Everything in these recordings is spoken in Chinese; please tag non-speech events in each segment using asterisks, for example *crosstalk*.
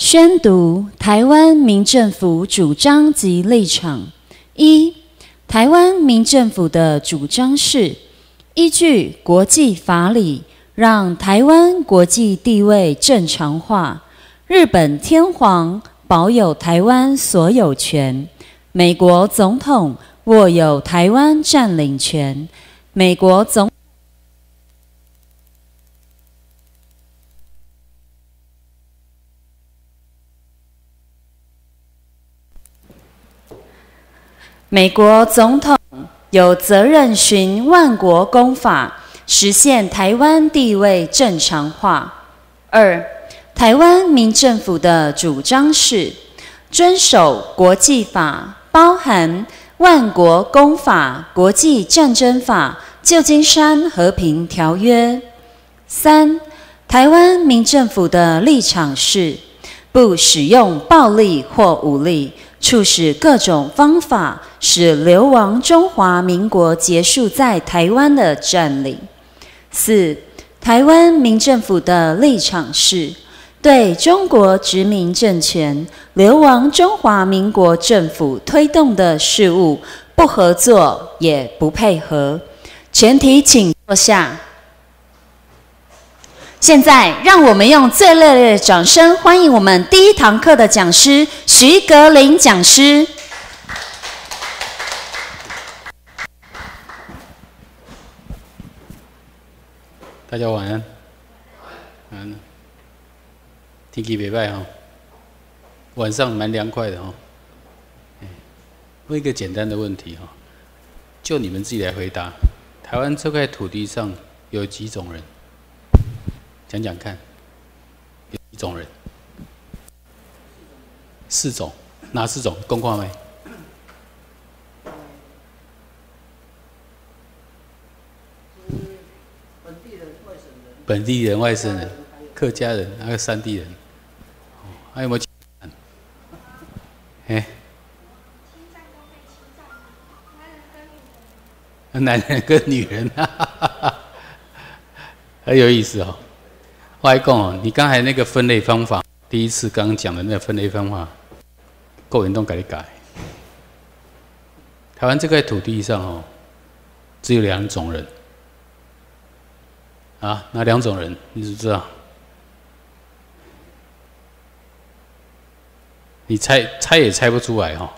宣读台湾民政府主张及立场。一、台湾民政府的主张是：依据国际法理，让台湾国际地位正常化。日本天皇保有台湾所有权，美国总统握有台湾占领权。美国总美国总统有责任循万国公法，实现台湾地位正常化。二、台湾民政府的主张是遵守国际法，包含万国公法、国际战争法、旧金山和平条约。三、台湾民政府的立场是不使用暴力或武力。促使各种方法使流亡中华民国结束在台湾的占领。四、台湾民政府的立场是对中国殖民政权、流亡中华民国政府推动的事务不合作也不配合。全体请坐下。现在，让我们用最热烈的掌声欢迎我们第一堂课的讲师徐格林讲师。大家晚安。晚安。天气别拜哈，晚上蛮凉快的哈。问一个简单的问题哈，就你们自己来回答：台湾这块土地上有几种人？讲讲看，有几种人？四种，哪四种？公话没？本地人、外省人、客家人，还有山地人，还有没有？哎，男人跟女人，*laughs* 很有意思哦。外公，你刚才那个分类方法，第一次刚刚讲的那个分类方法，够严重，改一改。台湾这块土地上哦，只有两种人，啊，哪两种人？你知不知道？你猜猜也猜不出来哈。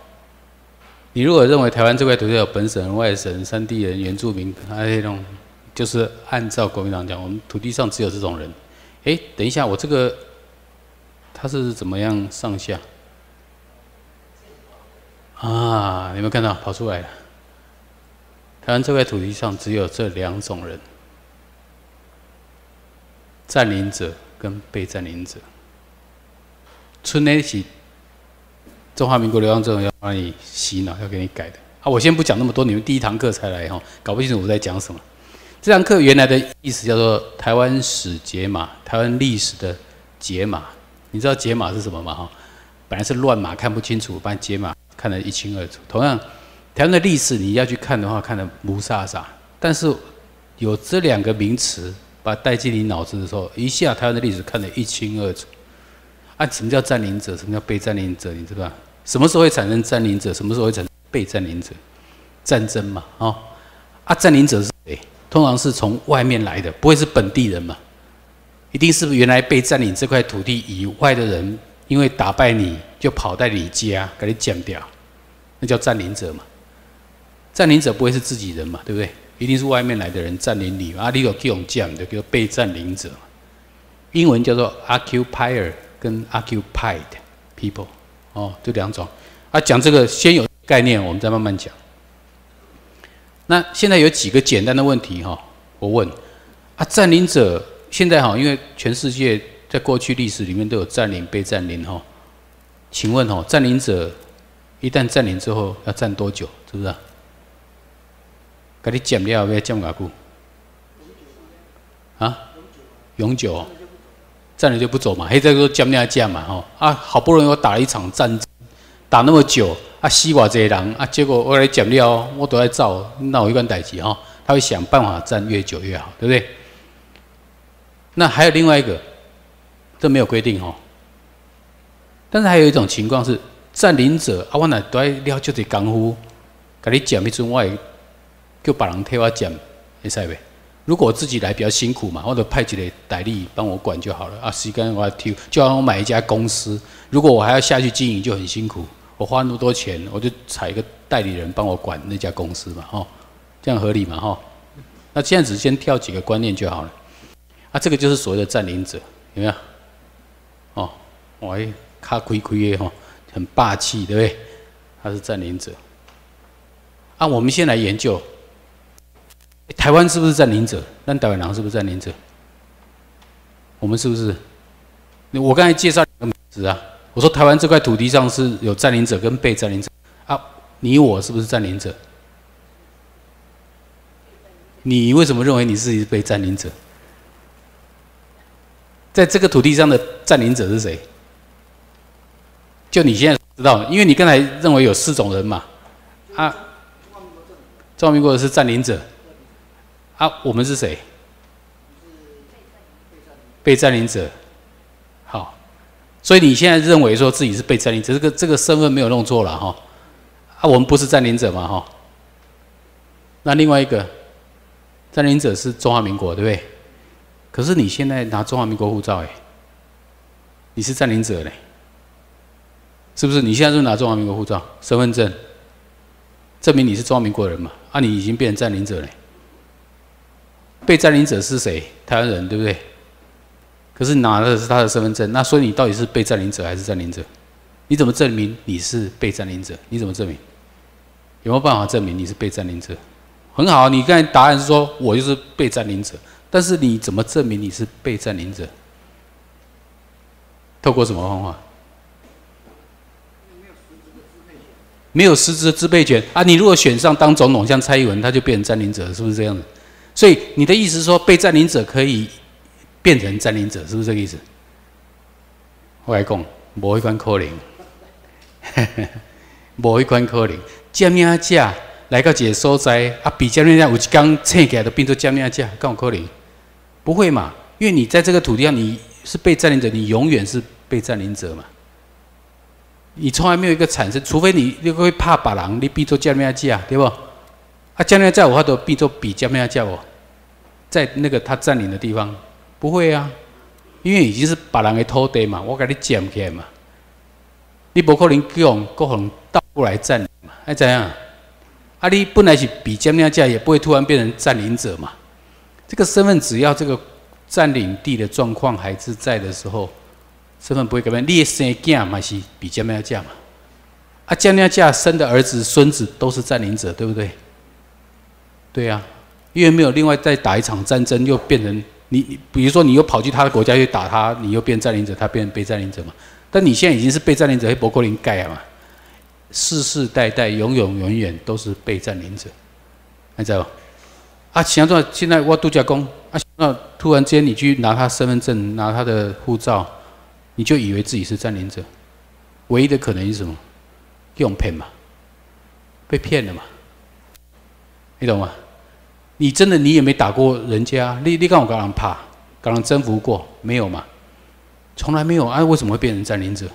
你如果认为台湾这块土地有本省人、外省人、山地人、原住民，那种就是按照国民党讲，我们土地上只有这种人。哎，等一下，我这个它是怎么样上下？啊，有没有看到跑出来了？台湾这块土地上只有这两种人：占领者跟被占领者。村内起中华民国流亡者要把你洗脑，要给你改的。啊，我先不讲那么多，你们第一堂课才来哈，搞不清楚我在讲什么。这堂课原来的意思叫做台湾史解码，台湾历史的解码。你知道解码是什么吗？哈，本来是乱码，看不清楚，把解码看得一清二楚。同样，台湾的历史你要去看的话，看得不飒飒。但是有这两个名词把带进你脑子的时候，一下台湾的历史看得一清二楚。啊，什么叫占领者？什么叫被占领者？你知道？什么时候会产生占领者？什么时候会产生被占领者？战争嘛，哦，啊，占领者是谁？通常是从外面来的，不会是本地人嘛？一定是原来被占领这块土地以外的人，因为打败你就跑在你家给你剪掉，那叫占领者嘛？占领者不会是自己人嘛？对不对？一定是外面来的人占领你，啊，你有这种讲的叫被占领者。英文叫做 occupier 跟 occupied people，哦，这两种。啊，讲这个先有概念，我们再慢慢讲。那现在有几个简单的问题哈，我问啊，占领者现在哈，因为全世界在过去历史里面都有占领、被占领哈，请问哈，占领者一旦占领之后要占多久？是不是？给你减掉要减哪步？啊？永久？占领就不走嘛？还在说减掉减嘛？哈啊，好不容易我打了一场战争，打那么久。啊，死偌济人啊！结果我来讲了，我都在造，那我一关代志哈。他会想办法站越久越好，对不对？那还有另外一个，这没有规定哈。但是还有一种情况是，占领者啊，我乃都要了就得功夫，甲你讲一阵，我会叫别人替我讲，会使袂？如果我自己来比较辛苦嘛，或者派几个代理帮我管就好了啊。时间我要挑，就像我买一家公司，如果我还要下去经营，就很辛苦。我花那么多钱，我就采一个代理人帮我管那家公司嘛，吼，这样合理嘛，吼。那这样子先跳几个观念就好了。啊，这个就是所谓的占领者，有没有？哦，我卡亏亏的吼，很霸气，对不对？他是占领者。啊，我们先来研究，台湾是不是占领者？那台湾人是不是占领者？我们是不是？那我刚才介绍两个名字啊，我说台湾这块土地上是有占领者跟被占领者。啊，你我是不是占领者？你为什么认为你自己是被占领者？在这个土地上的占领者是谁？就你现在知道，因为你刚才认为有四种人嘛，啊，中华民国是占领者，啊，我们是谁？被占领者。所以你现在认为说自己是被占领者，这个这个身份没有弄错了哈，啊，我们不是占领者嘛哈，那另外一个。占领者是中华民国，对不对？可是你现在拿中华民国护照，哎，你是占领者嘞，是不是？你现在是拿中华民国护照、身份证，证明你是中华民国人嘛？啊，你已经变成占领者嘞。被占领者是谁？台湾人，对不对？可是拿的是他的身份证，那所以你到底是被占领者还是占领者？你怎么证明你是被占领者？你怎么证明？有没有办法证明你是被占领者？很好，你刚才答案是说我就是被占领者，但是你怎么证明你是被占领者？透过什么方法？没有实质的支配权啊！你如果选上当总统，像蔡英文，他就变成占领者，是不是这样子？所以你的意思是说，被占领者可以变成占领者，是不是这个意思？我来讲，无一款可能，*laughs* 无一款可能，占领者。来到一个所在啊，比加面价有一刚称起来的变做加面价，更有可能？不会嘛？因为你在这个土地上，你是被占领者，你永远是被占领者嘛。你从来没有一个产生，除非你你会怕把人，你变做加面价，对不？啊，加面价我话都变做比加面价哦，在那个他占领的地方，不会啊，因为已经是别人给偷地嘛，我给你捡起来嘛。你不可能叫人各人倒过来占领嘛？还怎样？啊，你本来是比占领价，也不会突然变成占领者嘛。这个身份只要这个占领地的状况还是在的时候，身份不会改变。你的生囝嘛是比占领价嘛。啊，占领价生的儿子、孙子都是占领者，对不对？对呀，因为没有另外再打一场战争，又变成你，比如说你又跑去他的国家去打他，你又变占领者，他变被占领者嘛。但你现在已经是被占领者，被伯克林盖啊嘛。世世代代、永永远远都是被占领者，还在不？啊，想说现在我度假工啊，那突然间你去拿他身份证、拿他的护照，你就以为自己是占领者，唯一的可能是什么？用骗嘛，被骗了嘛？你懂吗？你真的你也没打过人家，你你跟我刚刚怕，刚刚征服过没有嘛？从来没有啊，为什么会变成占领者？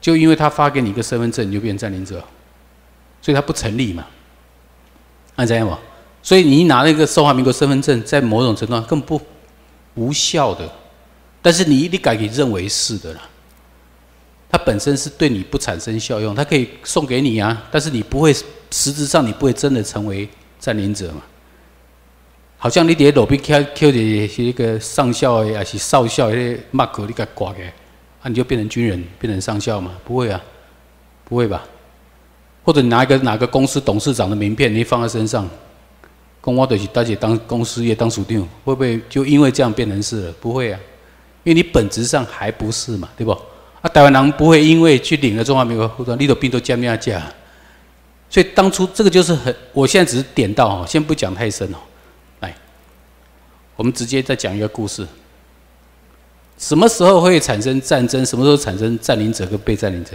就因为他发给你一个身份证，你就变成占领者，所以他不成立嘛？按这样嘛？所以你拿那个中华民国身份证，在某种程度上更不无效的，但是你你改给认为是的啦。它本身是对你不产生效用，它可以送给你啊，但是你不会实质上你不会真的成为占领者嘛？好像你伫路边捡捡的是一个上校的还是少校那些 mark，你给挂起来。你就变成军人，变成上校嘛？不会啊，不会吧？或者拿一个哪个公司董事长的名片，你放在身上，公我的是大姐当公司也当属长，会不会就因为这样变成是了？不会啊，因为你本质上还不是嘛，对不？啊，台湾人不会因为去领了中华民国护照，你都变做加面价。所以当初这个就是很，我现在只是点到哦，先不讲太深哦。来，我们直接再讲一个故事。什么时候会产生战争？什么时候产生占领者跟被占领者？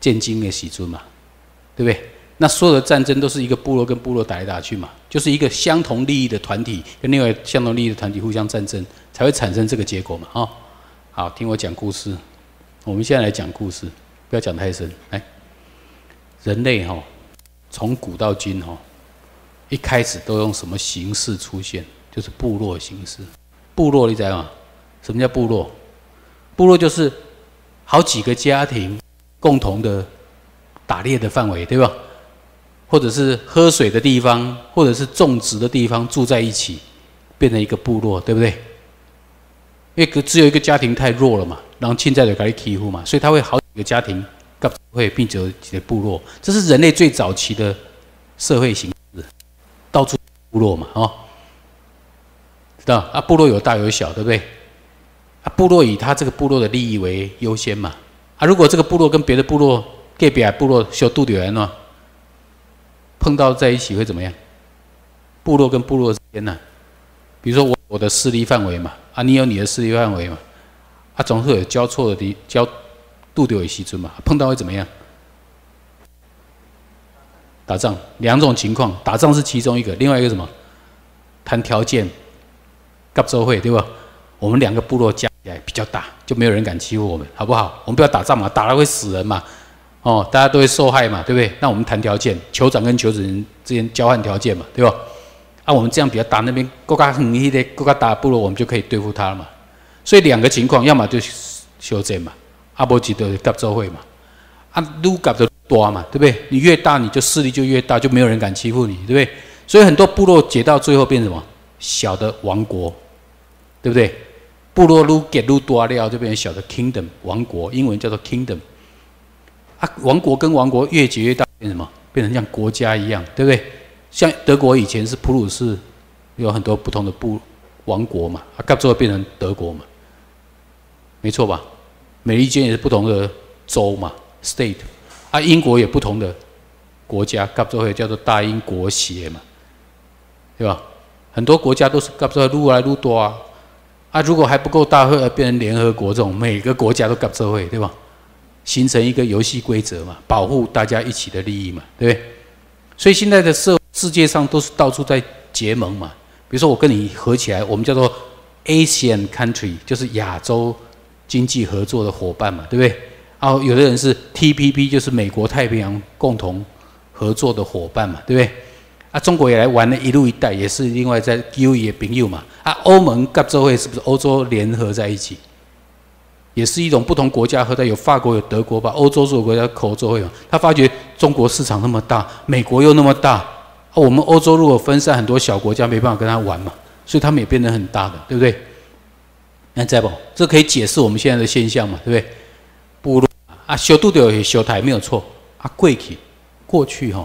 建金的喜尊嘛，对不对？那所有的战争都是一个部落跟部落打来打去嘛，就是一个相同利益的团体跟另外相同利益的团体互相战争，才会产生这个结果嘛，啊，好，听我讲故事。我们现在来讲故事，不要讲太深。来，人类哈，从古到今哈，一开始都用什么形式出现？就是部落形式。部落你知道吗？什么叫部落？部落就是好几个家庭共同的打猎的范围，对吧？或者是喝水的地方，或者是种植的地方，住在一起，变成一个部落，对不对？因为只有一个家庭太弱了嘛，然后现在就开始欺负嘛，所以他会好几个家庭各会并且几个部落，这是人类最早期的社会形式，到处部落嘛，哦，知道啊？部落有大有小，对不对？啊，部落以他这个部落的利益为优先嘛，啊，如果这个部落跟别的部落隔壁部落小肚点呢，碰到在一起会怎么样？部落跟部落之间呢？比如说我我的势力范围嘛。啊，你有你的势力范围嘛？啊，总是有交错的交度丢有西尊嘛？碰到会怎么样？打仗两种情况，打仗是其中一个，另外一个什么？谈条件，搞周会对吧？我们两个部落加起来比较大，就没有人敢欺负我们，好不好？我们不要打仗嘛，打了会死人嘛，哦，大家都会受害嘛，对不对？那我们谈条件，酋长跟酋长之间交换条件嘛，对吧？那我们这样比较大，那边国家很一的国家大部落，我们就可以对付他了嘛。所以两个情况，要么就修正嘛，阿波吉的合作会嘛，啊，撸搞的多嘛，对不对？你越大，你就势力就越大，就没有人敢欺负你，对不对？所以很多部落解到最后变什么？小的王国，对不对？部落撸给撸多了，就变成小的 kingdom 王国，英文叫做 kingdom。啊，王国跟王国越结越大，变什么？变成像国家一样，对不对？像德国以前是普鲁士，有很多不同的部王国嘛，啊，最后变成德国嘛，没错吧？美利坚也是不同的州嘛，state，啊，英国也不同的国家，最后也叫做大英国协嘛，对吧？很多国家都是最后撸来撸多啊，啊，如果还不够大，会变成联合国这种，每个国家都最后会，对吧？形成一个游戏规则嘛，保护大家一起的利益嘛，对不对？所以现在的社世界上都是到处在结盟嘛，比如说我跟你合起来，我们叫做 Asian country，就是亚洲经济合作的伙伴嘛，对不对？然后有的人是 TPP，就是美国太平洋共同合作的伙伴嘛，对不对？啊，中国也来玩了一路一带，也是另外在 U 也并友嘛。啊，欧盟各洲会是不是欧洲联合在一起？也是一种不同国家合在，有法国有德国把欧洲所有国家口洲会嘛。他发觉中国市场那么大，美国又那么大。啊我们欧洲如果分散很多小国家，没办法跟他玩嘛，所以他们也变得很大的，对不对？那再不，这可以解释我们现在的现象嘛，对不对？部落啊，小度的小台没有错啊，贵体过去哈，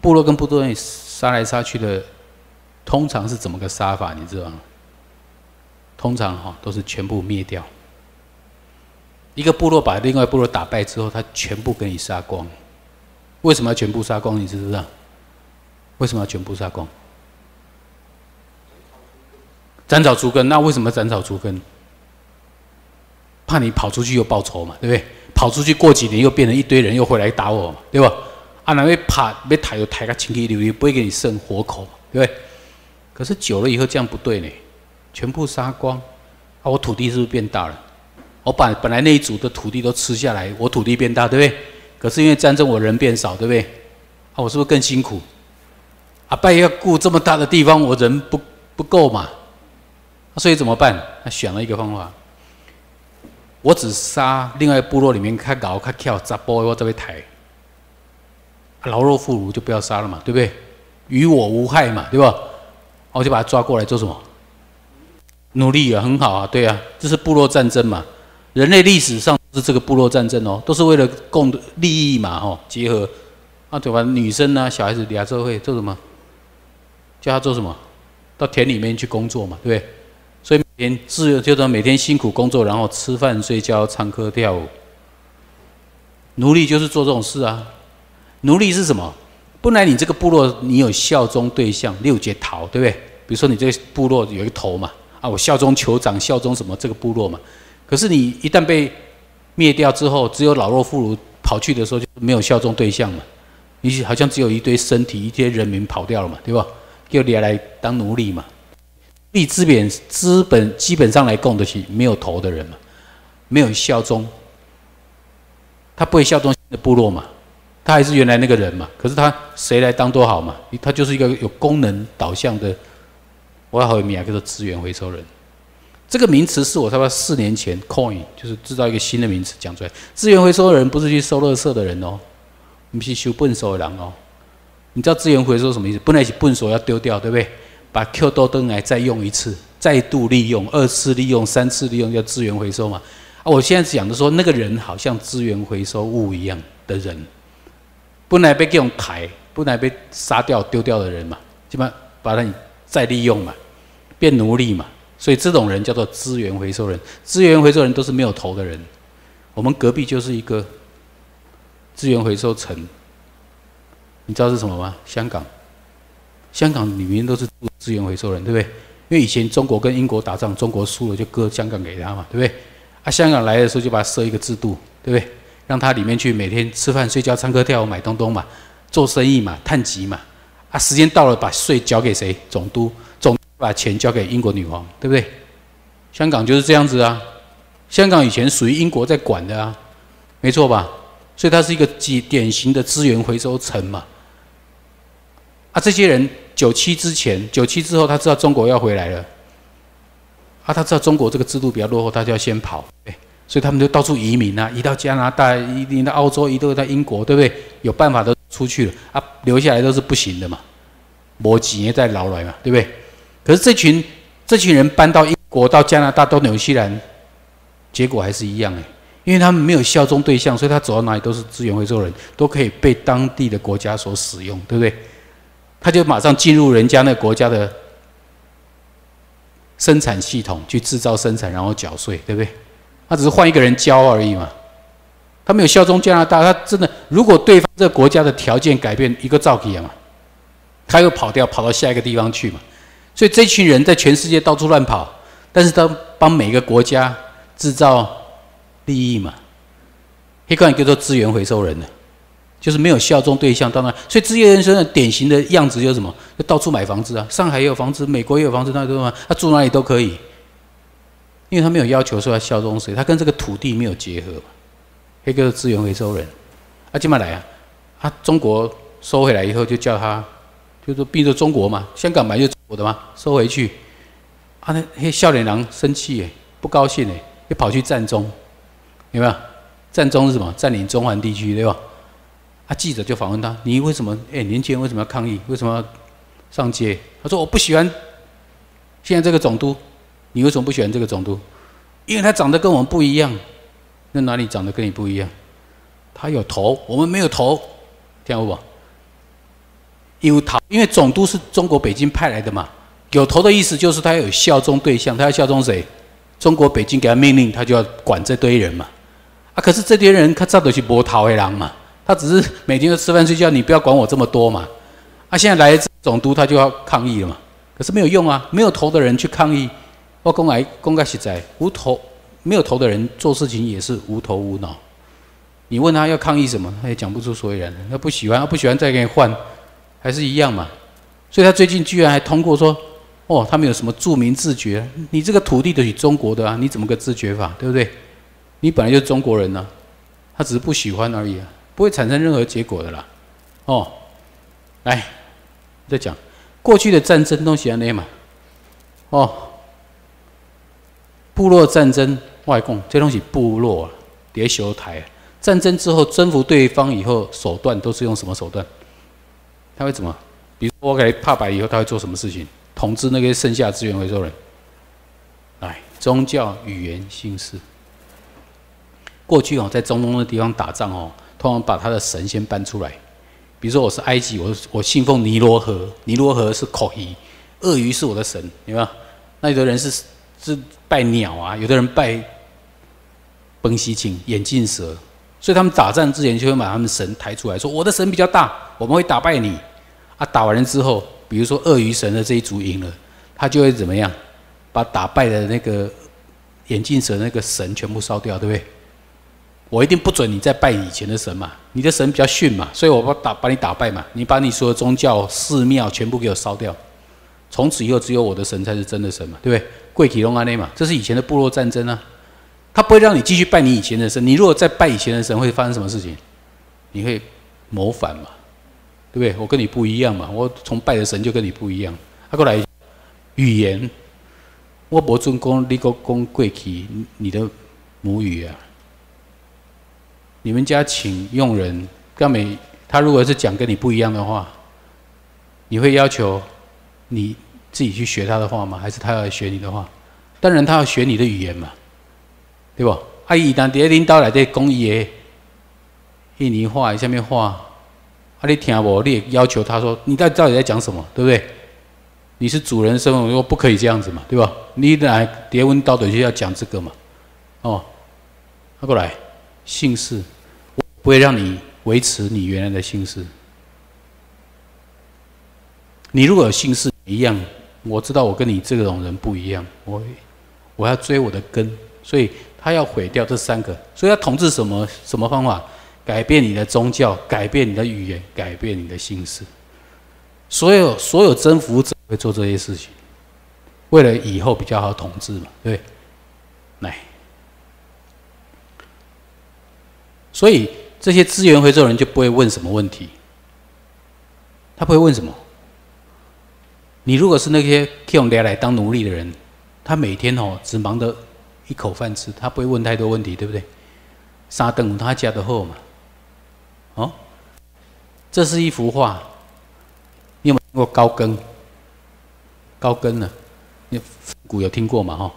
部落跟部落杀来杀去的，通常是怎么个杀法？你知道吗？通常哈都是全部灭掉，一个部落把另外部落打败之后，他全部给你杀光。为什么要全部杀光？你知不知道？为什么要全部杀光？斩草除根，那为什么斩草除根？怕你跑出去又报仇嘛，对不对？跑出去过几年又变成一堆人又回来打我嘛，对吧？啊，那会怕被抬又抬个清气流流，不会给你剩活口，对不对？可是久了以后这样不对呢，全部杀光，啊，我土地是不是变大了？我把本来那一组的土地都吃下来，我土地变大，对不对？可是因为战争，我人变少，对不对？啊，我是不是更辛苦？阿拜要顾这么大的地方，我人不不够嘛，所以怎么办？他选了一个方法，我只杀另外部落里面看搞看跳砸波我这边抬，老弱妇孺就不要杀了嘛，对不对？与我无害嘛，对吧？我就把他抓过来做什么？努力啊，很好啊，对啊，这是部落战争嘛。人类历史上是这个部落战争哦，都是为了共利益嘛，吼，结合啊，对吧？女生啊，小孩子俩社会做什么？叫他做什么？到田里面去工作嘛，对不对？所以每天自由，就是每天辛苦工作，然后吃饭、睡觉、唱歌、跳舞。奴隶就是做这种事啊。奴隶是什么？本来你这个部落你有效忠对象，六节桃，对不对？比如说你这个部落有一个头嘛，啊，我效忠酋长，效忠什么这个部落嘛。可是你一旦被灭掉之后，只有老弱妇孺跑去的时候，就没有效忠对象嘛。你好像只有一堆身体，一些人民跑掉了嘛，对吧？就你来当奴隶嘛？立资本资本基本上来供得起没有头的人嘛？没有效忠，他不会效忠新的部落嘛，他还是原来那个人嘛。可是他谁来当多好嘛？他就是一个有功能导向的，我要好名啊，叫做资源回收人。这个名词是我差不多四年前 coin，就是制造一个新的名词讲出来。资源回收的人不是去收垃圾的人哦，不是收笨手的人哦。你知道资源回收什么意思？本来是笨手要丢掉，对不对？把 Q 多灯来再用一次，再度利用，二次利用，三次利用，叫资源回收嘛。啊，我现在讲的说，那个人好像资源回收物一样的人，本来被用抬，本来被杀掉丢掉的人嘛，基本把他再利用嘛，变奴隶嘛。所以这种人叫做资源回收人。资源回收人都是没有头的人。我们隔壁就是一个资源回收城，你知道是什么吗？香港。香港里面都是资源回收人，对不对？因为以前中国跟英国打仗，中国输了就割香港给他嘛，对不对？啊，香港来的时候就把它设一个制度，对不对？让他里面去每天吃饭、睡觉、唱歌、跳舞、买东东嘛，做生意嘛，探级嘛。啊，时间到了，把税交给谁？总督总。把钱交给英国女王，对不对？香港就是这样子啊。香港以前属于英国在管的啊，没错吧？所以它是一个典典型的资源回收城嘛。啊，这些人九七之前、九七之后，他知道中国要回来了。啊，他知道中国这个制度比较落后，他就要先跑，哎，所以他们就到处移民啊，移到加拿大，移移到澳洲，移到到英国，对不对？有办法都出去了啊，留下来都是不行的嘛，磨几年再劳来嘛，对不对？可是这群这群人搬到英国、到加拿大、到纽西兰，结果还是一样哎，因为他们没有效忠对象，所以他走到哪里都是资源回收人，都可以被当地的国家所使用，对不对？他就马上进入人家那国家的生产系统去制造生产，然后缴税，对不对？他只是换一个人交而已嘛，他没有效忠加拿大，他真的如果对方这个国家的条件改变，一个造起嘛，他又跑掉，跑到下一个地方去嘛。所以这群人在全世界到处乱跑，但是他帮每个国家制造利益嘛。黑块叫做资源回收人呢，就是没有效忠对象。当然，所以职业人生的典型的样子就是什么？就到处买房子啊，上海也有房子，美国也有房子，那都嘛，他住哪里都可以，因为他没有要求说要效忠谁，他跟这个土地没有结合嘛。黑个资源回收人，啊，今晚来啊，他中国收回来以后就叫他。就说逼着中国嘛，香港买就中国的嘛，收回去。啊，那那笑脸郎生气哎，不高兴哎，又跑去战中，有没有？战中是什么？占领中环地区，对吧？啊，记者就访问他：你为什么？哎，年轻人为什么要抗议？为什么要上街？他说：我不喜欢现在这个总督。你为什么不喜欢这个总督？因为他长得跟我们不一样。那哪里长得跟你不一样？他有头，我们没有头，听到不？有头，因为总督是中国北京派来的嘛。有头的意思就是他有效忠对象，他要效忠谁？中国北京给他命令，他就要管这堆人嘛。啊，可是这堆人他照的是波涛的狼嘛，他只是每天都吃饭睡觉，你不要管我这么多嘛。啊，现在来总督他就要抗议了嘛。可是没有用啊，没有头的人去抗议，我公来公开实在，无头没有头的人做事情也是无头无脑。你问他要抗议什么，他也讲不出所以然。他不喜欢，他不喜欢再给你换。还是一样嘛，所以他最近居然还通过说，哦，他们有什么著名自觉？你这个土地都是中国的啊，你怎么个自觉法？对不对？你本来就是中国人呢，他只是不喜欢而已啊，不会产生任何结果的啦。哦，来，再讲过去的战争东西安那嘛，哦，部落战争外共这东西部落叠修台，战争之后征服对方以后手段都是用什么手段？他会怎么？比如我给他怕白以后，他会做什么事情？统治那个剩下资源回收人。来，宗教、语言、姓氏。过去哦，在中东的地方打仗哦，通常把他的神先搬出来。比如说我是埃及，我我信奉尼罗河，尼罗河是口鱼，鳄鱼是我的神，有没有？那有的人是是拜鸟啊，有的人拜崩西青眼镜蛇。所以他们打仗之前就会把他们神抬出来说：“我的神比较大，我们会打败你。”啊，打完了之后，比如说鳄鱼神的这一组赢了，他就会怎么样？把打败的那个眼镜蛇那个神全部烧掉，对不对？我一定不准你再拜以前的神嘛，你的神比较逊嘛，所以我把打把你打败嘛，你把你所有宗教寺庙全部给我烧掉，从此以后只有我的神才是真的神嘛，对不对？贵体龙阿内嘛，这是以前的部落战争啊。他不会让你继续拜你以前的神。你如果再拜以前的神，会发生什么事情？你会谋反嘛？对不对？我跟你不一样嘛，我从拜的神就跟你不一样。他过来语言，我不尊公，你个公贵体，你的母语啊。你们家请佣人，干美，他如果是讲跟你不一样的话，你会要求你自己去学他的话吗？还是他要学你的话？当然，他要学你的语言嘛，对不？阿姨，当第一领导来在讲伊的印尼话，下面话。啊！你听我，你也要求他说，你到底到底在讲什么，对不对？你是主人身份，我说不可以这样子嘛，对吧？你来叠文道德就要讲这个嘛，哦，他过来，姓氏，我不会让你维持你原来的姓氏。你如果有姓氏一样，我知道我跟你这种人不一样，我我要追我的根，所以他要毁掉这三个，所以要统治什么什么方法？改变你的宗教，改变你的语言，改变你的姓氏。所有所有征服者会做这些事情，为了以后比较好统治嘛，对来，所以这些资源回收人就不会问什么问题。他不会问什么。你如果是那些用来来当奴隶的人，他每天哦只忙着一口饭吃，他不会问太多问题，对不对？沙登他家的后嘛。哦，这是一幅画，你有没有听过高更？高更呢？你古有听过嘛？哈，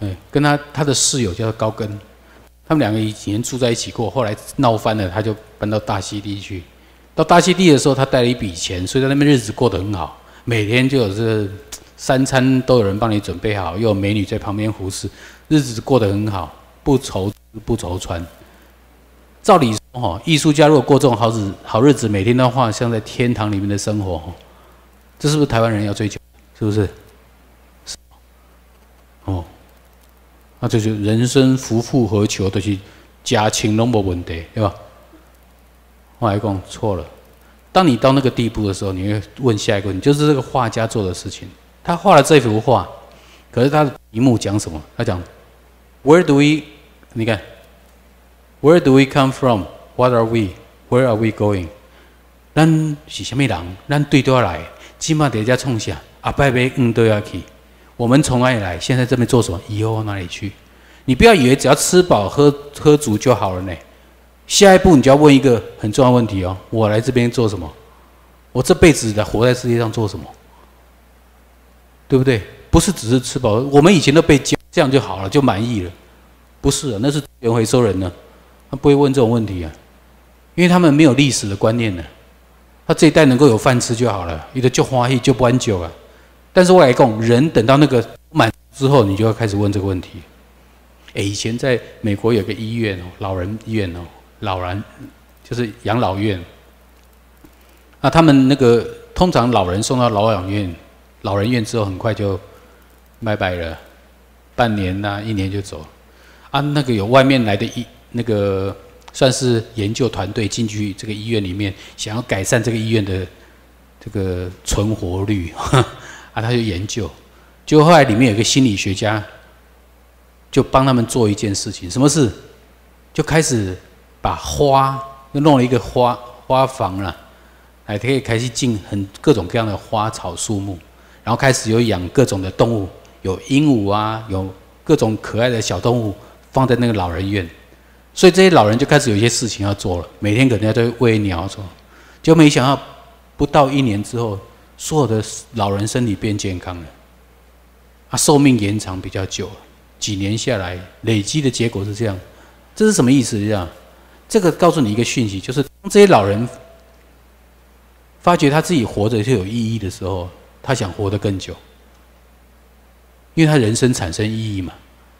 哎，跟他他的室友叫高更，他们两个以前住在一起过，后来闹翻了，他就搬到大溪地去。到大溪地的时候，他带了一笔钱，所以在那边日子过得很好，每天就有这三餐都有人帮你准备好，又有美女在旁边服侍，日子过得很好，不愁不愁穿。照理说，哈，艺术家如果过这种好日好日子，每天都画像在天堂里面的生活，哈，这是不是台湾人要追求？是不是？哦，那就是人生福复何求？都是家庭拢无问题，对吧？我来讲错了。当你到那个地步的时候，你会问下一个问题，就是这个画家做的事情。他画了这幅画，可是他的题目讲什么？他讲，Where do we？你看。Where do we come from? What are we? Where are we going? 咱是什么人？咱对多来？起码得家冲下，阿拜拜嗯都要去。我们从哪里来？现在这边做什么？以后往哪里去？你不要以为只要吃饱喝喝足就好了呢。下一步你就要问一个很重要问题哦：我来这边做什么？我这辈子的活在世界上做什么？对不对？不是只是吃饱。我们以前都被教这样就好了，就满意了。不是，那是原回收人呢。他不会问这种问题啊，因为他们没有历史的观念呢。他这一代能够有饭吃就好了，有的就花艺就不安久啊。但是我来讲，人等到那个满之后，你就要开始问这个问题。哎，以前在美国有个医院哦，老人医院哦，老人就是养老院。那他们那个通常老人送到老养院、老人院之后，很快就拜拜了，半年呐、一年就走。啊，那个有外面来的医。那个算是研究团队进去这个医院里面，想要改善这个医院的这个存活率啊，他就研究，就后来里面有个心理学家，就帮他们做一件事情，什么事？就开始把花，又弄了一个花花房了，还可以开始进很各种各样的花草树木，然后开始有养各种的动物，有鹦鹉啊，有各种可爱的小动物放在那个老人院。所以这些老人就开始有一些事情要做了，每天可能要在喂鸟，做，就没想到不到一年之后，所有的老人身体变健康了，啊，寿命延长比较久，几年下来累积的结果是这样，这是什么意思？这样，这个告诉你一个讯息，就是当这些老人发觉他自己活着是有意义的时候，他想活得更久，因为他人生产生意义嘛。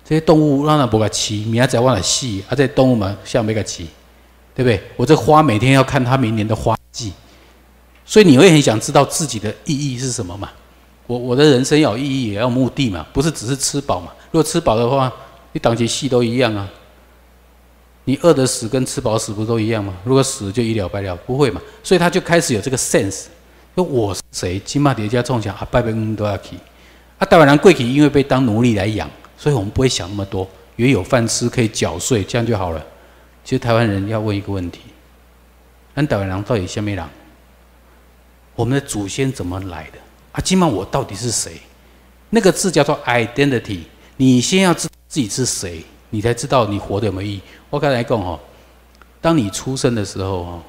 这些动物让它不个吃，明仔载忘了戏，啊，这动物嘛像没个吃，对不对？我这花每天要看它明年的花季，所以你会很想知道自己的意义是什么嘛？我我的人生要有意义，也要目的嘛，不是只是吃饱嘛？如果吃饱的话，你当起戏都一样啊。你饿的死跟吃饱死不都一样吗？如果死就一了百了，不会嘛？所以他就开始有这个 sense，说我是谁？金马叠加中奖啊，拜拜恩都要去。啊，台湾人贵去，因为被当奴隶来养。所以我们不会想那么多，也有饭吃可以缴税，这样就好了。其实台湾人要问一个问题：，那台湾人到底什么人？我们的祖先怎么来的？啊，今晚我到底是谁？那个字叫做 identity。你先要知自己是谁，你才知道你活的有没有意义。我刚才讲哦，当你出生的时候哦，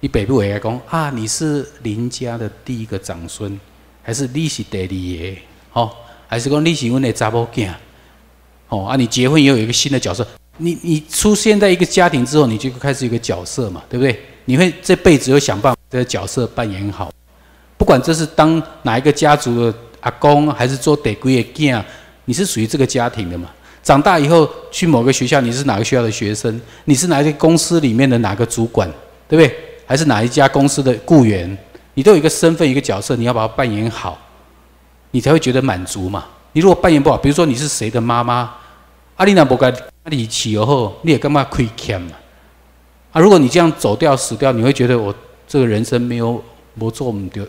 你北部也来讲啊，你是林家的第一个长孙，还是你是第二爷？哦，还是讲你是阮的查某囝？哦，啊，你结婚也有一个新的角色。你你出现在一个家庭之后，你就开始一个角色嘛，对不对？你会这辈子有想办法这个角色扮演好，不管这是当哪一个家族的阿公，还是做得贵的囝。你是属于这个家庭的嘛？长大以后去某个学校，你是哪个学校的学生？你是哪一个公司里面的哪个主管，对不对？还是哪一家公司的雇员？你都有一个身份、一个角色，你要把它扮演好，你才会觉得满足嘛。你如果扮演不好，比如说你是谁的妈妈，阿丽娜伯格阿里起而后，你也干嘛亏欠嘛？啊，如果你这样走掉、死掉，你会觉得我这个人生没有没做唔丢，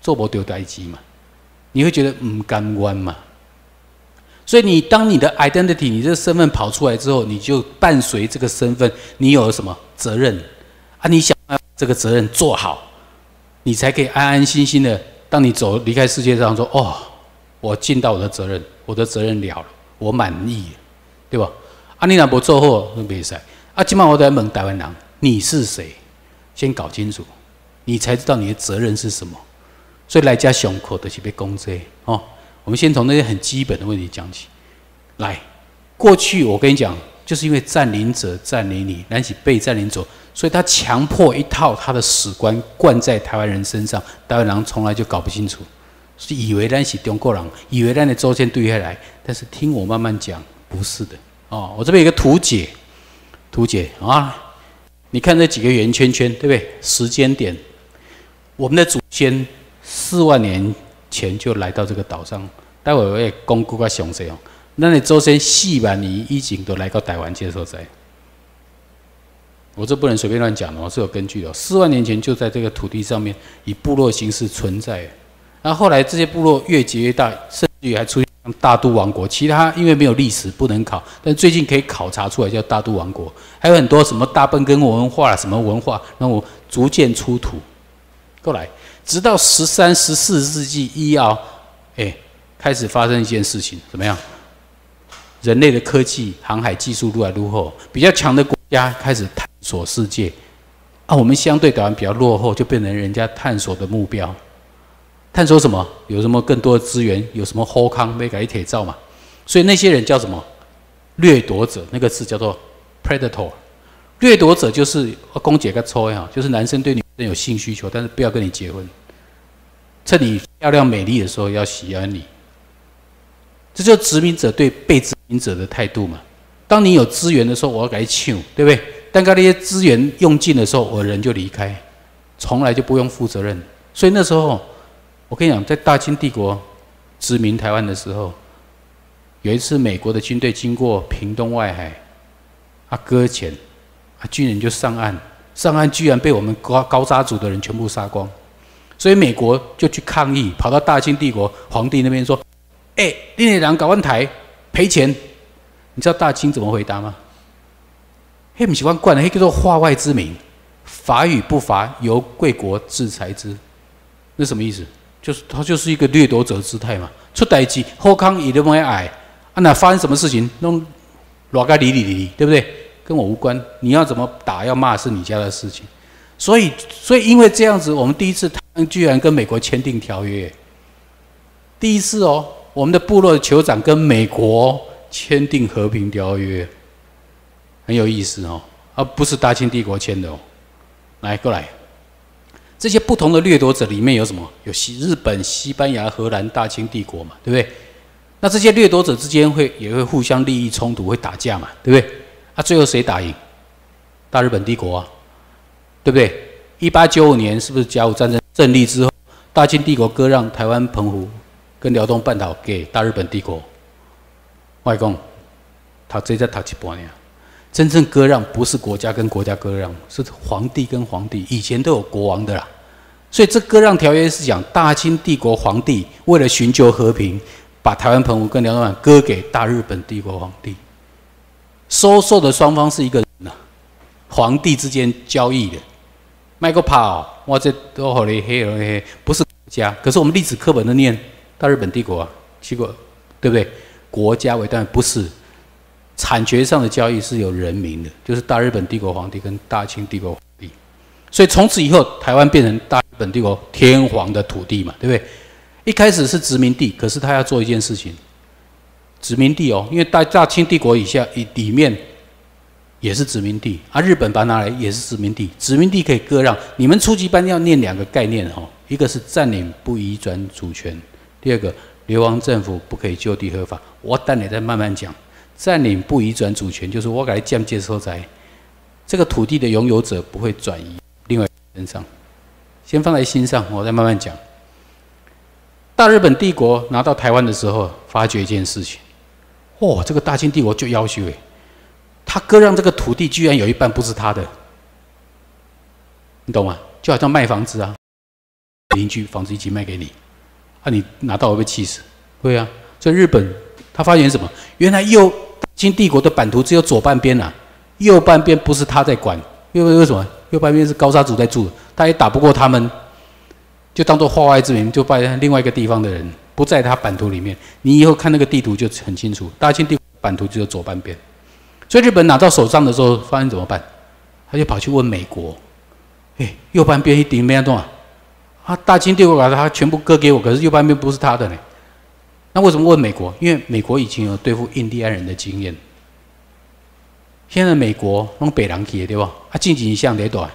做不丢代机嘛？你会觉得唔甘愿嘛？所以你当你的 identity，你这个身份跑出来之后，你就伴随这个身份，你有什么责任啊？你想要这个责任做好，你才可以安安心心的。当你走离开世界上，说哦，我尽到我的责任，我的责任了了，我满意，对吧？啊，你若不做好，那别使。啊，今晚我在问台湾人，你是谁？先搞清楚，你才知道你的责任是什么。所以来家胸口的是被攻击哦。我们先从那些很基本的问题讲起。来，过去我跟你讲，就是因为占领者占领你，南起被占领者，所以他强迫一套他的史观灌在台湾人身上，台湾人从来就搞不清楚，是以为咱是中国人，以为咱的周线对下来，但是听我慢慢讲，不是的。哦，我这边有个图解，图解啊，你看这几个圆圈圈，对不对？时间点，我们的祖先四万年。前就来到这个岛上，待会我也公布个详细哦。那你周先四万年以前都来到台湾接受在，我这不能随便乱讲哦，是有根据的。四万年前就在这个土地上面以部落形式存在，然后后来这些部落越结越大，甚至于还出大都王国。其他因为没有历史不能考，但最近可以考察出来叫大都王国，还有很多什么大笨根文化什么文化，然后逐渐出土过来。直到十三、十四世纪，医药，哎，开始发生一件事情，怎么样？人类的科技、航海技术越来越后，比较强的国家开始探索世界，啊，我们相对台湾比较落后，就变成人家探索的目标。探索什么？有什么更多的资源？有什么后康没改铁造嘛？所以那些人叫什么？掠夺者，那个字叫做 predator。掠夺者就是公姐个抽哈，就是男生对女生有性需求，但是不要跟你结婚，趁你漂亮美丽的时候要喜欢你。这就殖民者对被殖民者的态度嘛。当你有资源的时候，我要给你抢，对不对？但当那些资源用尽的时候，我人就离开，从来就不用负责任。所以那时候，我跟你讲，在大清帝国殖民台湾的时候，有一次美国的军队经过屏东外海，啊搁浅。军人就上岸，上岸居然被我们高高扎族的人全部杀光，所以美国就去抗议，跑到大清帝国皇帝那边说：“哎，你那人搞完台赔钱。”你知道大清怎么回答吗？嘿，不喜欢惯的，嘿叫做化外之名，法与不法，由贵国制裁之。那什么意思？就是他就是一个掠夺者姿态嘛。出代志，后康也都没矮啊，那发生什么事情，弄哪个理理理，对不对？跟我无关，你要怎么打要骂是你家的事情，所以 *laughs* 所以因为这样子，我们第一次他居然跟美国签订条约，第一次哦，我们的部落酋长跟美国签订和平条约，很有意思哦，而不是大清帝国签的哦，来过来，这些不同的掠夺者里面有什么？有西日本、西班牙、荷兰、大清帝国嘛，对不对？那这些掠夺者之间会也会互相利益冲突，会打架嘛，对不对？啊，最后谁打赢？大日本帝国啊，对不对？一八九五年是不是甲午战争胜利之后，大清帝国割让台湾、澎湖跟辽东半岛给大日本帝国？外公，他这在读几百年，真正割让不是国家跟国家割让，是皇帝跟皇帝，以前都有国王的啦。所以这割让条约是讲大清帝国皇帝为了寻求和平，把台湾澎湖跟辽东港割给大日本帝国皇帝。收受的双方是一个人呐，皇帝之间交易的。麦克帕，我这都好嘞，嘿嘿，不是国家。可是我们历史课本都念大日本帝国啊，结果对不对？国家为单位不是，产权上的交易是有人民的，就是大日本帝国皇帝跟大清帝国皇帝。所以从此以后，台湾变成大日本帝国天皇的土地嘛，对不对？一开始是殖民地，可是他要做一件事情，殖民地哦，因为大大清帝国以下以里面也是殖民地啊，日本把它拿来也是殖民地，殖民地可以割让。你们初级班要念两个概念哈，一个是占领不移转主权，第二个流亡政府不可以就地合法。我等你再慢慢讲，占领不移转主权就是我给它降接收在这个土地的拥有者不会转移。另外身上，先放在心上，我再慢慢讲。大日本帝国拿到台湾的时候，发觉一件事情：，哇，这个大清帝国就要求诶，他割让这个土地，居然有一半不是他的，你懂吗？就好像卖房子啊，邻居房子一起卖给你，啊，你拿到会被气死，对啊。所以日本他发现什么？原来又清帝国的版图只有左半边呐，右半边不是他在管。因为为什么？右半边是高沙族在住，他也打不过他们，就当做化外之民，就拜另外一个地方的人，不在他版图里面。你以后看那个地图就很清楚，大清帝国版图只有左半边。所以日本拿到手上的时候，发现怎么办？他就跑去问美国：“哎，右半边一顶没安动啊？啊，大清帝国把它全部割给我，可是右半边不是他的呢？那为什么问美国？因为美国已经有对付印第安人的经验。”现在美国弄北洋去的对吧？啊，近几年像哪段？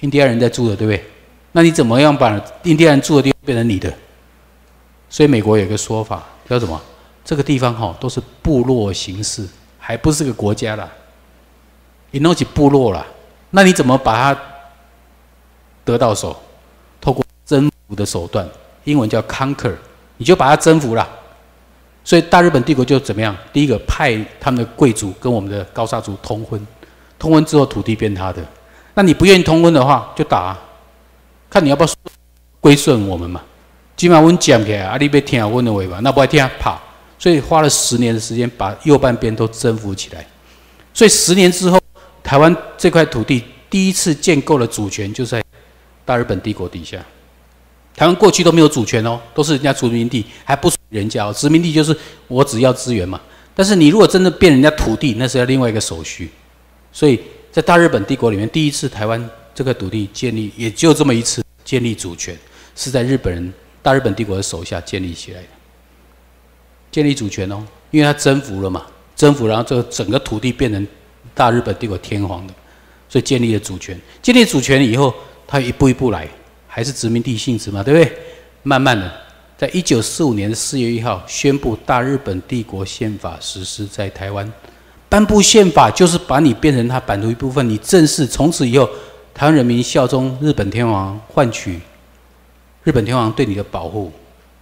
印第安人在住的对不对？那你怎么样把印第安人住的地方变成你的？所以美国有个说法叫什么？这个地方哈都是部落形式，还不是个国家啦。你弄起部落啦，那你怎么把它得到手？透过征服的手段，英文叫 conquer，你就把它征服了。所以大日本帝国就怎么样？第一个派他们的贵族跟我们的高沙族通婚，通婚之后土地变他的。那你不愿意通婚的话，就打，看你要不要归顺我们嘛。基本上我讲起来，阿里被听我的话吧，那不爱听跑。所以花了十年的时间把右半边都征服起来。所以十年之后，台湾这块土地第一次建构了主权，就在大日本帝国底下。台湾过去都没有主权哦，都是人家殖民地，还不属于人家哦。殖民地就是我只要资源嘛。但是你如果真的变人家土地，那是要另外一个手续。所以在大日本帝国里面，第一次台湾这个土地建立，也就这么一次建立主权，是在日本人大日本帝国的手下建立起来的。建立主权哦，因为他征服了嘛，征服然后这个整个土地变成大日本帝国天皇的，所以建立了主权。建立主权以后，他一步一步来。还是殖民地性质嘛，对不对？慢慢的，在一九四五年四月一号宣布大日本帝国宪法实施在台湾，颁布宪法就是把你变成他版图一部分，你正式从此以后台湾人民效忠日本天皇，换取日本天皇对你的保护。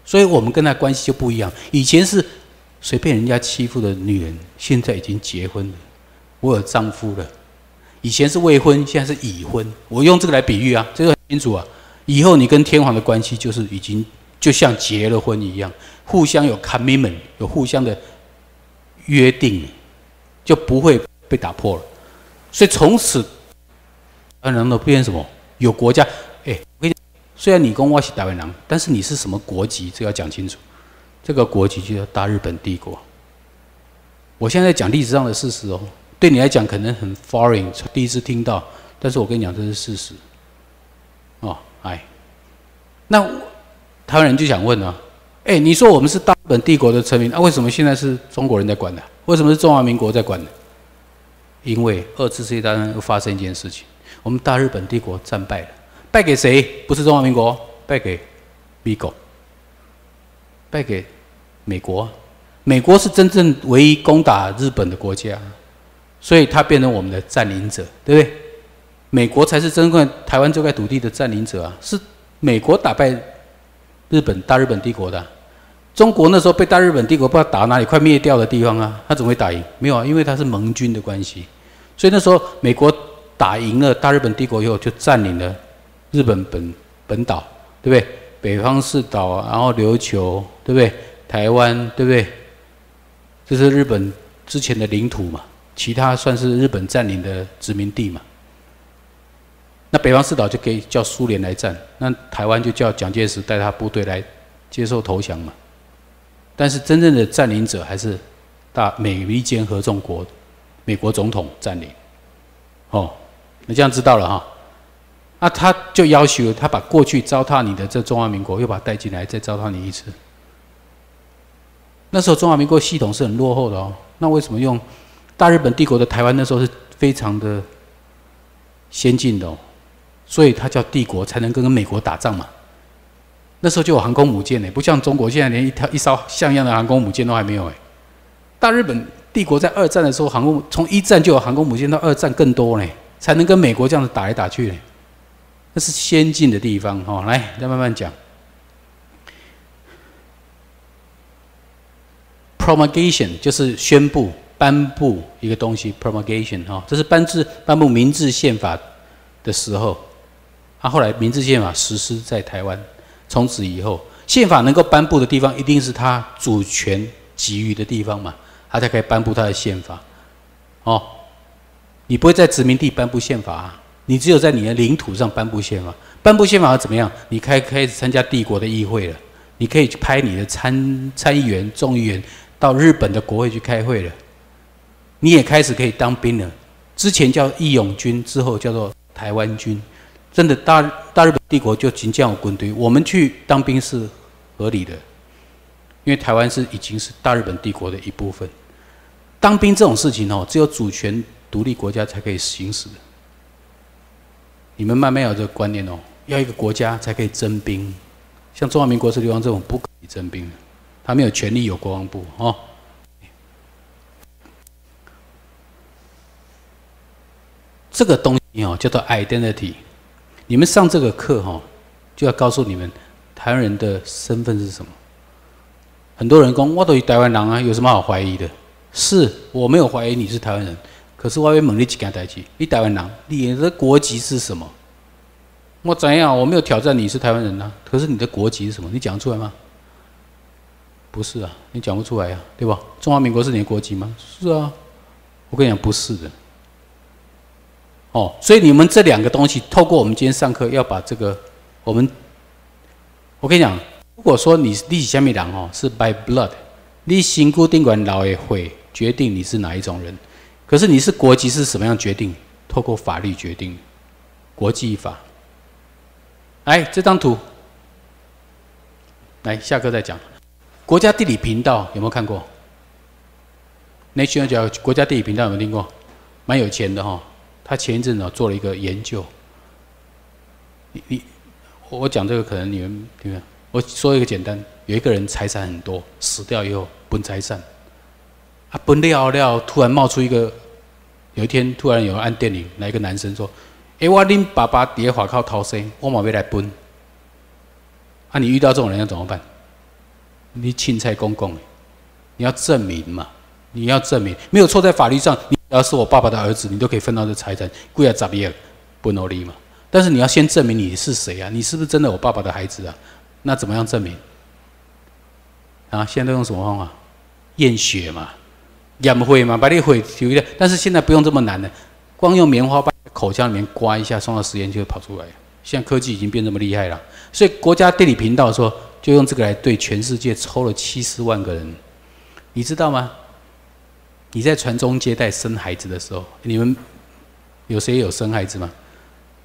所以我们跟他关系就不一样，以前是随便人家欺负的女人，现在已经结婚了，我有丈夫了。以前是未婚，现在是已婚。我用这个来比喻啊，这个很清楚啊。以后你跟天皇的关系就是已经就像结了婚一样，互相有 commitment，有互相的约定，就不会被打破了。所以从此，台湾人变什么？有国家。哎，我跟你虽然你跟我是台湾人，但是你是什么国籍？这要讲清楚。这个国籍就叫大日本帝国。我现在讲历史上的事实哦，对你来讲可能很 foreign，第一次听到，但是我跟你讲这是事实。哦哎，那台湾人就想问啊，哎，你说我们是大日本帝国的臣民，那为什么现在是中国人在管呢？为什么是中华民国在管呢？因为二次世界大战又发生一件事情，我们大日本帝国战败了，败给谁？不是中华民国，败给美国，败给美国。美国是真正唯一攻打日本的国家，所以它变成我们的占领者，对不对？美国才是真正台湾这块土地的占领者啊！是美国打败日本大日本帝国的。中国那时候被大日本帝国不知道打哪里，快灭掉的地方啊，他怎么会打赢？没有啊，因为他是盟军的关系。所以那时候美国打赢了大日本帝国以后，就占领了日本本本岛，对不对？北方四岛，然后琉球，对不对？台湾，对不对？这是日本之前的领土嘛，其他算是日本占领的殖民地嘛。那北方四岛就可以叫苏联来占，那台湾就叫蒋介石带他部队来接受投降嘛。但是真正的占领者还是大美利坚合众国，美国总统占领。哦，你这样知道了哈。那他就要求他把过去糟蹋你的这中华民国又把它带进来，再糟蹋你一次。那时候中华民国系统是很落后的哦。那为什么用大日本帝国的台湾那时候是非常的先进的哦？所以它叫帝国，才能跟美国打仗嘛。那时候就有航空母舰呢，不像中国现在连一条一艘像样的航空母舰都还没有哎。大日本帝国在二战的时候，航空从一战就有航空母舰，到二战更多呢，才能跟美国这样子打来打去呢。那是先进的地方哈，来再慢慢讲。Promulgation 就是宣布、颁布一个东西，Promulgation 哈，这是颁制、颁布明治宪法的时候。啊，后来明治宪法实施在台湾，从此以后，宪法能够颁布的地方，一定是他主权给予的地方嘛，他才可以颁布他的宪法。哦，你不会在殖民地颁布宪法啊。你只有在你的领土上颁布宪法，颁布宪法怎么样？你开开始参加帝国的议会了，你可以去派你的参参议员、众议员到日本的国会去开会了。你也开始可以当兵了，之前叫义勇军，之后叫做台湾军。真的大大日本帝国就仅将有军队，我们去当兵是合理的，因为台湾是已经是大日本帝国的一部分。当兵这种事情哦，只有主权独立国家才可以行使的。你们慢慢有这个观念哦，要一个国家才可以征兵，像中华民国这地方这种不可以征兵的，他没有权利有国防部哦。这个东西哦叫做 identity，你们上这个课哈，就要告诉你们台湾人的身份是什么。很多人讲我都是台湾人啊，有什么好怀疑的？是我没有怀疑你是台湾人。可是我要问你一件代志：你台湾人，你的国籍是什么？我怎样？我没有挑战你是台湾人呐。可是你的国籍是什么？你讲得出来吗？不是啊，你讲不出来呀，对吧？中华民国是你的国籍吗？是啊。我跟你讲，不是的。哦，所以你们这两个东西，透过我们今天上课要把这个，我们，我跟你讲，如果说你立起下面人哦，是 by blood，你新固定管老也会决定你是哪一种人。可是你是国籍是什么样决定？透过法律决定，国际法。来这张图，来下课再讲。国家地理频道有没有看过？National 国家地理频道有没有听过？蛮有钱的哈，他前一阵子做了一个研究。你你，我讲这个可能你们听没我说一个简单，有一个人财产很多，死掉以后分财产。啊，分料料，突然冒出一个，有一天突然有人按电铃，来一个男生说：“哎，我恁爸爸伫华靠逃生，我马要来分。”啊，你遇到这种人要怎么办？你钦差公公，你要证明嘛？你要证明没有错，在法律上，你要是我爸爸的儿子，你都可以分到这财产，贵要咋样不努力嘛？但是你要先证明你是谁啊？你是不是真的我爸爸的孩子啊？那怎么样证明？啊，现在都用什么方法？验血嘛？验会嘛，把你会丢掉。但是现在不用这么难的，光用棉花把口腔里面刮一下，送到实验就会跑出来。现在科技已经变这么厉害了，所以国家地理频道说，就用这个来对全世界抽了七十万个人，你知道吗？你在传宗接代生孩子的时候，你们有谁有生孩子吗？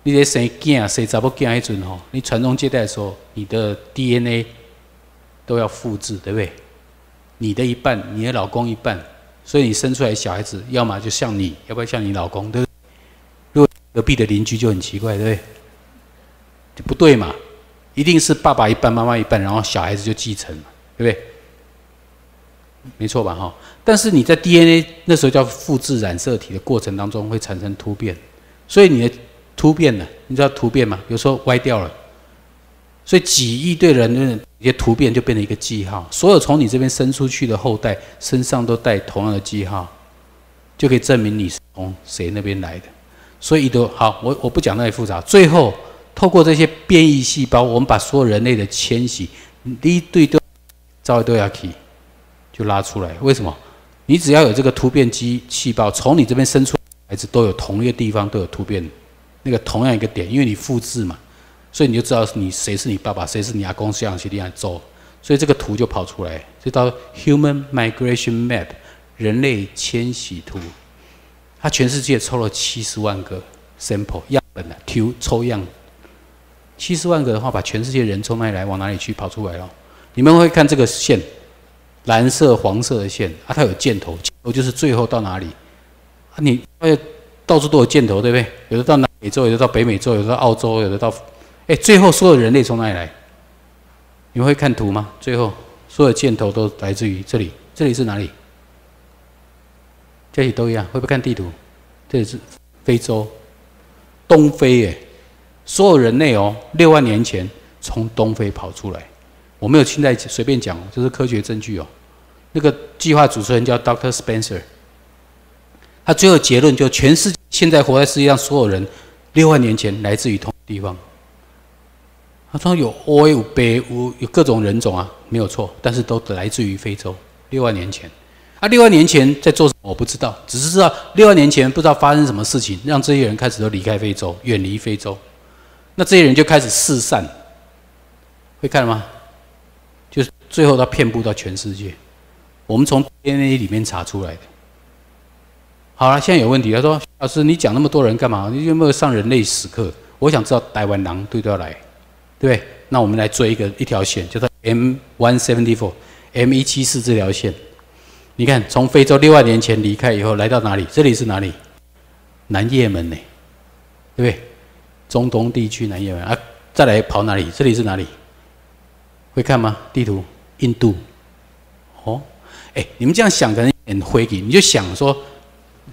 你在生囝、生查某囝那阵吼，你传宗接代的时候，你的 DNA 都要复制，对不对？你的一半，你的老公一半。所以你生出来小孩子，要么就像你，要不要像你老公，对不对？如果隔壁的邻居就很奇怪，对不对？就不对嘛，一定是爸爸一半，妈妈一半，然后小孩子就继承，对不对？没错吧？哈。但是你在 DNA 那时候叫复制染色体的过程当中会产生突变，所以你的突变呢，你知道突变吗？有时候歪掉了。所以几亿对人的一些突变就变成一个记号，所有从你这边生出去的后代身上都带同样的记号，就可以证明你是从谁那边来的。所以都好，我我不讲那些复杂。最后透过这些变异细胞，我们把所有人类的迁徙，第一对都照一堆下去，就拉出来。为什么？你只要有这个突变基细胞，从你这边生出孩子都有同一个地方都有突变，那个同样一个点，因为你复制嘛，所以你就知道你谁是你爸爸，谁是你阿公，这样去这样做，所以这个图就跑出来。这叫 Human Migration Map，人类迁徙图。它全世界抽了七十万个 sample 样本的 Q 抽样，七十万个的话，把全世界人从哪里来，往哪里去，跑出来了。你们会看这个线，蓝色、黄色的线啊，它有箭头，箭头就是最后到哪里啊？你哎，到处都有箭头，对不对？有的到南美洲，有的到北美洲，有的到澳洲，有的到哎，最后所有人类从哪里来？你们会看图吗？最后所有箭头都来自于这里，这里是哪里？这里都一样，会不会看地图？这里是非洲，东非耶，所有人类哦，六万年前从东非跑出来，我没有现在随便讲，这是科学证据哦。那个计划主持人叫 Doctor Spencer，他最后结论就全世界现在活在世界上所有人，六万年前来自于同地方。他说有 O 有 B 有有各种人种啊，没有错，但是都来自于非洲，六万年前。啊，六万年前在做什么？我不知道，只是知道六万年前不知道发生什么事情，让这些人开始都离开非洲，远离非洲。那这些人就开始四散，会看吗？最后它遍布到全世界。我们从 DNA 里面查出来的。好了，现在有问题。他说：“老师，你讲那么多人干嘛？你有没有上人类史课？我想知道台湾狼对都要来，对不对？那我们来追一个一条线，叫做 M one seventy four，M 一七四这条线。”你看，从非洲六万年前离开以后，来到哪里？这里是哪里？南也门呢？对不对？中东地区南也门啊，再来跑哪里？这里是哪里？会看吗？地图，印度。哦，哎，你们这样想可能很灰，你就想说，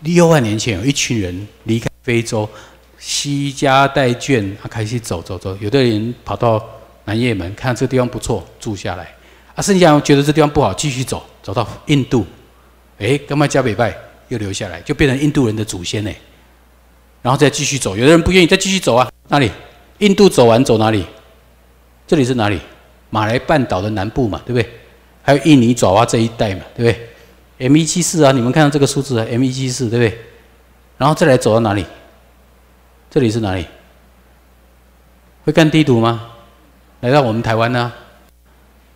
六万年前有一群人离开非洲，西家带眷，他开始走走走，有的人跑到南也门，看这个地方不错，住下来。啊，剩下觉得这地方不好，继续走。走到印度，哎，干嘛加北拜又留下来，就变成印度人的祖先呢？然后再继续走，有的人不愿意再继续走啊？哪里？印度走完走哪里？这里是哪里？马来半岛的南部嘛，对不对？还有印尼爪哇这一带嘛，对不对？M 一七四啊，你们看到这个数字，M 一七四，对不对？然后再来走到哪里？这里是哪里？会看地图吗？来到我们台湾呢？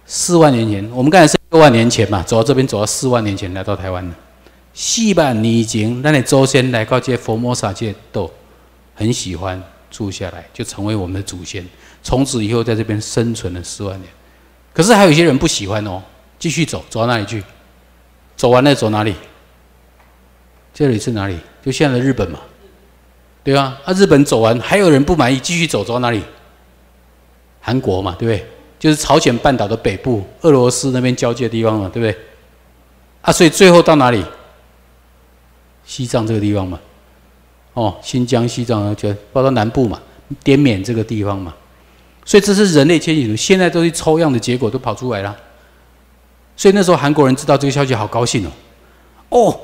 四万年前，我们刚才是六万年前嘛，走到这边，走到四万年前来到台湾的。四万年前，那你祖先来到这佛摩萨界都很喜欢住下来，就成为我们的祖先。从此以后，在这边生存了四万年。可是还有一些人不喜欢哦，继续走，走到哪里去？走完了走哪里？这里是哪里？就现在的日本嘛，对吧？啊，日本走完，还有人不满意，继续走，走到哪里？韩国嘛，对不对？就是朝鲜半岛的北部，俄罗斯那边交界的地方嘛，对不对？啊，所以最后到哪里？西藏这个地方嘛，哦，新疆、西藏就包括南部嘛，滇缅这个地方嘛。所以这是人类迁徙图，现在都是抽样的结果都跑出来了。所以那时候韩国人知道这个消息，好高兴哦。哦，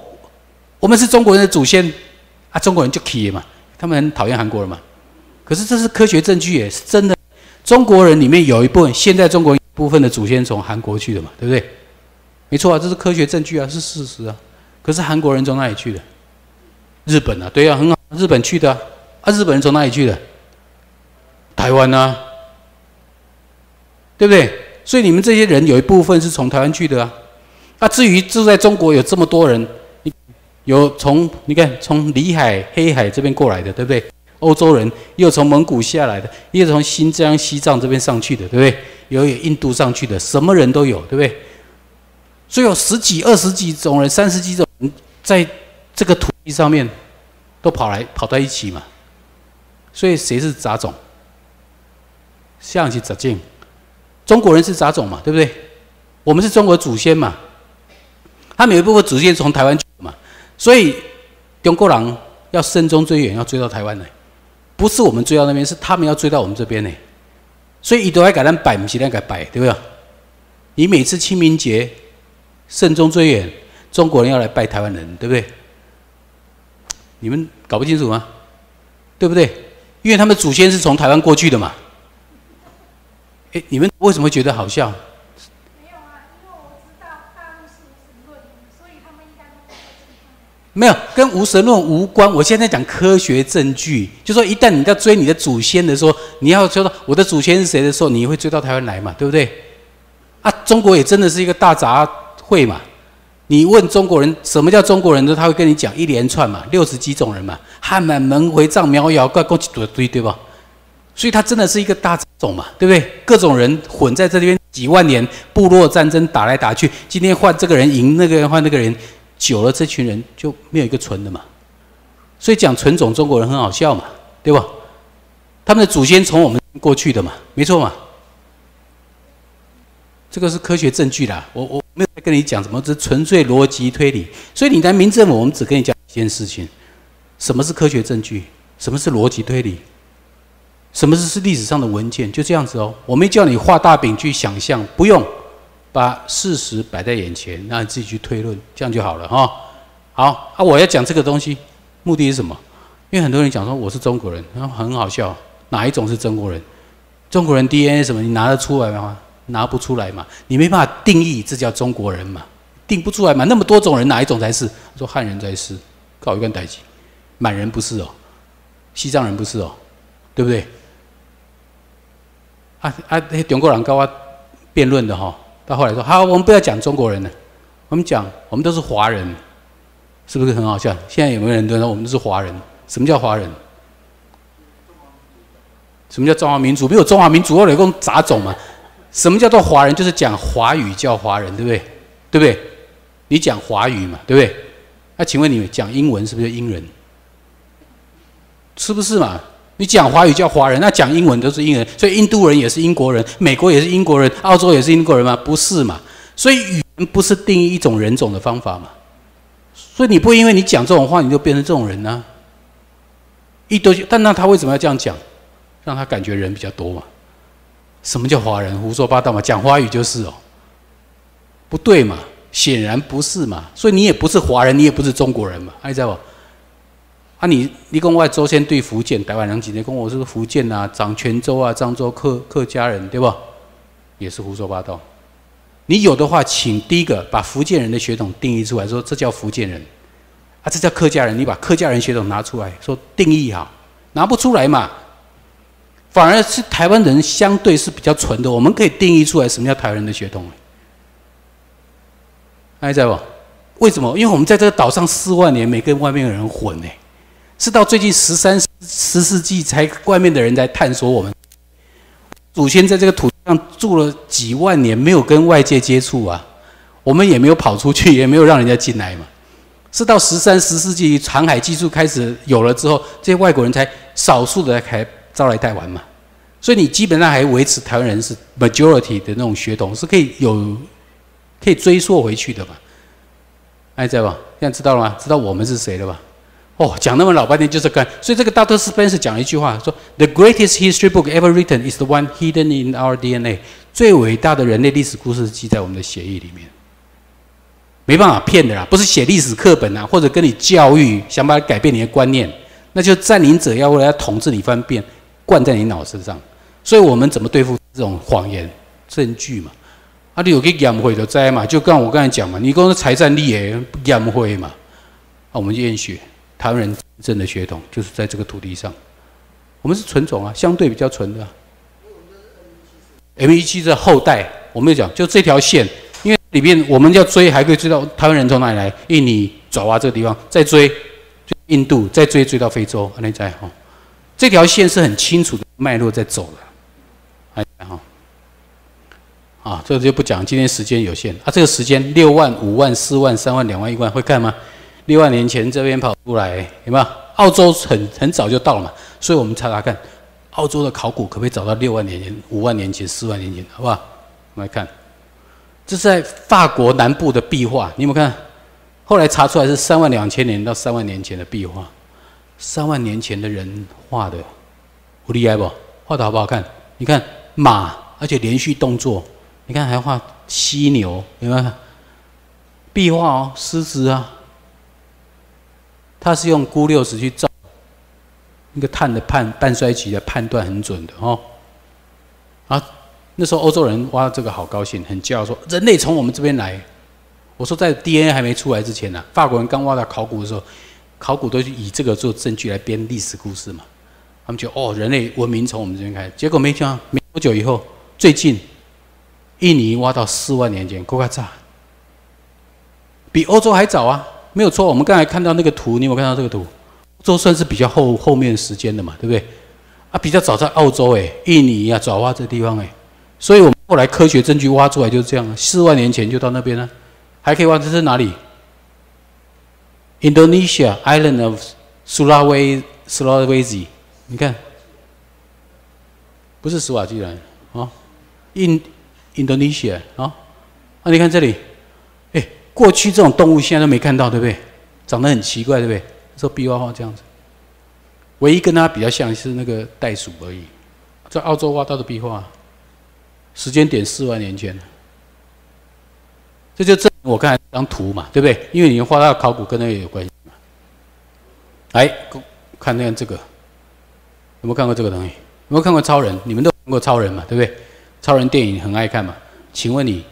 我们是中国人的祖先啊，中国人就可以嘛，他们很讨厌韩国人嘛。可是这是科学证据，也是真的。中国人里面有一部分，现在中国部分的祖先从韩国去的嘛，对不对？没错啊，这是科学证据啊，是事实啊。可是韩国人从哪里去的？日本啊，对啊，很好，日本去的啊。啊，日本人从哪里去的？台湾啊，对不对？所以你们这些人有一部分是从台湾去的啊。那至于住在中国有这么多人，有从你看从里海、黑海这边过来的，对不对？欧洲人又从蒙古下来的，又从新疆、西藏这边上去的，对不对？有有印度上去的，什么人都有，对不对？所以有十几、二十几种人、三十几种人，在这个土地上面都跑来跑在一起嘛。所以谁是杂种？像是杂境，中国人是杂种嘛，对不对？我们是中国祖先嘛，他们有一部分祖先从台湾去的嘛，所以中国人要慎终追远，要追到台湾来。不是我们追到那边，是他们要追到我们这边呢。所以，都还改咱摆，不是咱改摆，对不对？你每次清明节，慎终追远，中国人要来拜台湾人，对不对？你们搞不清楚吗？对不对？因为他们祖先是从台湾过去的嘛。哎，你们为什么觉得好笑？没有啊，因为我知道大陆是无神论，所以他们应该都在。没有跟无神论无关。我现在讲科学证据，就说一旦你在追你的祖先的时候，你要知道我的祖先是谁的时候，你会追到台湾来嘛，对不对？啊，中国也真的是一个大杂烩嘛。你问中国人什么叫中国人呢？他会跟你讲一连串嘛，六十几种人嘛，汉满蒙回藏苗瑶怪各起一堆，对吧？所以它真的是一个大种嘛，对不对？各种人混在这边几万年，部落战争打来打去，今天换这个人赢，那个人换那个人，久了这群人就没有一个纯的嘛。所以讲纯种中国人很好笑嘛，对吧？他们的祖先从我们过去的嘛，没错嘛。这个是科学证据啦，我我没有在跟你讲什么，这纯粹逻辑推理。所以你来民政，我们只跟你讲一件事情：什么是科学证据？什么是逻辑推理？什么是是历史上的文件？就这样子哦。我没叫你画大饼去想象，不用把事实摆在眼前，让你自己去推论，这样就好了哈。好啊，我要讲这个东西，目的是什么？因为很多人讲说我是中国人，然后很好笑，哪一种是中国人？中国人 DNA 什么？你拿得出来吗？拿不出来嘛？你没办法定义这叫中国人嘛？定不出来嘛？那么多种人，哪一种才是？说汉人才是，搞一个代际，满人不是哦，西藏人不是哦，对不对？啊啊！那些中国人跟我辩论的哈，到后来说好，我们不要讲中国人了，我们讲我们都是华人，是不是很好笑？现在有没有人都说我们都是华人？什么叫华人？什么叫中华民族？没有中华民族，我有共杂种嘛？什么叫做华人？就是讲华语叫华人，对不对？对不对？你讲华语嘛，对不对？那请问你讲英文是不是英人？是不是嘛？你讲华语叫华人，那讲英文都是英人，所以印度人也是英国人，美国也是英国人，澳洲也是英国人吗？不是嘛？所以语言不是定义一种人种的方法嘛？所以你不因为你讲这种话，你就变成这种人呢？一堆，但那他为什么要这样讲？让他感觉人比较多嘛？什么叫华人？胡说八道嘛！讲华语就是哦，不对嘛？显然不是嘛！所以你也不是华人，你也不是中国人嘛？还在不？啊，你你跟外周先对福建台湾人几年，跟我是福建啊、漳泉州啊、漳州客客家人，对不？也是胡说八道。你有的话，请第一个把福建人的血统定义出来，说这叫福建人，啊，这叫客家人。你把客家人血统拿出来说定义好，拿不出来嘛？反而是台湾人相对是比较纯的，我们可以定义出来什么叫台湾人的血统。还在不？为什么？因为我们在这个岛上四万年没跟外面的人混呢，是到最近十三十世纪才外面的人在探索我们。祖先在这个土地上住了几万年，没有跟外界接触啊，我们也没有跑出去，*laughs* 也没有让人家进来嘛。是到十三十世纪航海技术开始有了之后，这些外国人才少数的才。招来台湾嘛，所以你基本上还维持台湾人是 majority 的那种血统，是可以有可以追溯回去的嘛？还在吧？现在知道了吗？知道我们是谁了吧？哦，讲那么老半天就是干，所以这个 Doctor Spencer 讲了一句话，说 The greatest history book ever written is the one hidden in our DNA。最伟大的人类历史故事记在我们的血液里面，没办法骗的啦，不是写历史课本啊，或者跟你教育，想把它改变你的观念，那就占领者要为了要统治你翻遍。灌在你脑子上，所以我们怎么对付这种谎言证据嘛？啊，你有个验会的灾嘛？就刚我刚才讲嘛，你讲财战力也验会嘛？啊，我们就验血，台湾人真正的血统就是在这个土地上，我们是纯种啊，相对比较纯的。M 一七的后代，我们讲就这条线，因为里面我们要追，还可以追到台湾人从哪里来？印尼、爪哇这个地方，再追，就印度，再追追到非洲，那在哈。这条线是很清楚的脉络在走的，哎哈，啊，这个就不讲，今天时间有限啊。这个时间六万、五万、四万、三万、两万、一万，会看吗？六万年前这边跑出来，有没有？澳洲很很早就到了嘛，所以我们查查看，澳洲的考古可不可以找到六万年前、五万年前、四万年前，好不好？我们来看，这是在法国南部的壁画，你有没有看？后来查出来是三万两千年到三万年前的壁画。三万年前的人画的，不厉害不？画的好不好看？你看马，而且连续动作，你看还画犀牛，有没有？壁画哦，狮子啊，他是用钴六十去照那个碳的判半衰期的判断很准的哦。啊，那时候欧洲人挖到这个好高兴，很骄傲说人类从我们这边来，我说在 DNA 还没出来之前呢，法国人刚挖到考古的时候，考古都是以这个做证据来编历史故事嘛。他们就哦，人类文明从我们这边开始。结果没想到没多久以后，最近印尼挖到四万年前，够卡炸，比欧洲还早啊，没有错。我们刚才看到那个图，你有没有看到这个图？欧洲算是比较后后面时间的嘛，对不对？啊，比较早在澳洲哎，印尼啊，爪哇这地方哎，所以我们后来科学证据挖出来就是这样，四万年前就到那边了，还可以挖这是哪里？Indonesia island of Sulawesi Sulawesi，你看，不是斯瓦基兰啊，In Indonesia 啊，啊，你看这里，过去这种动物现在都没看到，对不对？长得很奇怪，对不对？说壁画画这样子。唯一跟它比较像是那个袋鼠而已，在澳洲挖到的壁画，时间点四万年前，这就证明我看张图嘛，对不对？因为你画到考古跟那个有关系嘛。来，看看这个，有没有看过这个东西？有没有看过超人？你们都看过超人嘛，对不对？超人电影很爱看嘛。请问你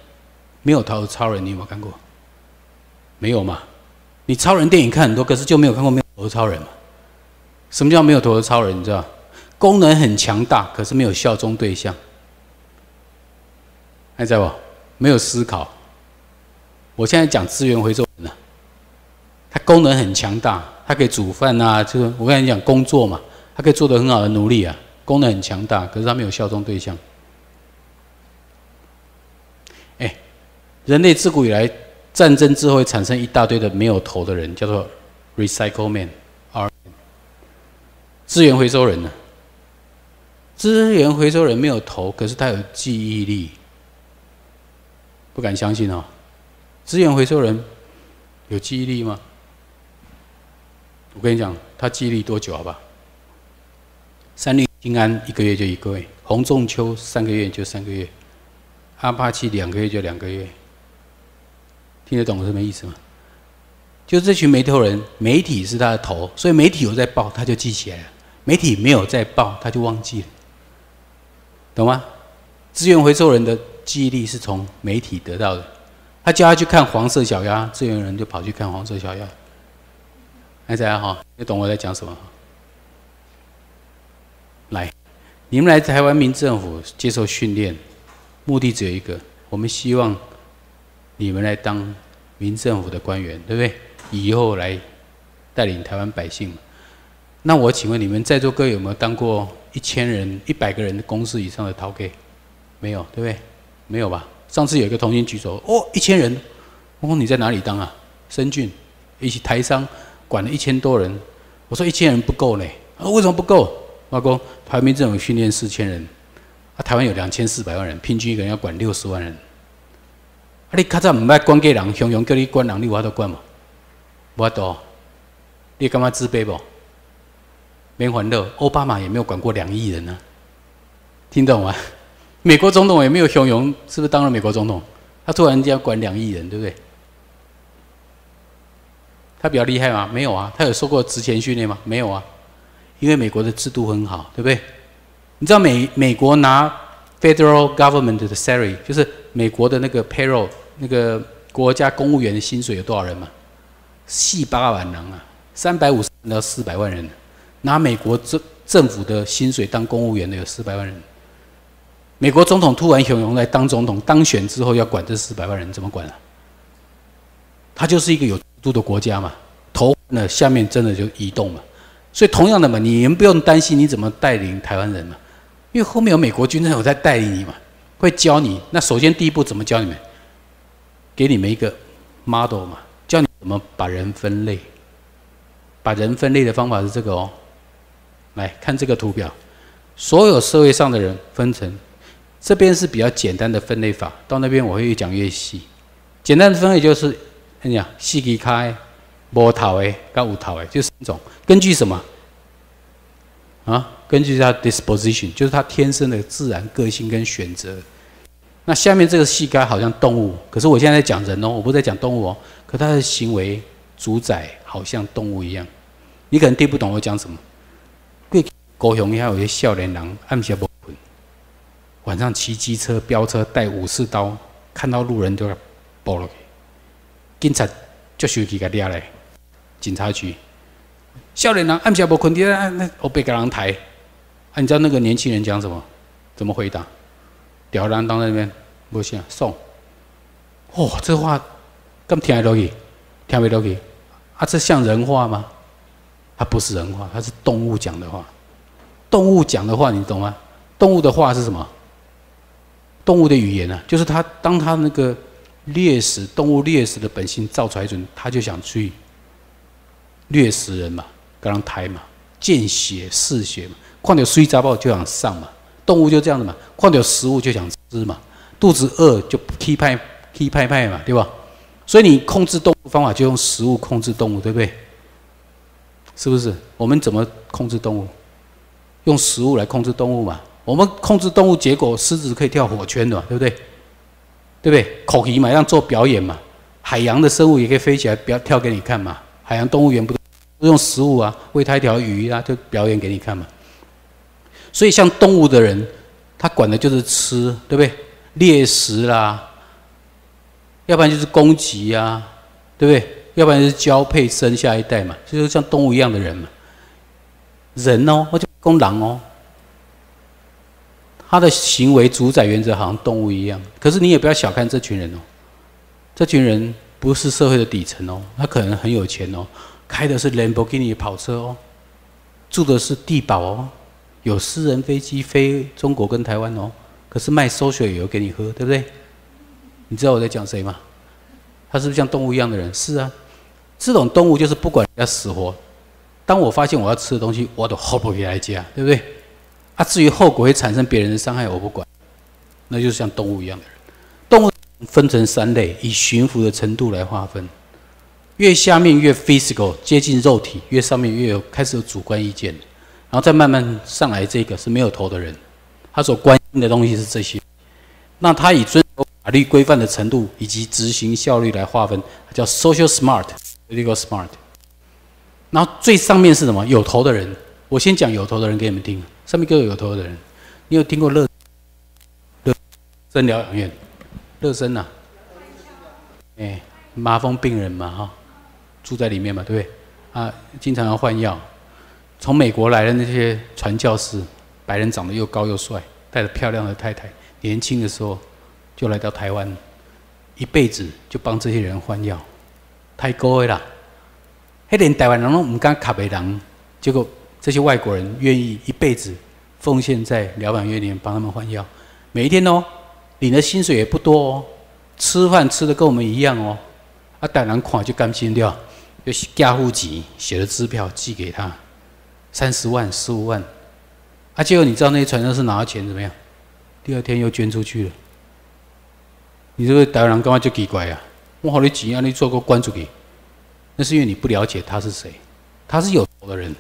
没有头超人，你有没有看过？没有嘛？你超人电影看很多，可是就没有看过没有头的超人嘛？什么叫没有头的超人？你知道？功能很强大，可是没有效忠对象。还在不？没有思考。我现在讲资源回收人呢，它功能很强大，它可以煮饭啊，就是我跟你讲工作嘛，它可以做得很好的奴隶啊，功能很强大，可是它没有效忠对象。哎，人类自古以来战争之后会产生一大堆的没有头的人，叫做 recycle man。资源回收人呢？资源回收人没有头，可是他有记忆力。不敢相信哦！资源回收人有记忆力吗？我跟你讲，他记忆力多久？好吧？三氯氰胺一个月就一个月，洪仲秋三个月就三个月，阿帕奇两个月就两个月。听得懂什么意思吗？就这群没头人，媒体是他的头，所以媒体有在报，他就记起来了。媒体没有在报，他就忘记了，懂吗？资源回收人的记忆力是从媒体得到的。他叫他去看黄色小鸭，资源人就跑去看黄色小鸭。大家哈，你懂我在讲什么？来，你们来台湾民政府接受训练，目的只有一个：我们希望你们来当民政府的官员，对不对？以后来带领台湾百姓。那我请问你们在座各位有没有当过一千人、一百个人的公司以上的陶 K？没有，对不对？没有吧？上次有一个同学举手，哦，一千人，我说你在哪里当啊？深圳，一起台商管了一千多人。我说一千人不够呢，啊，为什么不够？老公，台湾政府训练四千人，啊，台湾有两千四百万人，平均一个人要管六十万人。啊，你较早唔爱管给人，雄雄叫你管人，你有法度管吗？无法度，你感觉自卑不？没还乐，奥巴马也没有管过两亿人呢，听懂吗？*laughs* 美国总统也没有雄勇，是不是当了美国总统？他突然间管两亿人，对不对？他比较厉害吗？没有啊，他有受过职前训练吗？没有啊，因为美国的制度很好，对不对？你知道美美国拿 federal government 的 salary，就是美国的那个 payroll，那个国家公务员的薪水有多少人嘛？四八万人啊，三百五十到四百万人。拿美国政政府的薪水当公务员的有四百万人。美国总统突然雄勇来当总统，当选之后要管这四百万人，怎么管啊？他就是一个有制度的国家嘛，头那下面真的就移动嘛。所以同样的嘛，你们不用担心你怎么带领台湾人嘛，因为后面有美国军政有在带领你嘛，会教你。那首先第一步怎么教你们？给你们一个 model 嘛，教你怎么把人分类。把人分类的方法是这个哦。来看这个图表，所有社会上的人分成，这边是比较简单的分类法，到那边我会越讲越细。简单的分类就是，跟你讲，细给开，无头诶，跟无头诶，就是一种根据什么？啊，根据他 disposition，就是他天生的自然个性跟选择。那下面这个细该好像动物，可是我现在在讲人哦，我不在讲动物哦，可他的行为主宰好像动物一样，你可能听不懂我讲什么。高雄也有些少年人暗时无困，晚上骑机车飙车带武士刀，看到路人就要爆了。警察就手机给抓来，警察局。少年人暗下无困地啊，那我被个人抬。啊，你知道那个年轻人讲什么？怎么回答？吊儿郎当在那边，不行，送。哦，这话咁听得到去，听不落去。啊，这像人话吗？它不是人话，它是动物讲的话。动物讲的话，你懂吗？动物的话是什么？动物的语言啊，就是它当它那个猎食动物猎食的本性造出来准，它就想去掠食人嘛，跟人抬嘛，见血嗜血嘛，看到水杂报就想上嘛。动物就这样子嘛，看到食物就想吃嘛，肚子饿就踢拍踢拍拍嘛，对吧？所以你控制动物方法就用食物控制动物，对不对？是不是？我们怎么控制动物？用食物来控制动物嘛？我们控制动物，结果狮子可以跳火圈的嘛，对不对？对不对？口蹄嘛，让做表演嘛。海洋的生物也可以飞起来表跳给你看嘛。海洋动物园不用食物啊，喂它一条鱼啊，就表演给你看嘛。所以像动物的人，他管的就是吃，对不对？猎食啦，要不然就是攻击呀，对不对？要不然就是交配生下一代嘛，就是像动物一样的人嘛。人哦，我就公狼哦。他的行为主宰原则好像动物一样，可是你也不要小看这群人哦。这群人不是社会的底层哦，他可能很有钱哦，开的是兰博基尼跑车哦，住的是地堡哦，有私人飞机飞中国跟台湾哦。可是卖馊水油给你喝，对不对？你知道我在讲谁吗？他是不是像动物一样的人？是啊，这种动物就是不管人家死活，当我发现我要吃的东西，我都毫不给他家，对不对？啊，至于后果会产生别人的伤害，我不管，那就是像动物一样的人。动物分成三类，以驯服的程度来划分，越下面越 physical 接近肉体，越上面越有开始有主观意见，然后再慢慢上来，这个是没有头的人，他所关心的东西是这些，那他以遵守法律规范的程度以及执行效率来划分，叫 social smart，legal smart。然后最上面是什么？有头的人，我先讲有头的人给你们听。上面各有头的人，你有听过乐乐生疗养院？乐生呐，哎，麻风病人嘛哈，住在里面嘛，对不对？啊，经常要换药。从美国来的那些传教士，白人长得又高又帅，带着漂亮的太太，年轻的时候就来到台湾，一辈子就帮这些人换药，太高了啦！迄连台湾人都唔敢卡白人，结果。这些外国人愿意一辈子奉献在疗养院里面帮他们换药，每一天哦，领的薪水也不多哦，吃饭吃的跟我们一样哦，啊，当然款就甘心掉，就加户籍写了支票寄给他，三十万、十五万，啊，结果你知道那些传销是拿到钱怎么样？第二天又捐出去了。你这个台湾人干嘛就奇怪啊？我好你钱啊，你做个关出去，那是因为你不了解他是谁，他是有仇的人。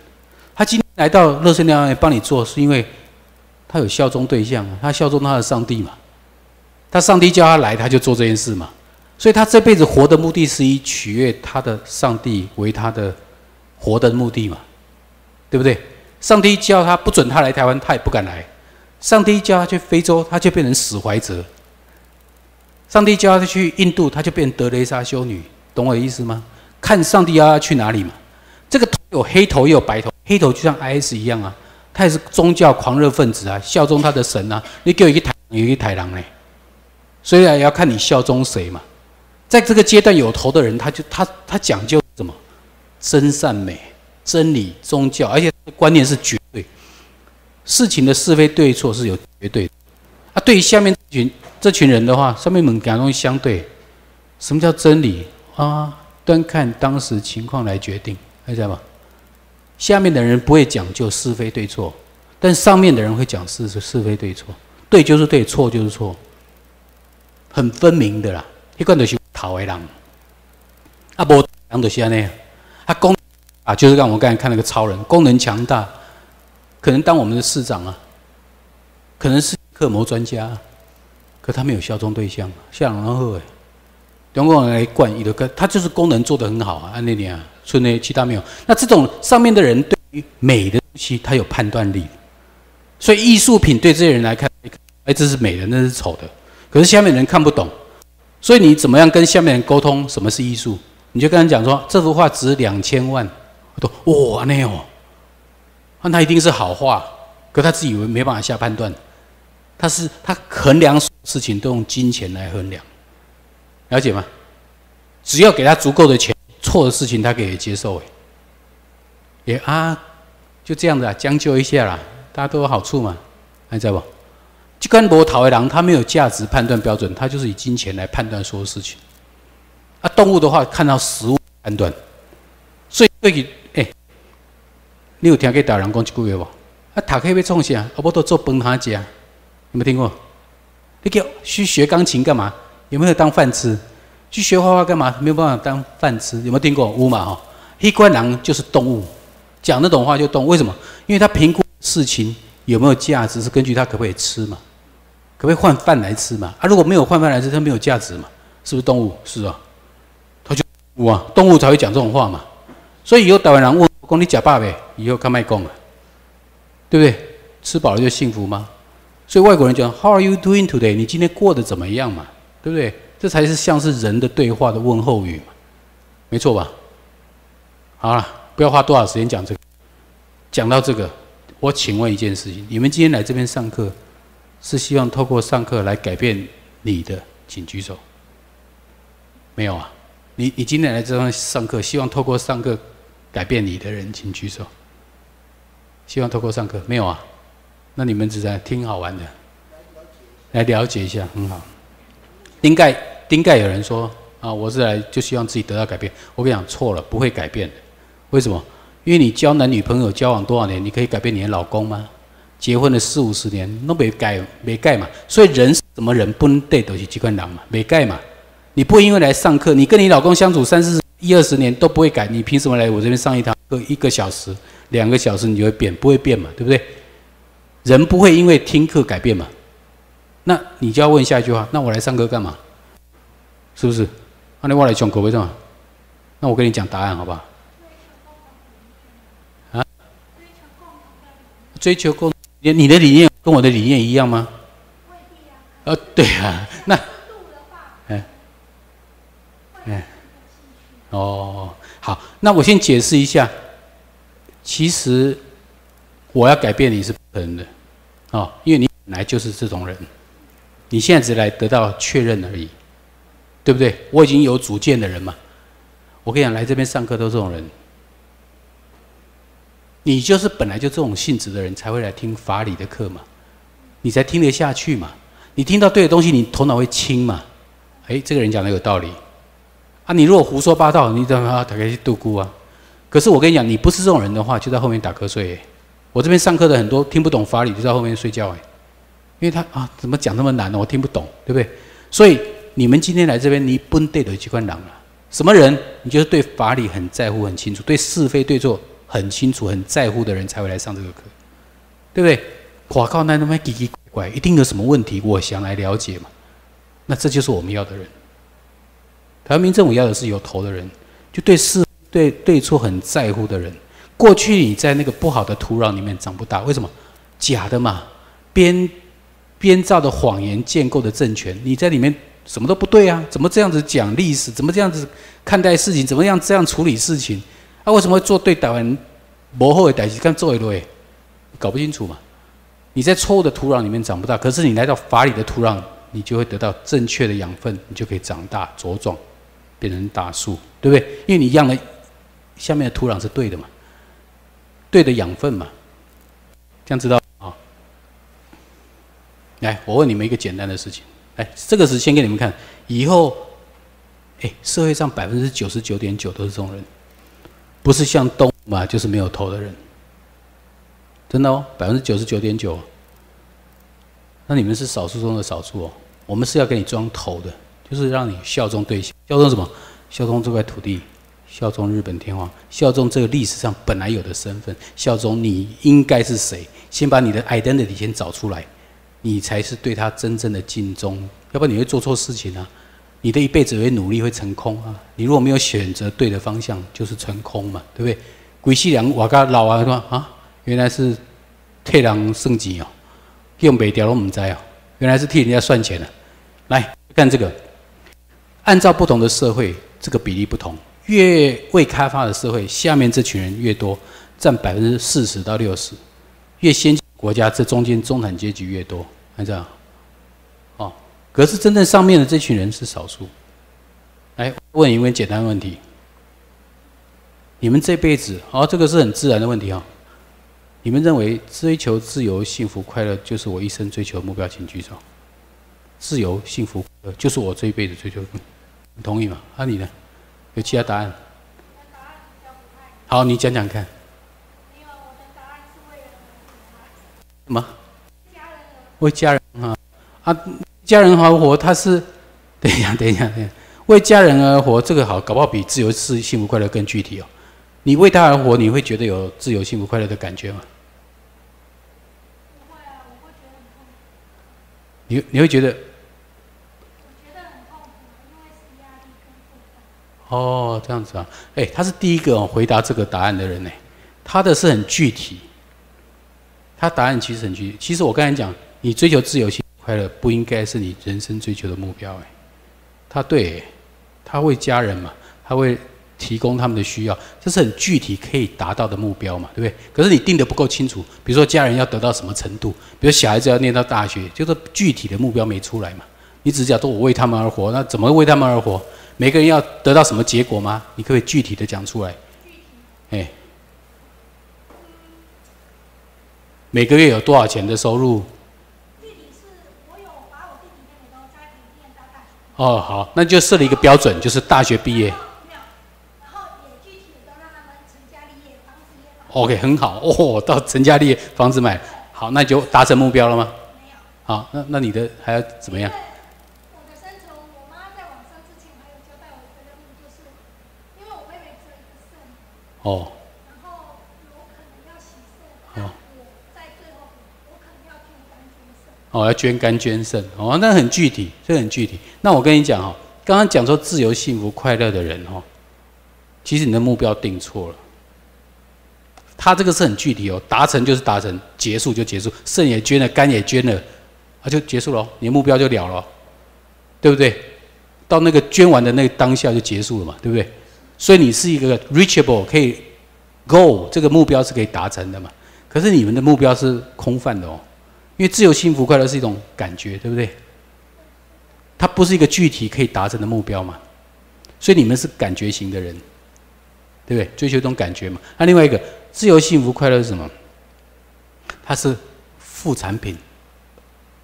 他今天来到乐生疗养院帮你做，是因为他有效忠对象，他效忠他的上帝嘛。他上帝叫他来，他就做这件事嘛。所以他这辈子活的目的是以取悦他的上帝为他的活的目的嘛，对不对？上帝叫他不准他来台湾，他也不敢来。上帝叫他去非洲，他就变成史怀哲。上帝叫他去印度，他就变德雷莎修女，懂我的意思吗？看上帝要他去哪里嘛。这个有黑头，也有白头。黑头就像 IS 一样啊，他也是宗教狂热分子啊，效忠他的神啊。你给我一个台，有一个台狼嘞，所以要看你效忠谁嘛。在这个阶段有头的人，他就他他讲究什么？真善美、真理、宗教，而且观念是绝对。事情的是非对错是有绝对的。啊，对于下面这群这群人的话，上面们讲东西相对。什么叫真理啊？端看当时情况来决定，还在吗？下面的人不会讲究是非对错，但上面的人会讲是是非对错，对就是对，错就是错，很分明的啦。一贯的是讨为人，啊，无人就是安尼，他功啊，就是让我们刚才看那个超人，功能强大，可能当我们的市长啊，可能是克谋专家，可他没有效忠对象，像然后诶，中国人来惯一的，他就是功能做得很好啊，安那里啊。村内其他没有，那这种上面的人对于美的东西，他有判断力，所以艺术品对这些人来看，哎，这是美的，那是丑的。可是下面人看不懂，所以你怎么样跟下面人沟通？什么是艺术？你就跟他讲说，这幅画值两千万，都哇那哦，那他一定是好画，可他自己以为没办法下判断，他是他衡量事情都用金钱来衡量，了解吗？只要给他足够的钱，错的事情他可以接受，哎，也啊，就这样子啊，将就一下啦，大家都有好处嘛，还在不？就跟波讨为狼，他没有价值判断标准，他就是以金钱来判断所有事情。啊，动物的话看到食物判断，所以对于哎，你有听过大人讲一句话不？啊，塔克要创啥？啊，我都做崩他家，有没听过？你叫去学钢琴干嘛？有没有当饭吃？去学画画干嘛？没有办法当饭吃，有没有听过？乌马哈，黑冠狼就是动物，讲那种话就动。为什么？因为他评估事情有没有价值，是根据他可不可以吃嘛？可不可以换饭来吃嘛？啊，如果没有换饭来吃，它没有价值嘛？是不是动物？是啊，它就哇，动物才会讲这种话嘛。所以以后台湾人问讲你假爸呗，以后看卖公了，对不对？吃饱了就幸福吗？所以外国人讲 How are you doing today？你今天过得怎么样嘛？对不对？这才是像是人的对话的问候语嘛，没错吧？好了，不要花多少时间讲这个。讲到这个，我请问一件事情：你们今天来这边上课？是希望透过上课来改变你的，请举手。没有啊？你你今天来这边上课，希望透过上课改变你的人，请举手。希望透过上课，没有啊？那你们只在听好玩的，来了解一下，很好。丁盖丁盖有人说啊，我是来就希望自己得到改变。我跟你讲错了，不会改变的。为什么？因为你交男女朋友交往多少年，你可以改变你的老公吗？结婚了四五十年，都没改，没改嘛。所以人什么人不能对得起机关狼嘛？没改嘛。你不会因为来上课，你跟你老公相处三四一二十年都不会改，你凭什么来我这边上一堂课一个小时、两个小时你就会变？不会变嘛？对不对？人不会因为听课改变嘛？那你就要问下一句话：那我来上课干嘛？是不是？那你我来讲口碑上，那我跟你讲答案好不好？啊？追求共。你你的理念跟我的理念一样吗？呃，对啊，那，嗯，嗯，哦，好，那我先解释一下。其实我要改变你是不可能的，哦，因为你本来就是这种人，你现在只来得到确认而已，对不对？我已经有主见的人嘛。我跟你讲，来这边上课都是这种人。你就是本来就这种性质的人，才会来听法理的课嘛，你才听得下去嘛。你听到对的东西，你头脑会清嘛。哎，这个人讲的有道理啊。你如果胡说八道，你怎么打开去度孤啊？可是我跟你讲，你不是这种人的话，就在后面打瞌睡。我这边上课的很多听不懂法理，就在后面睡觉哎，因为他啊，怎么讲那么难呢？我听不懂，对不对？所以你们今天来这边，你不对的机关狼了。什么人？你就是对法理很在乎、很清楚，对是非对错。很清楚、很在乎的人才会来上这个课，对不对？夸靠那他妈奇奇怪怪，一定有什么问题，我想来了解嘛。那这就是我们要的人。台湾民政府要的是有头的人，就对事、对对错很在乎的人。过去你在那个不好的土壤里面长不大，为什么？假的嘛，编编造的谎言建构的政权，你在里面什么都不对啊？怎么这样子讲历史？怎么这样子看待事情？怎么样这样处理事情？他为什么会做对台湾不好的代志？看做一堆，搞不清楚嘛？你在错误的土壤里面长不大，可是你来到法理的土壤，你就会得到正确的养分，你就可以长大茁壮，变成大树，对不对？因为你养的下面的土壤是对的嘛，对的养分嘛，这样知道啊？来，我问你们一个简单的事情，哎，这个是先给你们看，以后，哎，社会上百分之九十九点九都是这种人。不是像动物嘛，就是没有头的人，真的哦，百分之九十九点九。那你们是少数中的少数哦。我们是要给你装头的，就是让你效忠对象，效忠什么？效忠这块土地，效忠日本天皇，效忠这个历史上本来有的身份，效忠你应该是谁？先把你的 identity 先找出来，你才是对他真正的尽忠，要不然你会做错事情啊。你的一辈子会努力会成空啊！你如果没有选择对的方向，就是成空嘛，对不对？鬼西凉，我刚老啊说啊，原来是替人升级哦，用北调都唔知哦，原来是替人家算钱的。来看这个，按照不同的社会，这个比例不同。越未开发的社会，下面这群人越多，占百分之四十到六十；越先进国家，这中间中产阶级越多。看这样，可是真正上面的这群人是少数。来问一问简单问题：你们这辈子，哦，这个是很自然的问题哈。你们认为追求自由、幸福、快乐就是我一生追求的目标？请举手。自由、幸福、快乐就是我这一辈子追求的。你同意吗？那你呢？有其他答案？好，你讲讲看。什么？为家人啊啊！家人而活，他是 *laughs* 等一下，等一下，等一下，为家人而活，这个好，搞不好比自由、是幸福、快乐更具体哦。你为他而活，你会觉得有自由、幸福、快乐的感觉吗？你你会觉得？哦，这样子啊，哎，他是第一个回答这个答案的人呢，他的是很具体，他答案其实很具体。其实我刚才讲，你追求自由、幸福、快乐，不应该是你人生追求的目标哎。他对，他为家人嘛，他会提供他们的需要，这是很具体可以达到的目标嘛，对不对？可是你定的不够清楚，比如说家人要得到什么程度，比如小孩子要念到大学，就是具体的目标没出来嘛。你只讲说我为他们而活，那怎么为他们而活？每个人要得到什么结果吗？你可以具体的讲出来。哎，每个月有多少钱的收入？弟弟是，我有把我弟弟妹妹都在念到大学。哦，好，那就设了一个标准，就是大学毕业。OK，很好哦，到成家立业，房子买好，那就达成目标了吗？好，那那你的还要怎么样？哦。然后有可能要洗肾，哦，在最后我可能要捐肝捐肾。哦，要捐肝捐肾，哦，那很具体，这很具体。那我跟你讲哦，刚刚讲说自由、幸福、快乐的人哦，其实你的目标定错了。他这个是很具体哦，达成就是达成，结束就结束，肾也捐了，肝也捐了，啊，就结束了，你的目标就了了，对不对？到那个捐完的那个当下就结束了嘛，对不对？所以你是一个 reachable 可以 go 这个目标是可以达成的嘛？可是你们的目标是空泛的哦，因为自由、幸福、快乐是一种感觉，对不对？它不是一个具体可以达成的目标嘛？所以你们是感觉型的人，对不对？追求一种感觉嘛？那另外一个自由、幸福、快乐是什么？它是副产品，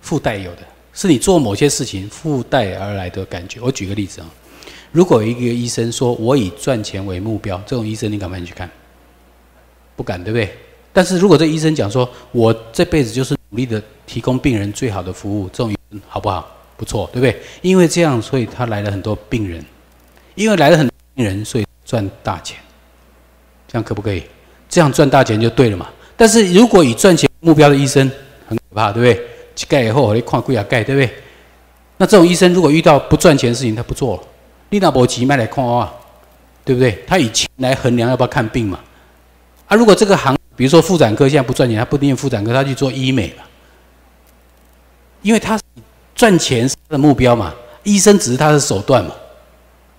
附带有的，是你做某些事情附带而来的感觉。我举个例子啊。如果一个医生说我以赚钱为目标，这种医生你敢不敢去看？不敢，对不对？但是如果这医生讲说我这辈子就是努力的提供病人最好的服务，这种医生好不好？不错，对不对？因为这样，所以他来了很多病人，因为来了很多病人，所以赚大钱。这样可不可以？这样赚大钱就对了嘛。但是如果以赚钱目标的医生很可怕，对不对？盖以后我看贵啊盖，对不对？那这种医生如果遇到不赚钱的事情，他不做了。你那波急卖来看啊，对不对？他以钱来衡量要不要看病嘛？啊，如果这个行，比如说妇产科现在不赚钱，他不念妇产科，他去做医美嘛？因为他赚钱是他的目标嘛，医生只是他的手段嘛，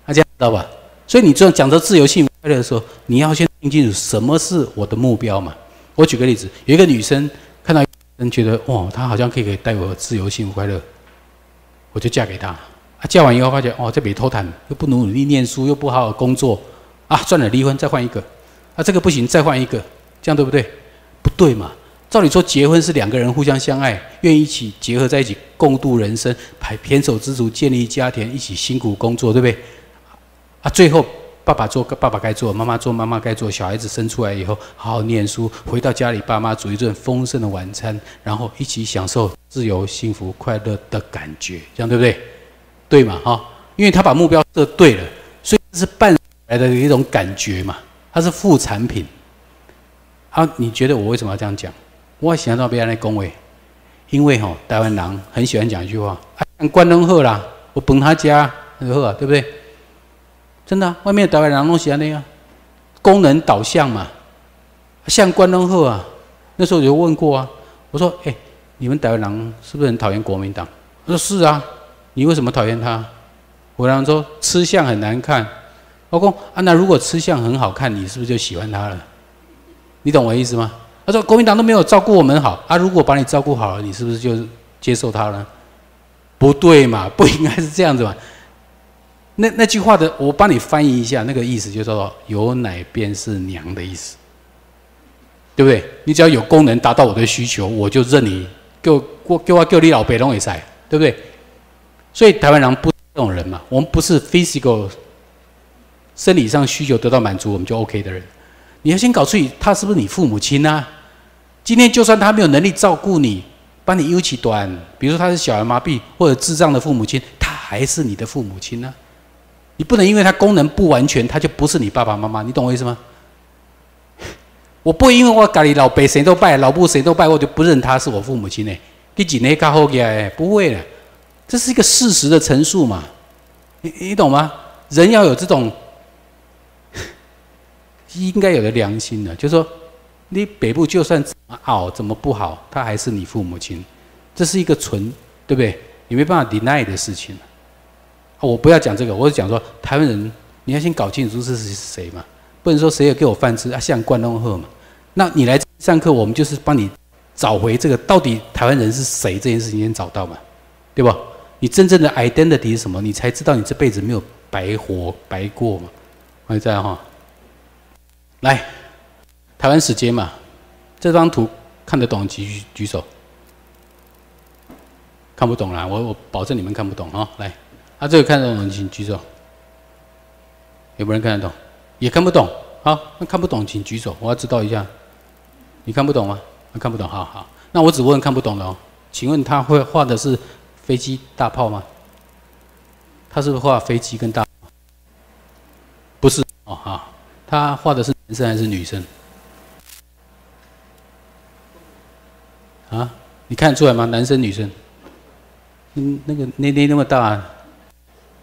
大家知道吧？所以你这样讲到自由、幸福、快乐的时候，你要先听清楚什么是我的目标嘛？我举个例子，有一个女生看到人觉得哇，她好像可以给带我自由、幸福、快乐，我就嫁给他。嫁完以后发觉，哦，这没偷谈，又不努力念书，又不好好工作，啊，算了，离婚再换一个，啊，这个不行，再换一个，这样对不对？不对嘛？照理说，结婚是两个人互相相爱，愿意一起结合在一起共度人生，排偏手知足，建立家庭，一起辛苦工作，对不对？啊，最后爸爸做爸爸该做，妈妈做妈妈该做，小孩子生出来以后好好念书，回到家里，爸妈煮一顿丰盛的晚餐，然后一起享受自由、幸福、快乐的感觉，这样对不对？对嘛哈？因为他把目标设对了，所以这是伴来的一种感觉嘛。它是副产品。啊，你觉得我为什么要这样讲？我想到别人来恭维，因为哈，台湾人很喜欢讲一句话：啊，关东鹤啦，我崩他家，很好啊，对不对？真的，外面台湾人弄喜欢那样，功能导向嘛。像关东鹤啊，那时候有问过啊，我说：哎，你们台湾人是不是很讨厌国民党？他说是啊。你为什么讨厌他？我常说吃相很难看，老公啊，那如果吃相很好看，你是不是就喜欢他了？你懂我意思吗？他说国民党都没有照顾我们好啊，如果把你照顾好了，你是不是就接受他了？不对嘛，*laughs* 不应该是这样子嘛。那那句话的，我帮你翻译一下，那个意思就是说有奶便是娘的意思，对不对？你只要有功能达到我的需求，我就认你，给我我给我叫你老北龙也塞，对不对？所以台湾人不这种人嘛，我们不是 physical 生理上需求得到满足我们就 OK 的人。你要先搞清楚他是不是你父母亲啊？今天就算他没有能力照顾你，帮你优起短，比如说他是小儿麻痹或者智障的父母亲，他还是你的父母亲呢。你不能因为他功能不完全，他就不是你爸爸妈妈，你懂我意思吗？我不会因为我家里老辈谁都拜，老部谁都拜，我就不认他是我父母亲呢？第几年搞后起来？不会的。这是一个事实的陈述嘛？你你懂吗？人要有这种应该有的良心的，就是说，你北部就算怎么好怎么不好，他还是你父母亲，这是一个纯对不对？你没办法 deny 的事情。我不要讲这个，我是讲说台湾人，你要先搞清楚这是谁嘛，不能说谁也给我饭吃啊，像关东鹤嘛。那你来上课，我们就是帮你找回这个到底台湾人是谁这件事情先找到嘛，对吧？你真正的 identity 是什么？你才知道你这辈子没有白活白过嘛。还在哈，来，台湾时间嘛，这张图看得懂举举手，看不懂啦，我我保证你们看不懂哈。来，啊这个看得懂请举手，有没有人看得懂？也看不懂，好，那看不懂请举手，我要知道一下，你看不懂吗？看不懂，好好，那我只问看不懂的哦，请问他会画的是？飞机大炮吗？他是不是画飞机跟大，不是哦哈，他画的是男生还是女生？啊，你看得出来吗？男生女生？嗯，那个那那那么大，啊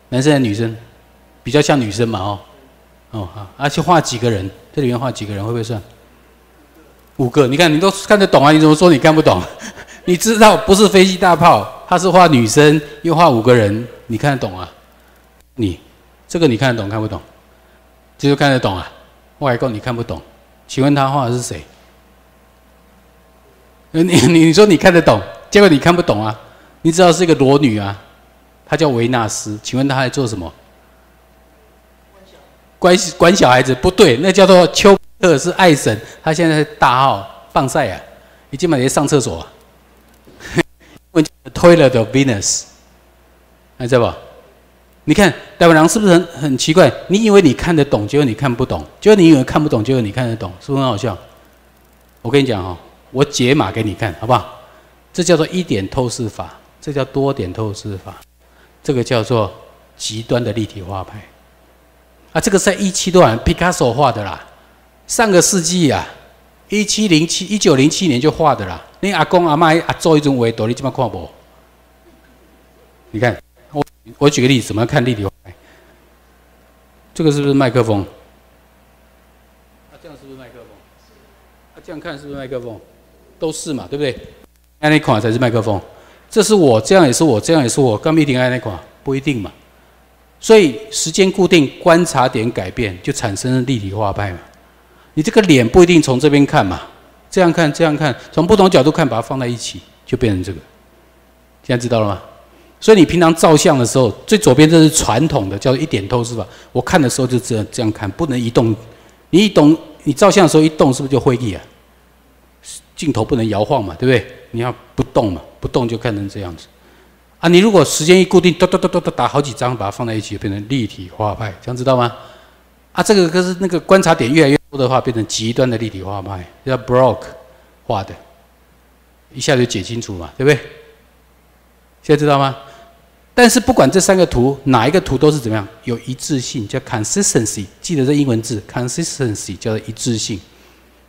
男生还是女生？比较像女生嘛哦，哦好，而且画几个人？这里面画几个人？会不会算？五个？你看你都看得懂啊？你怎么说你看不懂？*laughs* 你知道不是飞机大炮，他是画女生，又画五个人，你看得懂啊？你这个你看得懂看不懂？这就看得懂啊？外公你看不懂？请问他画的是谁？你你你说你看得懂，结果你看不懂啊？你知道是一个裸女啊？她叫维纳斯，请问她在做什么？管小管小孩子不对，那叫做丘克是爱神，他现在大号放赛啊，你今晚也上厕所。*laughs* 问 Toilet of Venus，还在不？你看大白狼是不是很很奇怪？你以为你看得懂，结果你看不懂；结果你以为看不懂，结果你看得懂，是不是很好笑？我跟你讲哦，我解码给你看，好不好？这叫做一点透视法，这叫多点透视法，这个叫做极端的立体画派。啊，这个在一七多少？Picasso 画的啦，上个世纪啊。一七零七一九零七年就画的啦，你阿公阿妈阿做一种维度，你怎么看不？你看我我举个例子，怎么看立体画？这个是不是麦克风？啊，这样是不是麦克风？啊，这样看是不是麦克风？都是嘛，对不对？按那款才是麦克风。这是我，这样也是我，这样也是我。刚没听按那款，不一定嘛。所以时间固定，观察点改变，就产生了立体画派嘛。你这个脸不一定从这边看嘛，这样看这样看，从不同角度看，把它放在一起，就变成这个。现在知道了吗？所以你平常照相的时候，最左边这是传统的，叫一点透视法。我看的时候就这样这样看，不能移动。你一动，你照相的时候一动，是不是就会议啊？镜头不能摇晃嘛，对不对？你要不动嘛，不动就看成这样子。啊，你如果时间一固定，嘟嘟嘟嘟嘟打好几张，把它放在一起，变成立体画派，这样知道吗？啊，这个可是那个观察点越来越多的话，变成极端的立体画派，叫 Broke 画的，一下就解清楚嘛，对不对？现在知道吗？但是不管这三个图哪一个图都是怎么样，有一致性，叫 consistency。记得这英文字 consistency 叫做一致性。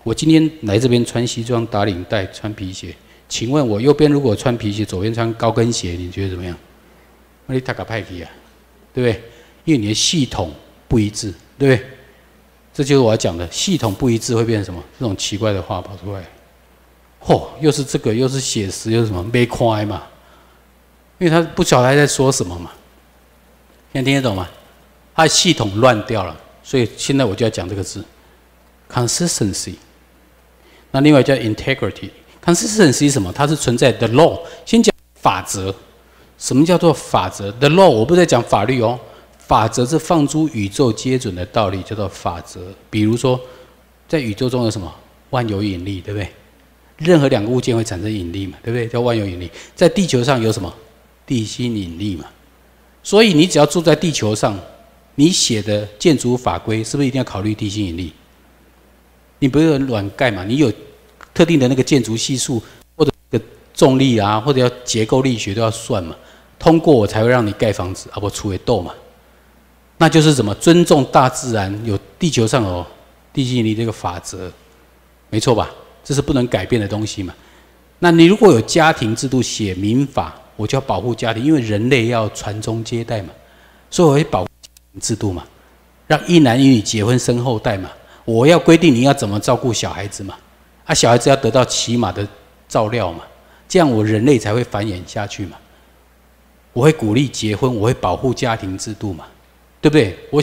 我今天来这边穿西装打领带穿皮鞋，请问我右边如果穿皮鞋，左边穿高跟鞋，你觉得怎么样？那你太个派皮啊，对不对？因为你的系统不一致。对不对，这就是我要讲的，系统不一致会变成什么？这种奇怪的话跑出来，嚯，又是这个，又是写实，又是什么？没快嘛？因为他不晓得他在说什么嘛。现在听得懂吗？他系统乱掉了，所以现在我就要讲这个字，consistency。那另外叫 integrity。consistency 是什么？它是存在 the law。先讲法则。什么叫做法则？the law 我不在讲法律哦。法则是放诸宇宙皆准的道理，叫做法则。比如说，在宇宙中有什么？万有引力，对不对？任何两个物件会产生引力嘛，对不对？叫万有引力。在地球上有什么？地心引力嘛。所以你只要住在地球上，你写的建筑法规是不是一定要考虑地心引力？你不是软盖嘛？你有特定的那个建筑系数，或者个重力啊，或者要结构力学都要算嘛。通过我才会让你盖房子，啊不出为斗嘛。那就是什么？尊重大自然，有地球上有地心引力这个法则，没错吧？这是不能改变的东西嘛。那你如果有家庭制度写民法，我就要保护家庭，因为人类要传宗接代嘛，所以我会保护制度嘛，让一男一女结婚生后代嘛。我要规定你要怎么照顾小孩子嘛，啊，小孩子要得到起码的照料嘛，这样我人类才会繁衍下去嘛。我会鼓励结婚，我会保护家庭制度嘛。对不对？我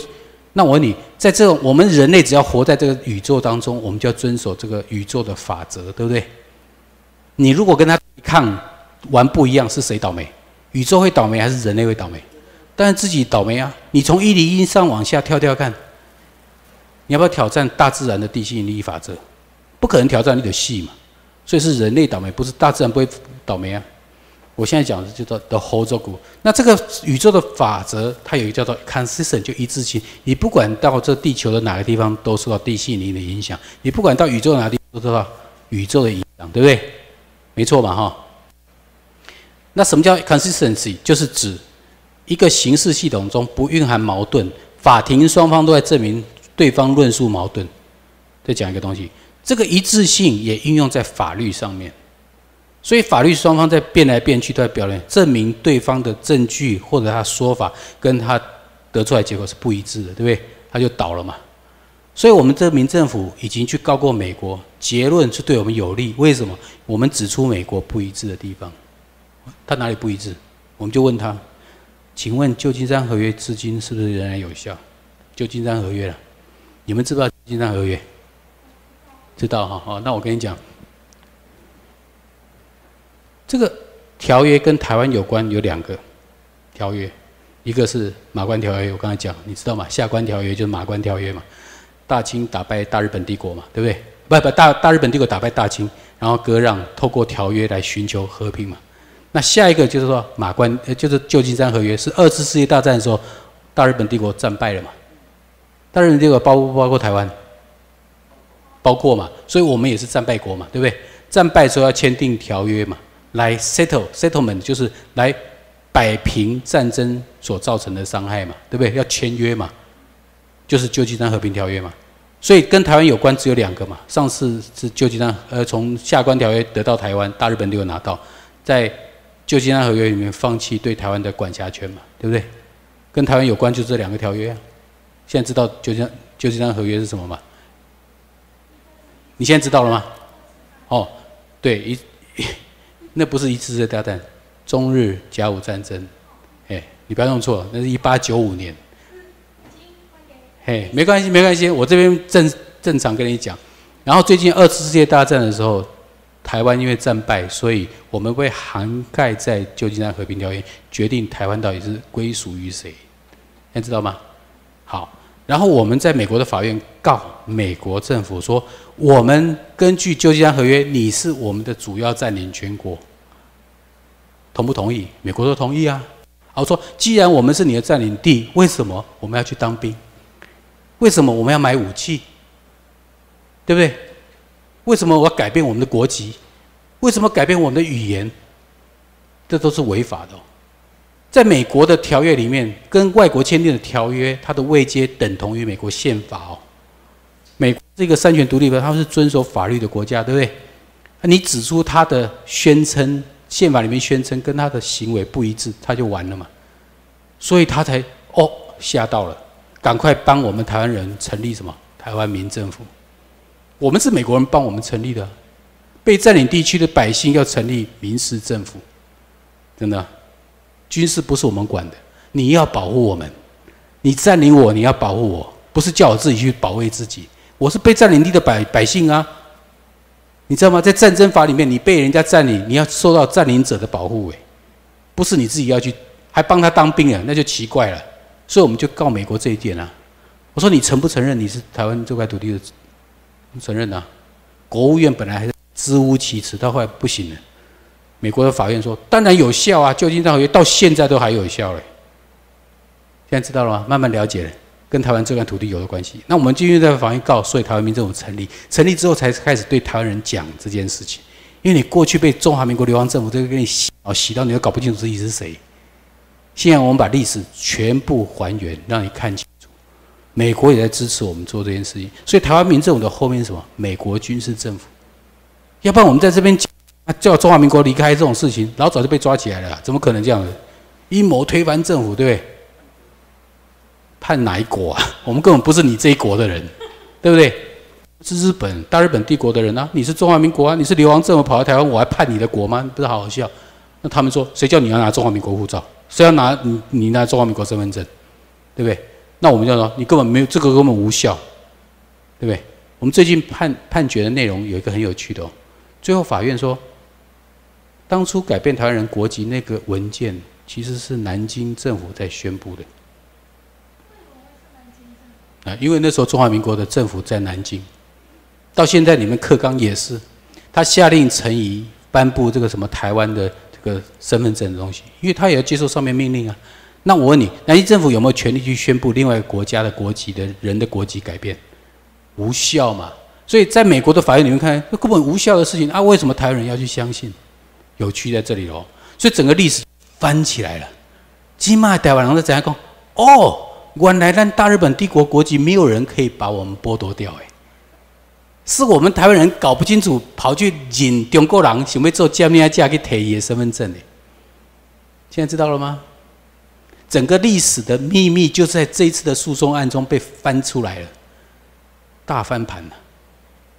那我问你，在这种我们人类只要活在这个宇宙当中，我们就要遵守这个宇宙的法则，对不对？你如果跟他抗玩不一样，是谁倒霉？宇宙会倒霉还是人类会倒霉？当然自己倒霉啊！你从一零一上往下跳跳看，你要不要挑战大自然的地心引力法则？不可能挑战你的戏嘛！所以是人类倒霉，不是大自然不会倒霉啊！我现在讲的就叫做 the whole 周股。那这个宇宙的法则，它有一个叫做 consistent，就一致性。你不管到这地球的哪个地方，都受到地心引力的影响；你不管到宇宙哪地，都受到宇宙的影响，对不对？没错嘛，哈。那什么叫 consistency？就是指一个形式系统中不蕴含矛盾，法庭双方都在证明对方论述矛盾。再讲一个东西，这个一致性也应用在法律上面。所以法律双方在变来变去，都在表现证明对方的证据或者他说法跟他得出来结果是不一致的，对不对？他就倒了嘛。所以我们这民政府已经去告过美国，结论是对我们有利。为什么？我们指出美国不一致的地方，他哪里不一致？我们就问他：请问旧金山合约至今是不是仍然有效？旧金山合约了，你们知不知道旧金山合约？知道哈好，那我跟你讲。这个条约跟台湾有关，有两个条约，一个是马关条约，我刚才讲，你知道吗？下关条约就是马关条约嘛，大清打败大日本帝国嘛，对不对？不不，大大日本帝国打败大清，然后割让，透过条约来寻求和平嘛。那下一个就是说马关，呃就是旧金山合约，是二次世界大战的时候，大日本帝国战败了嘛。大日本帝国包不包括台湾？包括嘛，所以我们也是战败国嘛，对不对？战败时候要签订条约嘛。来 settle settlement 就是来摆平战争所造成的伤害嘛，对不对？要签约嘛，就是旧金山和平条约嘛。所以跟台湾有关只有两个嘛。上次是旧金山，呃，从下关条约得到台湾，大日本都有拿到，在旧金山合约里面放弃对台湾的管辖权嘛，对不对？跟台湾有关就这两个条约。现在知道旧金旧金山合约是什么吗？你现在知道了吗？哦，对一。*laughs* 那不是一次世界大战，中日甲午战争，哎，你不要弄错，那是一八九五年。嘿，没关系，没关系，我这边正正常跟你讲。然后最近二次世界大战的时候，台湾因为战败，所以我们会涵盖在旧金山和平条约，决定台湾到底是归属于谁，你知道吗？好，然后我们在美国的法院告美国政府说。我们根据旧金山合约，你是我们的主要占领全国，同不同意？美国说同意啊。我说，既然我们是你的占领地，为什么我们要去当兵？为什么我们要买武器？对不对？为什么我要改变我们的国籍？为什么改变我们的语言？这都是违法的。在美国的条约里面，跟外国签订的条约，它的位阶等同于美国宪法哦。美国是一个三权独立的，他们是遵守法律的国家，对不对？你指出他的宣称，宪法里面宣称跟他的行为不一致，他就完了嘛。所以他才哦吓到了，赶快帮我们台湾人成立什么台湾民政府。我们是美国人帮我们成立的，被占领地区的百姓要成立民事政府，真的，军事不是我们管的，你要保护我们，你占领我，你要保护我，不是叫我自己去保卫自己。我是被占领地的百百姓啊，你知道吗？在战争法里面，你被人家占领，你要受到占领者的保护，诶，不是你自己要去，还帮他当兵啊，那就奇怪了。所以我们就告美国这一点啊。我说你承不承认你是台湾这块土地的？承认啊。国务院本来还是支吾其词，到后来不行了。美国的法院说，当然有效啊，旧金山合约到现在都还有效嘞。现在知道了吗？慢慢了解了，跟台湾这块土地有的关系。那我们继续在法院告，所以台湾民政府成立，成立之后才开始对台湾人讲这件事情。因为你过去被中华民国流亡政府这个给你洗哦洗到，你都搞不清楚自己是谁。现在我们把历史全部还原，让你看清。美国也在支持我们做这件事情，所以台湾民政府的后面是什么？美国军事政府。要不然我们在这边，叫中华民国离开这种事情，老早就被抓起来了，怎么可能这样子？阴谋推翻政府，对不对？判哪一国啊？我们根本不是你这一国的人，对不对？是日本大日本帝国的人啊！你是中华民国啊！你是流亡政府跑到台湾，我还判你的国吗？不是好好笑？那他们说，谁叫你要拿中华民国护照？谁要拿你你拿中华民国身份证？对不对？那我们就说，你根本没有这个，根本无效，对不对？我们最近判判决的内容有一个很有趣的哦。最后法院说，当初改变台湾人国籍那个文件，其实是南京政府在宣布的。啊，因为那时候中华民国的政府在南京，到现在你们克刚也是，他下令陈仪颁布这个什么台湾的这个身份证的东西，因为他也要接受上面命令啊。那我问你，南京政府有没有权利去宣布另外一个国家的国籍的人的国籍改变？无效嘛。所以在美国的法院里面看，那根本无效的事情啊，为什么台湾人要去相信？有趣在这里喽。所以整个历史翻起来了，起码台湾人在怎样讲？哦。原来，咱大日本帝国国籍没有人可以把我们剥夺掉，哎，是我们台湾人搞不清楚，跑去引中国人想要做见面架去提伊的身份证的。现在知道了吗？整个历史的秘密就在这一次的诉讼案中被翻出来了，大翻盘了。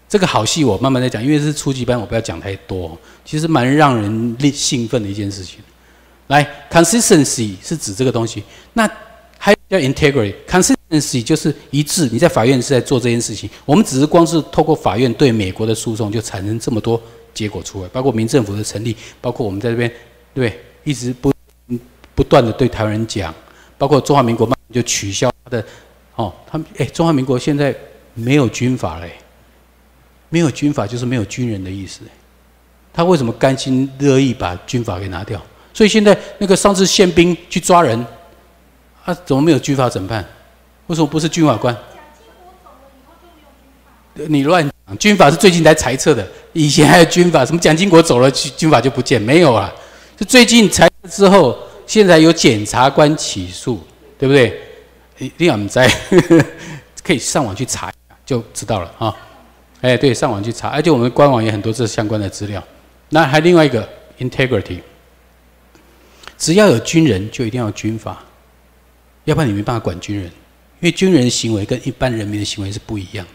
这个好戏我慢慢再讲，因为是初级班，我不要讲太多。其实蛮让人兴奋的一件事情。来，consistency 是指这个东西，那。还叫 integrity，consistency 就是一致。你在法院是在做这件事情，我们只是光是透过法院对美国的诉讼，就产生这么多结果出来，包括民政府的成立，包括我们在这边对一直不不断的对台湾人讲，包括中华民国慢慢就取消他的哦，他们哎，中华民国现在没有军法嘞，没有军法就是没有军人的意思，他为什么甘心乐意把军法给拿掉？所以现在那个上次宪兵去抓人。他怎么没有军法审判？为什么不是军法官？你乱讲，军法是最近才裁撤的，以前还有军法，什么蒋经国走了，军军法就不见，没有啊？是最近裁之后，现在有检察官起诉，对不对？你你们在 *laughs* 可以上网去查就知道了啊。哎，对，上网去查，而且我们官网也很多这相关的资料。那还另外一个 integrity，只要有军人，就一定要军法。要不然你没办法管军人，因为军人行为跟一般人民的行为是不一样的。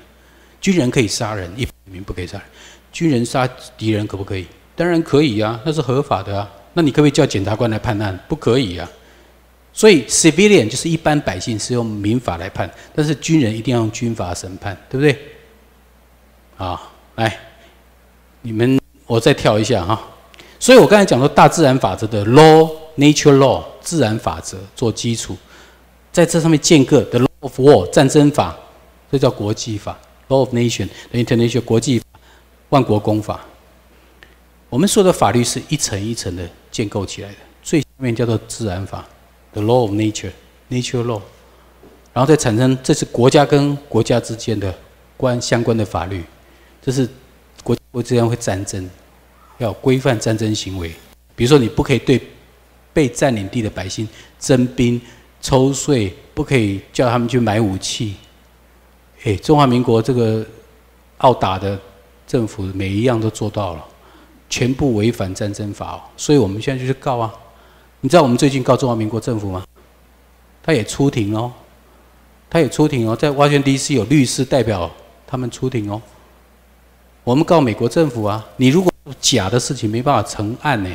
军人可以杀人，一般人民不可以杀人。军人杀敌人可不可以？当然可以啊，那是合法的啊。那你可不可以叫检察官来判案？不可以啊。所以 civilian 就是一般百姓是用民法来判，但是军人一定要用军法审判，对不对？啊，来，你们我再跳一下哈。所以我刚才讲说大自然法则的 law nature law 自然法则做基础。在这上面建个 the law of war 战争法，这叫国际法 law of nation the international 国际法万国公法。我们说的法律是一层一层的建构起来的，最下面叫做自然法 the law of nature nature law，然后再产生这是国家跟国家之间的关相关的法律，这是国国之间会战争，要规范战争行为，比如说你不可以对被占领地的百姓征兵。抽税不可以叫他们去买武器，哎，中华民国这个澳打的政府每一样都做到了，全部违反战争法哦，所以我们现在就去告啊。你知道我们最近告中华民国政府吗？他也出庭哦，他也出庭哦，在华盛顿 DC 有律师代表他们出庭哦。我们告美国政府啊，你如果假的事情没办法成案呢，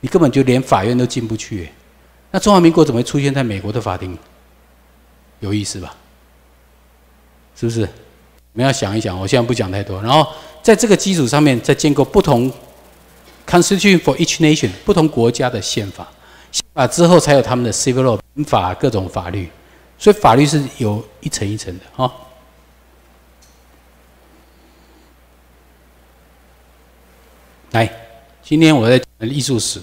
你根本就连法院都进不去。那中华民国怎么会出现在美国的法庭？有意思吧？是不是？我们要想一想，我现在不讲太多。然后在这个基础上面，再建构不同 constitution for each nation 不同国家的宪法，宪法之后才有他们的 civil law 民法各种法律。所以法律是有一层一层的哈。来，今天我在讲艺术史，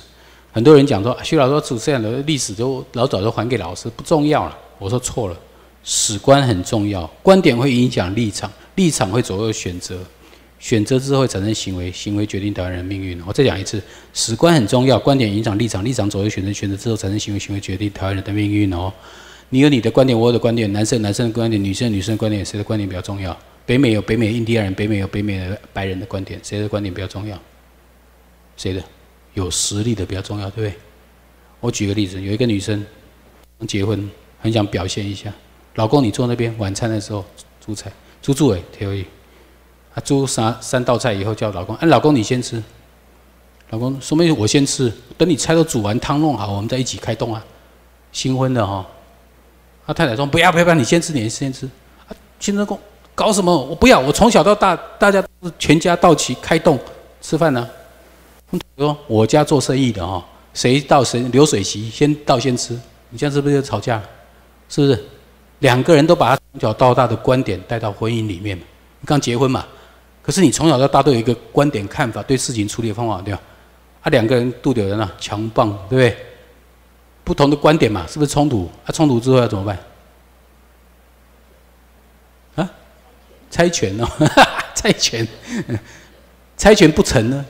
很多人讲说徐老师主这样的历史都老早就还给老师，不重要了。我说错了，史观很重要，观点会影响立场，立场会左右选择，选择之后会产生行为，行为决定台湾人的命运。我再讲一次，史观很重要，观点影响立场，立场左右选择，选择之后产生行为，行为决定台湾人的命运哦。你有你的观点，我有的观点，男生男生的观点，女生女生的观点，谁的观点比较重要？北美有北美印第安人，北美有北美的白人的观点，谁的观点比较重要？谁的有实力的比较重要，对不对？我举个例子，有一个女生结婚，很想表现一下，老公你坐那边，晚餐的时候煮菜，煮煮诶，可以。啊，煮三三道菜以后叫老公，哎，老公你先吃。老公说明我先吃，等你菜都煮完，汤弄好，我们再一起开动啊。新婚的哈，他太太说不要不要不要，你先吃，你先吃。啊，先生公搞什么？我不要，我从小到大，大家都是全家到齐开动吃饭呢。说我家做生意的哈，谁到谁流水席先到先吃，你这样是不是就吵架了？是不是？两个人都把他从小到大的观点带到婚姻里面你刚结婚嘛，可是你从小到大都有一个观点看法，对事情处理的方法对吧？啊，两个人度有人啊，强棒对不对？不同的观点嘛，是不是冲突？啊，冲突之后要怎么办？啊，猜拳哦，*laughs* 猜拳，猜拳不成呢？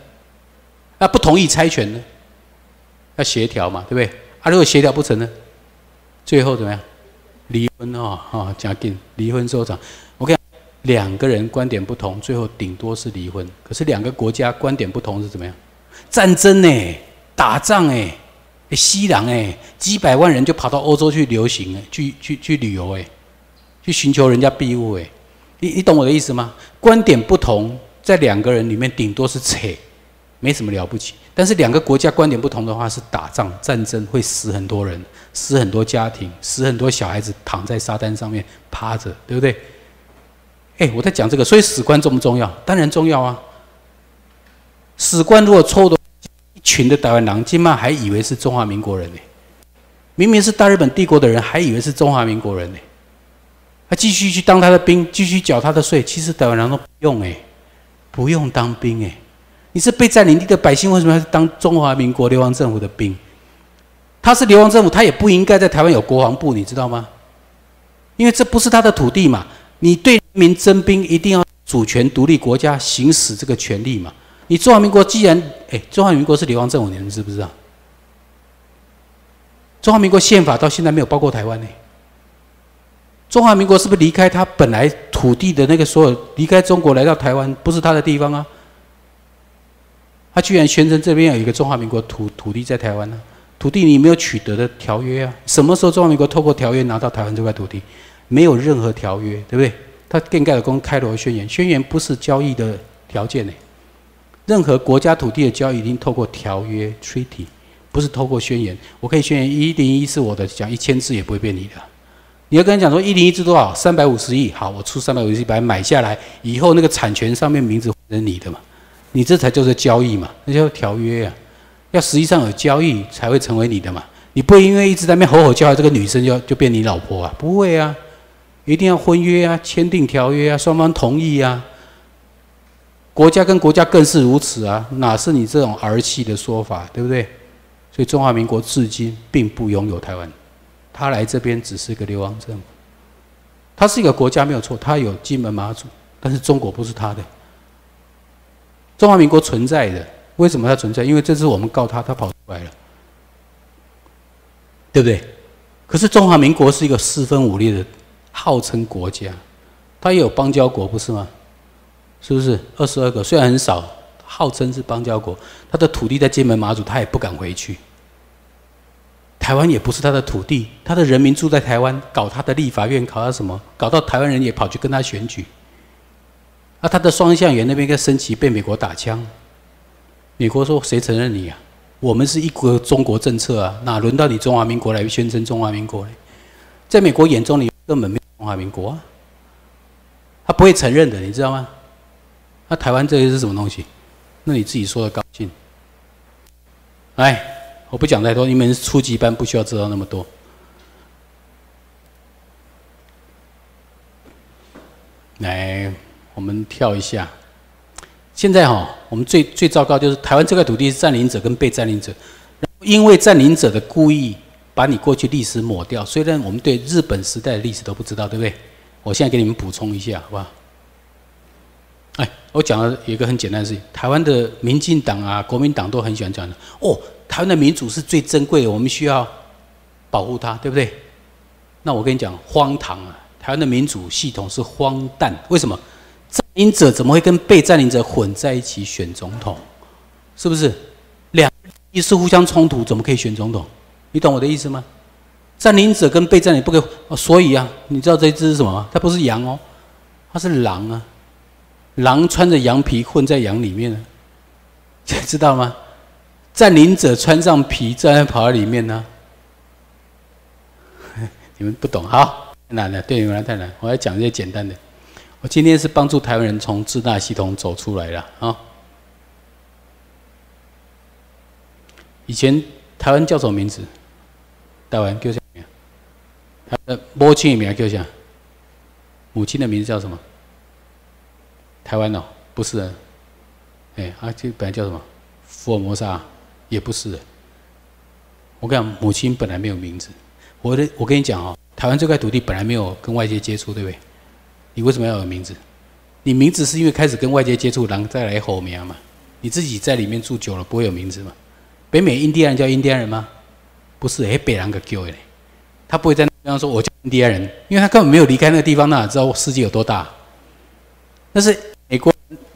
那不同意猜拳呢？要协调嘛，对不对？啊，如果协调不成呢？最后怎么样？离婚哦，哈，加定离婚收场。两个人观点不同，最后顶多是离婚。可是两个国家观点不同是怎么样？战争呢？打仗哎？西凉哎？几百万人就跑到欧洲去流行哎，去去去旅游哎，去寻求人家庇护哎。你你懂我的意思吗？观点不同，在两个人里面顶多是扯。没什么了不起，但是两个国家观点不同的话，是打仗战争会死很多人，死很多家庭，死很多小孩子躺在沙滩上面趴着，对不对？哎，我在讲这个，所以史观重不重要？当然重要啊！史观如果错的，一群的台湾人今晚还以为是中华民国人呢，明明是大日本帝国的人，还以为是中华民国人呢，他继续去当他的兵，继续缴他的税，其实台湾人都不用哎，不用当兵哎。你是被占领地的百姓，为什么还要当中华民国流亡政府的兵？他是流亡政府，他也不应该在台湾有国防部，你知道吗？因为这不是他的土地嘛。你对人民征兵，一定要主权独立国家行使这个权利嘛。你中华民国既然，哎，中华民国是流亡政府，你们知不知道？中华民国宪法到现在没有包括台湾呢。中华民国是不是离开他本来土地的那个所有，离开中国来到台湾，不是他的地方啊？他居然宣称这边有一个中华民国土土地在台湾呢？土地你没有取得的条约啊？什么时候中华民国透过条约拿到台湾这块土地？没有任何条约，对不对？他更盖了公开罗宣言，宣言不是交易的条件呢。任何国家土地的交易一定透过条约 （treaty），不是透过宣言。我可以宣言一零一是我的，讲一千字也不会变你的。你要跟他讲说一零一是多少？三百五十亿，好，我出三百五十亿把它买下来，以后那个产权上面名字是你的嘛？你这才叫做交易嘛，那叫条约呀。要实际上有交易才会成为你的嘛。你不会因为一直在那边吼吼叫，这个女生就就变你老婆啊？不会啊，一定要婚约啊，签订条约啊，双方同意啊。国家跟国家更是如此啊，哪是你这种儿戏的说法，对不对？所以中华民国至今并不拥有台湾，他来这边只是一个流亡政府。他是一个国家没有错，他有金门马祖，但是中国不是他的。中华民国存在的，为什么它存在？因为这次我们告他，他跑出来了，对不对？可是中华民国是一个四分五裂的号称国家，它也有邦交国，不是吗？是不是？二十二个虽然很少，号称是邦交国，他的土地在金门马祖，他也不敢回去。台湾也不是他的土地，他的人民住在台湾，搞他的立法院，搞他什么？搞到台湾人也跑去跟他选举。啊，他的双向园那边一个升旗被美国打枪，美国说谁承认你啊？我们是一国中国政策啊，哪轮到你中华民国来宣称中华民国呢？在美国眼中，你根本没中华民国啊，他不会承认的，你知道吗？那台湾这些是什么东西？那你自己说的高兴。来，我不讲太多，你们初级班，不需要知道那么多。来，我们跳一下。现在哈，我们最最糟糕就是台湾这块土地是占领者跟被占领者，因为占领者的故意把你过去历史抹掉。虽然我们对日本时代的历史都不知道，对不对？我现在给你们补充一下，好不好？哎，我讲了一个很简单的事情：台湾的民进党啊、国民党都很喜欢讲的。哦，台湾的民主是最珍贵的，我们需要保护它，对不对？那我跟你讲，荒唐啊！台湾的民主系统是荒诞，为什么？占领者怎么会跟被占领者混在一起选总统？是不是？两意思互相冲突，怎么可以选总统？你懂我的意思吗？占领者跟被占领不可以，哦，所以啊，你知道这只是什么吗？它不是羊哦，它是狼啊！狼穿着羊皮混在羊里面呢，知道吗？占领者穿上皮，自然跑到里面呢。*laughs* 你们不懂，好。太难了，对你们来太难。我要讲一些简单的。我今天是帮助台湾人从自大系统走出来了啊。以前台湾叫什么名字？台湾叫什么？他的母亲的名叫啥？母亲的名字叫什么？台湾哦，不是。哎，啊，这本来叫什么？福尔摩沙，也不是。我跟你讲，母亲本来没有名字。我的，我跟你讲哦。台湾这块土地本来没有跟外界接触，对不对？你为什么要有名字？你名字是因为开始跟外界接触，然后再来吼名嘛？你自己在里面住久了，不会有名字吗？北美印第安人叫印第安人吗？不是，哎，北人个叫的，他不会在那地方说“我叫印第安人”，因为他根本没有离开那个地方，哪知道世界有多大？那是美国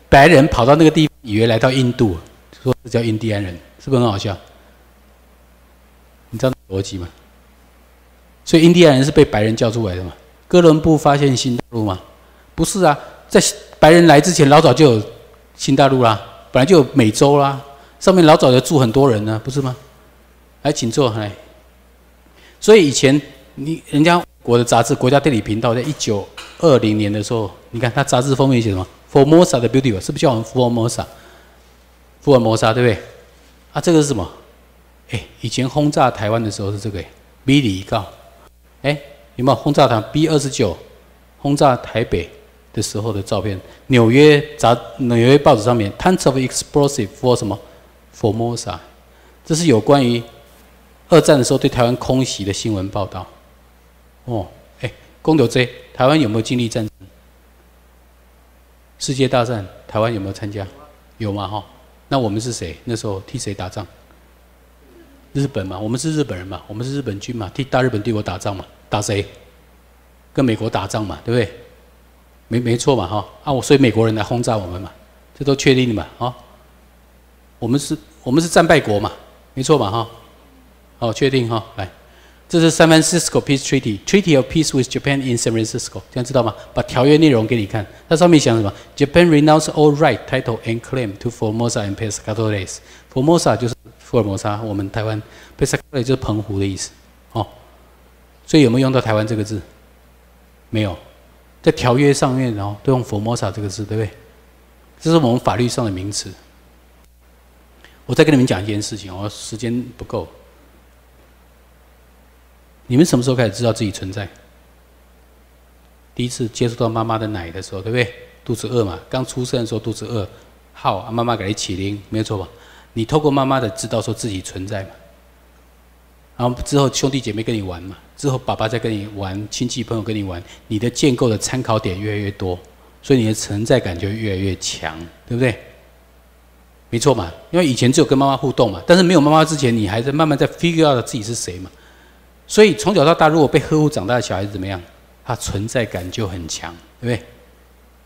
白人跑到那个地方，以为来到印度，说是叫印第安人，是不是很好笑？你知道逻辑吗？所以印第安人是被白人叫出来的嘛？哥伦布发现新大陆吗？不是啊，在白人来之前，老早就有新大陆啦，本来就有美洲啦，上面老早就住很多人呢，不是吗？来，请坐，来。所以以前你人家国的杂志《国家地理频道》在一九二零年的时候，你看它杂志封面写什么？Formosa 的 beauty 是不是叫我们福尔摩沙？福尔摩沙对不对？啊，这个是什么？哎，以前轰炸台湾的时候是这个，米里告。哎，有没有轰炸台 B 二十九轰炸台北的时候的照片？纽约杂纽约报纸上面，tons of explosive for 什么？Formosa，这是有关于二战的时候对台湾空袭的新闻报道。哦，哎，公牛 J，台湾有没有经历战争？世界大战，台湾有没有参加？有吗？哈，那我们是谁？那时候替谁打仗？日本嘛，我们是日本人嘛，我们是日本军嘛，替大日本帝国打仗嘛。打谁？跟美国打仗嘛，对不对？没没错嘛，哈啊！我所以美国人来轰炸我们嘛，这都确定的嘛，啊！我们是，我们是战败国嘛，没错嘛，哈！好，确定哈，来，这是 San Francisco Peace Treaty，Treaty of Peace with Japan in San Francisco，这样知道吗？把条约内容给你看，它上面讲什么？Japan renounce all right, title and claim to Formosa and Pescadores。Formosa 就是福尔摩沙，我们台湾 Pescadores 就是澎湖的意思，哦。所以有没有用到台湾这个字？没有，在条约上面，然后都用 “Formosa” 这个字，对不对？这是我们法律上的名词。我再跟你们讲一件事情，哦，时间不够。你们什么时候开始知道自己存在？第一次接触到妈妈的奶的时候，对不对？肚子饿嘛，刚出生的时候肚子饿，好，妈妈给你起灵，没有错吧？你透过妈妈的知道说自己存在嘛。然后之后兄弟姐妹跟你玩嘛，之后爸爸再跟你玩，亲戚朋友跟你玩，你的建构的参考点越来越多，所以你的存在感就越来越强，对不对？没错嘛，因为以前只有跟妈妈互动嘛，但是没有妈妈之前，你还在慢慢在 figure out 自己是谁嘛。所以从小到大，如果被呵护长大的小孩子怎么样？他存在感就很强，对不对？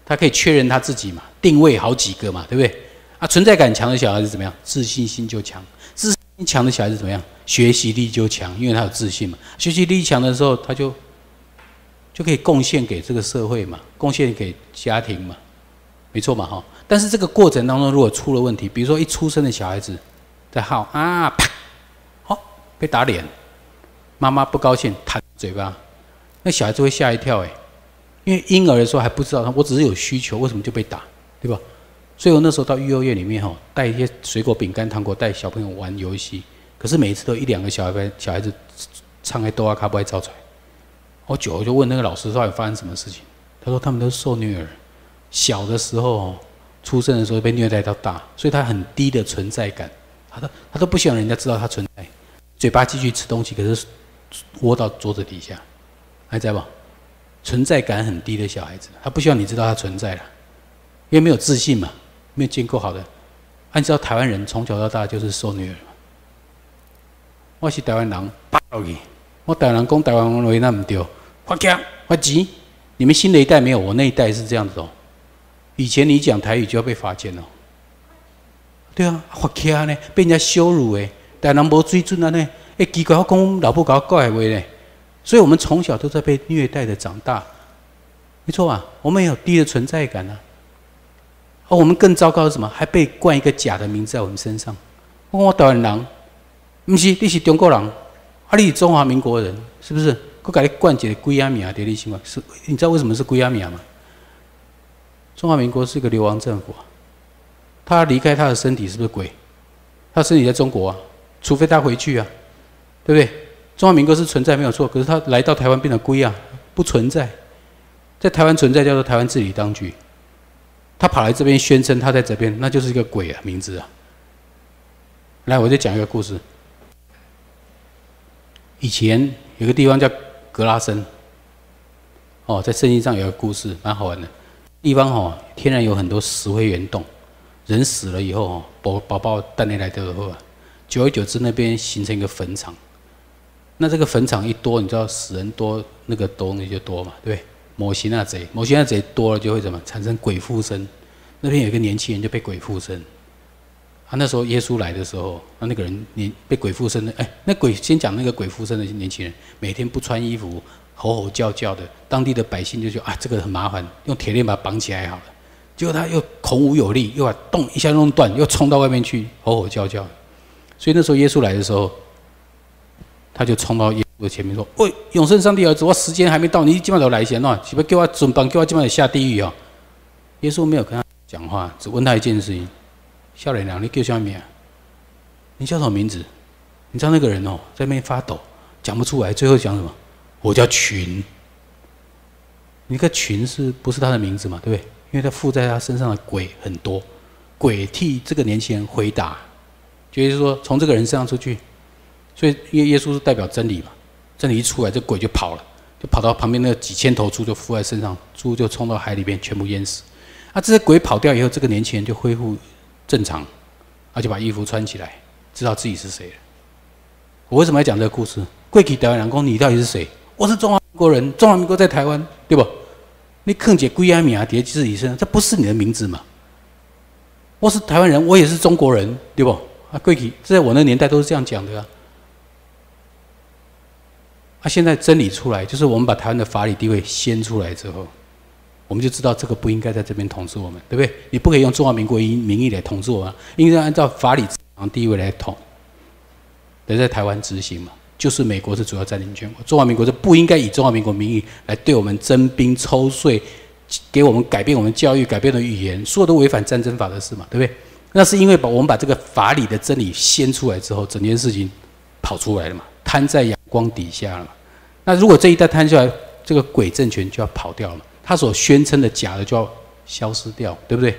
他可以确认他自己嘛，定位好几个嘛，对不对？啊，存在感强的小孩子怎么样？自信心就强，自。强的小孩子怎么样？学习力就强，因为他有自信嘛。学习力强的时候，他就就可以贡献给这个社会嘛，贡献给家庭嘛，没错嘛哈。但是这个过程当中，如果出了问题，比如说一出生的小孩子在号啊，啪，好被打脸，妈妈不高兴，弹嘴巴，那小孩子会吓一跳哎，因为婴儿的时候还不知道他，我只是有需求，为什么就被打，对吧？所以我那时候到育幼院里面哈，带一些水果、饼干、糖果，带小朋友玩游戏。可是每一次都一两个小孩小孩子唱开哆啊卡不爱招出来。我久了就问那个老师，到底发生什么事情？他说他们都是受虐儿，小的时候出生的时候被虐待到大，所以他很低的存在感。他都他都不希望人家知道他存在，嘴巴继续吃东西，可是窝到桌子底下，还在不？存在感很低的小孩子，他不希望你知道他存在了，因为没有自信嘛。没有见过好的，按照台湾人从小到大就是受虐。我是台湾人，我台湾人讲台湾话那唔对，发惊发急。你们新的一代没有，我那一代是这样子哦。以前你讲台语就要被罚钱哦。对啊，发惊呢，被人家羞辱诶。台湾人无水准啊呢，诶，奇怪，我讲老婆搞怪话呢。所以我们从小都在被虐待的长大，没错吧？我们有低的存在感啊。而我们更糟糕是什么？还被冠一个假的名字在我们身上。我讲我台湾人，不是你是中国人，啊，你是中华民国人，是不是？我给你冠一个龟亚米亚的你信吗？是，你知道为什么是龟亚米亚吗？中华民国是一个流亡政府，他离开他的身体是不是鬼？他身体在中国啊，除非他回去啊，对不对？中华民国是存在没有错，可是他来到台湾变成龟啊，不存在，在台湾存在叫做台湾治理当局。他跑来这边宣称他在这边，那就是一个鬼啊名字啊！来，我再讲一个故事。以前有个地方叫格拉森，哦，在圣经上有个故事，蛮好玩的。地方哦，天然有很多石灰岩洞，人死了以后哦，宝宝宝带那来的后啊，久而久之那边形成一个坟场。那这个坟场一多，你知道死人多，那个东西就多嘛，对不对？某些那贼，某些那贼多了就会怎么产生鬼附身？那边有一个年轻人就被鬼附身。啊，那时候耶稣来的时候，那那个人年被鬼附身的，哎，那鬼先讲那个鬼附身的年轻人，每天不穿衣服，吼吼叫叫的，当地的百姓就觉得啊，这个很麻烦，用铁链把他绑起来好了。结果他又孔武有力，又把洞一下弄断，又冲到外面去吼吼叫叫。所以那时候耶稣来的时候，他就冲到耶。稣的前面说，喂，永生上帝儿子，我时间还没到，你今晚都来先喏，是不叫我准帮，叫我今晚下地狱哦。耶稣没有跟他讲话，只问他一件事情：笑脸，两，你叫什么名？你叫什么名字？你知道那个人哦，在那边发抖，讲不出来。最后讲什么？我叫群。你个群是不是他的名字嘛？对不对？因为他附在他身上的鬼很多，鬼替这个年轻人回答，就是说从这个人身上出去。所以，因为耶稣是代表真理嘛。真理一出来，这鬼就跑了，就跑到旁边那几千头猪就附在身上，猪就冲到海里边，全部淹死。啊，这些鬼跑掉以后，这个年轻人就恢复正常，而且把衣服穿起来，知道自己是谁了。我为什么要讲这个故事？贵体台湾人公，你到底是谁？我是中华民国人，中华民国在台湾，对不？你坑姐归阿米啊，叠自己身上，这不是你的名字嘛？我是台湾人，我也是中国人，对不？啊，贵体在我那年代都是这样讲的啊。啊，现在真理出来，就是我们把台湾的法理地位掀出来之后，我们就知道这个不应该在这边统治我们，对不对？你不可以用中华民国以名义来统治我们，应该按照法理地位来统，得在台湾执行嘛。就是美国是主要占领权，中华民国是不应该以中华民国名义来对我们征兵抽税，给我们改变我们教育、改变的语言，所有都违反战争法的事嘛，对不对？那是因为把我们把这个法理的真理掀出来之后，整件事情跑出来了嘛，摊在阳。光底下了，那如果这一代摊下来，这个鬼政权就要跑掉了，他所宣称的假的就要消失掉，对不对？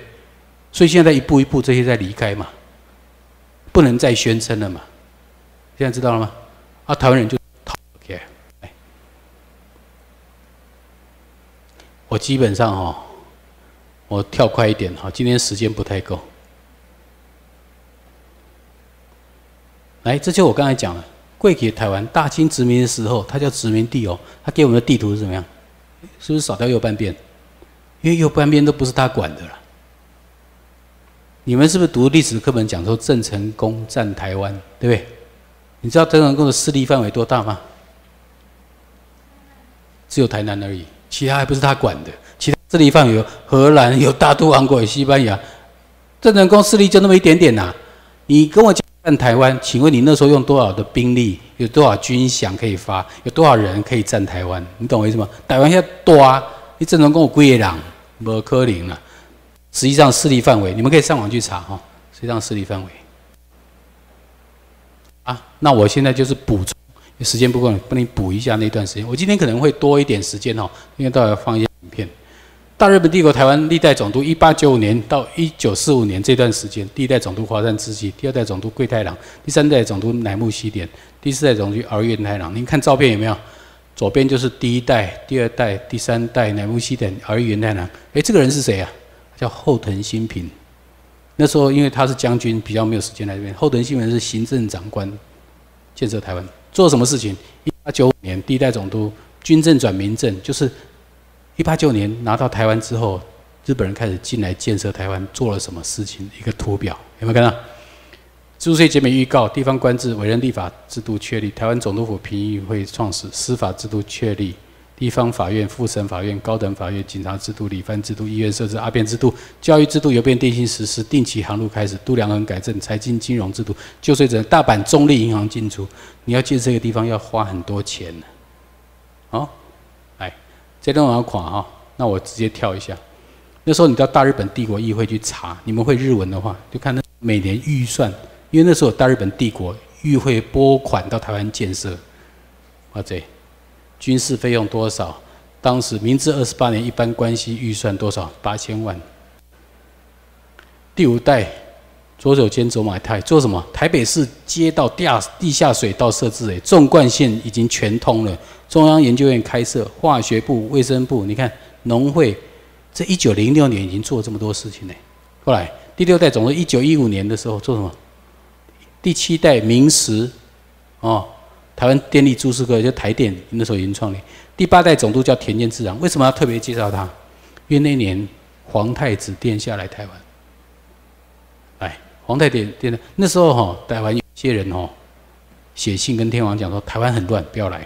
所以现在一步一步这些在离开嘛，不能再宣称了嘛。现在知道了吗？啊，台湾人就 OK，我基本上哦，我跳快一点哈，今天时间不太够。来，这就我刚才讲了。贵给台湾大清殖民的时候，他叫殖民地哦。他给我们的地图是怎么样？是不是少掉右半边？因为右半边都不是他管的了。你们是不是读历史课本讲说郑成功占台湾，对不对？你知道郑成功的势力范围多大吗？只有台南而已，其他还不是他管的。其他势力范围有荷兰、有大都王国、有西班牙。郑成功势力就那么一点点呐。你跟我讲。占台湾，请问你那时候用多少的兵力？有多少军饷可以发？有多少人可以占台湾？你懂我意思吗？台湾现在多啊，你只能跟我归野党，不可能了。实际上势力范围，你们可以上网去查哈。实际上势力范围。啊，那我现在就是补充，时间不够，帮你补一下那段时间。我今天可能会多一点时间哦，因为到要放一些影片。大日本帝国台湾历代总督，一八九五年到一九四五年这段时间，第一代总督华山之基，第二代总督桂太郎，第三代总督乃木希典，第四代总督儿元太郎。您看照片有没有？左边就是第一代、第二代、第三代乃木希典、儿元太郎。诶，这个人是谁啊？叫后藤新平。那时候因为他是将军，比较没有时间来这边。后藤新平是行政长官，建设台湾做什么事情？一八九五年第一代总督军政转民政，就是。一八九年拿到台湾之后，日本人开始进来建设台湾，做了什么事情？一个图表有没有看到？注税减免预告，地方官制委任立法制度确立，台湾总督府评议会创始，司法制度确立，地方法院、复审法院、高等法院、警察制度、理番制度、医院设置、阿扁制度、教育制度由变定性实施，定期航路开始，度量衡改正，财经金融制度，就税者大阪中立银行进出。你要建这个地方要花很多钱呢，好。这段我要垮哈，那我直接跳一下。那时候你到大日本帝国议会去查，你们会日文的话，就看那每年预算，因为那时候大日本帝国议会拨款到台湾建设，哇塞军事费用多少？当时明治二十八年一般关系预算多少？八千万。第五代左手兼走马太做什么？台北市街道地下地下水道设置，诶，纵贯线已经全通了。中央研究院开设化学部、卫生部，你看农会，这一九零六年已经做这么多事情呢。后来第六代总督一九一五年的时候做什么？第七代明石，哦，台湾电力株式会就台电那时候已经创立。第八代总督叫田健治郎，为什么要特别介绍他？因为那年皇太子殿下来台湾，来皇太子殿那时候哈，台湾有些人哦写信跟天皇讲说台湾很乱，不要来。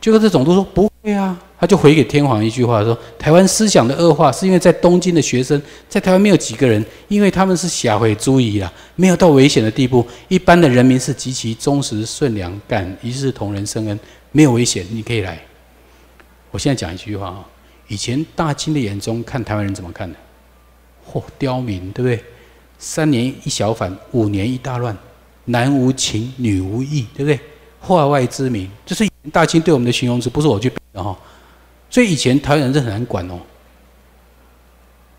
结果这总督说不会啊，他就回给天皇一句话说：台湾思想的恶化是因为在东京的学生在台湾没有几个人，因为他们是下回诸夷啦，没有到危险的地步。一般的人民是极其忠实顺良，敢一视同仁生恩，没有危险，你可以来。我现在讲一句话啊，以前大清的眼中看台湾人怎么看的？嚯，刁民，对不对？三年一小反，五年一大乱，男无情，女无义，对不对？化外之民，就是。大清对我们的形容词不是我去的哈，所以以前台湾人是很难管哦。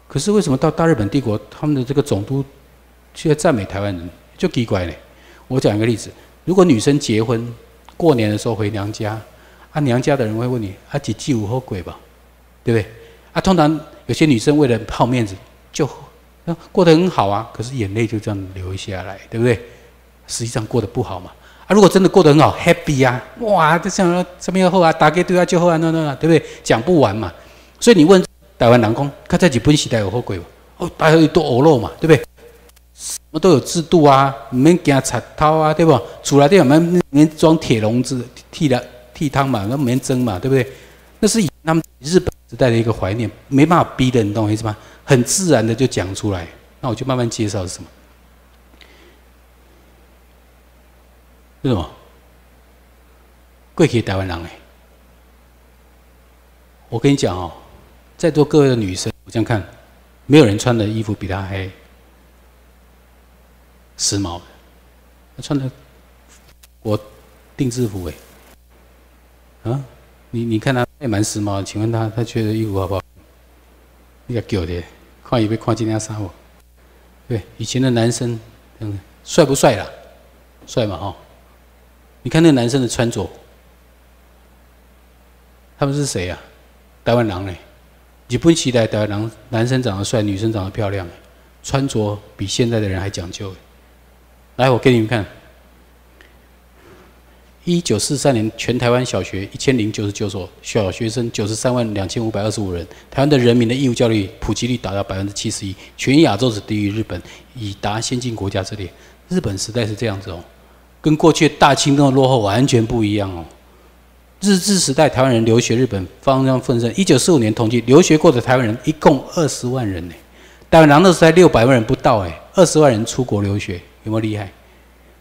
可是为什么到大日本帝国，他们的这个总督却赞美台湾人，就奇怪嘞？我讲一个例子：如果女生结婚过年的时候回娘家，啊，娘家的人会问你：啊，几季五后鬼吧？对不对？啊，通常有些女生为了好面子，就过得很好啊，可是眼泪就这样流下来，对不对？实际上过得不好嘛。啊，如果真的过得很好，happy 啊，哇，这像说什么以后啊，打给对啊就好啊，那那那对不对？讲不完嘛。所以你问台湾人工，他在日本时代有好过哦，大家都欧肉嘛，对不对？什么都有制度啊，唔免惊贼偷啊，对不？出来都要免免装铁笼子替了替汤嘛，那免蒸嘛，对不对？那是以他们日本时代的一个怀念，没办法逼的，你懂我意思吗？很自然的就讲出来。那我就慢慢介绍是什么。为什么？贵气台湾人哎！我跟你讲哦，在座各位的女生，我这样看，没有人穿的衣服比她还时髦。她穿的我定制服哎，啊，你你看她也蛮时髦的，请问她她觉得衣服好不好？你个狗的，看有没有看今天衫服，对，以前的男生嗯帅不帅啦？帅嘛哈！你看那男生的穿着，他们是谁呀？台湾人呢？日本期待台湾人男生长得帅，女生长得漂亮，穿着比现在的人还讲究。来，我给你们看，一九四三年全台湾小学一千零九十九所，小学生九十三万两千五百二十五人，台湾的人民的义务教育普及率达到百分之七十一，全亚洲只低于日本，已达先进国家之列。日本时代是这样子哦。跟过去大清那落后完全不一样哦。日治时代台湾人留学日本，方方奋胜。一九四五年统计留学过的台湾人一共二十万人呢。台湾那时才六百万人不到哎，二十万人出国留学，有没有厉害？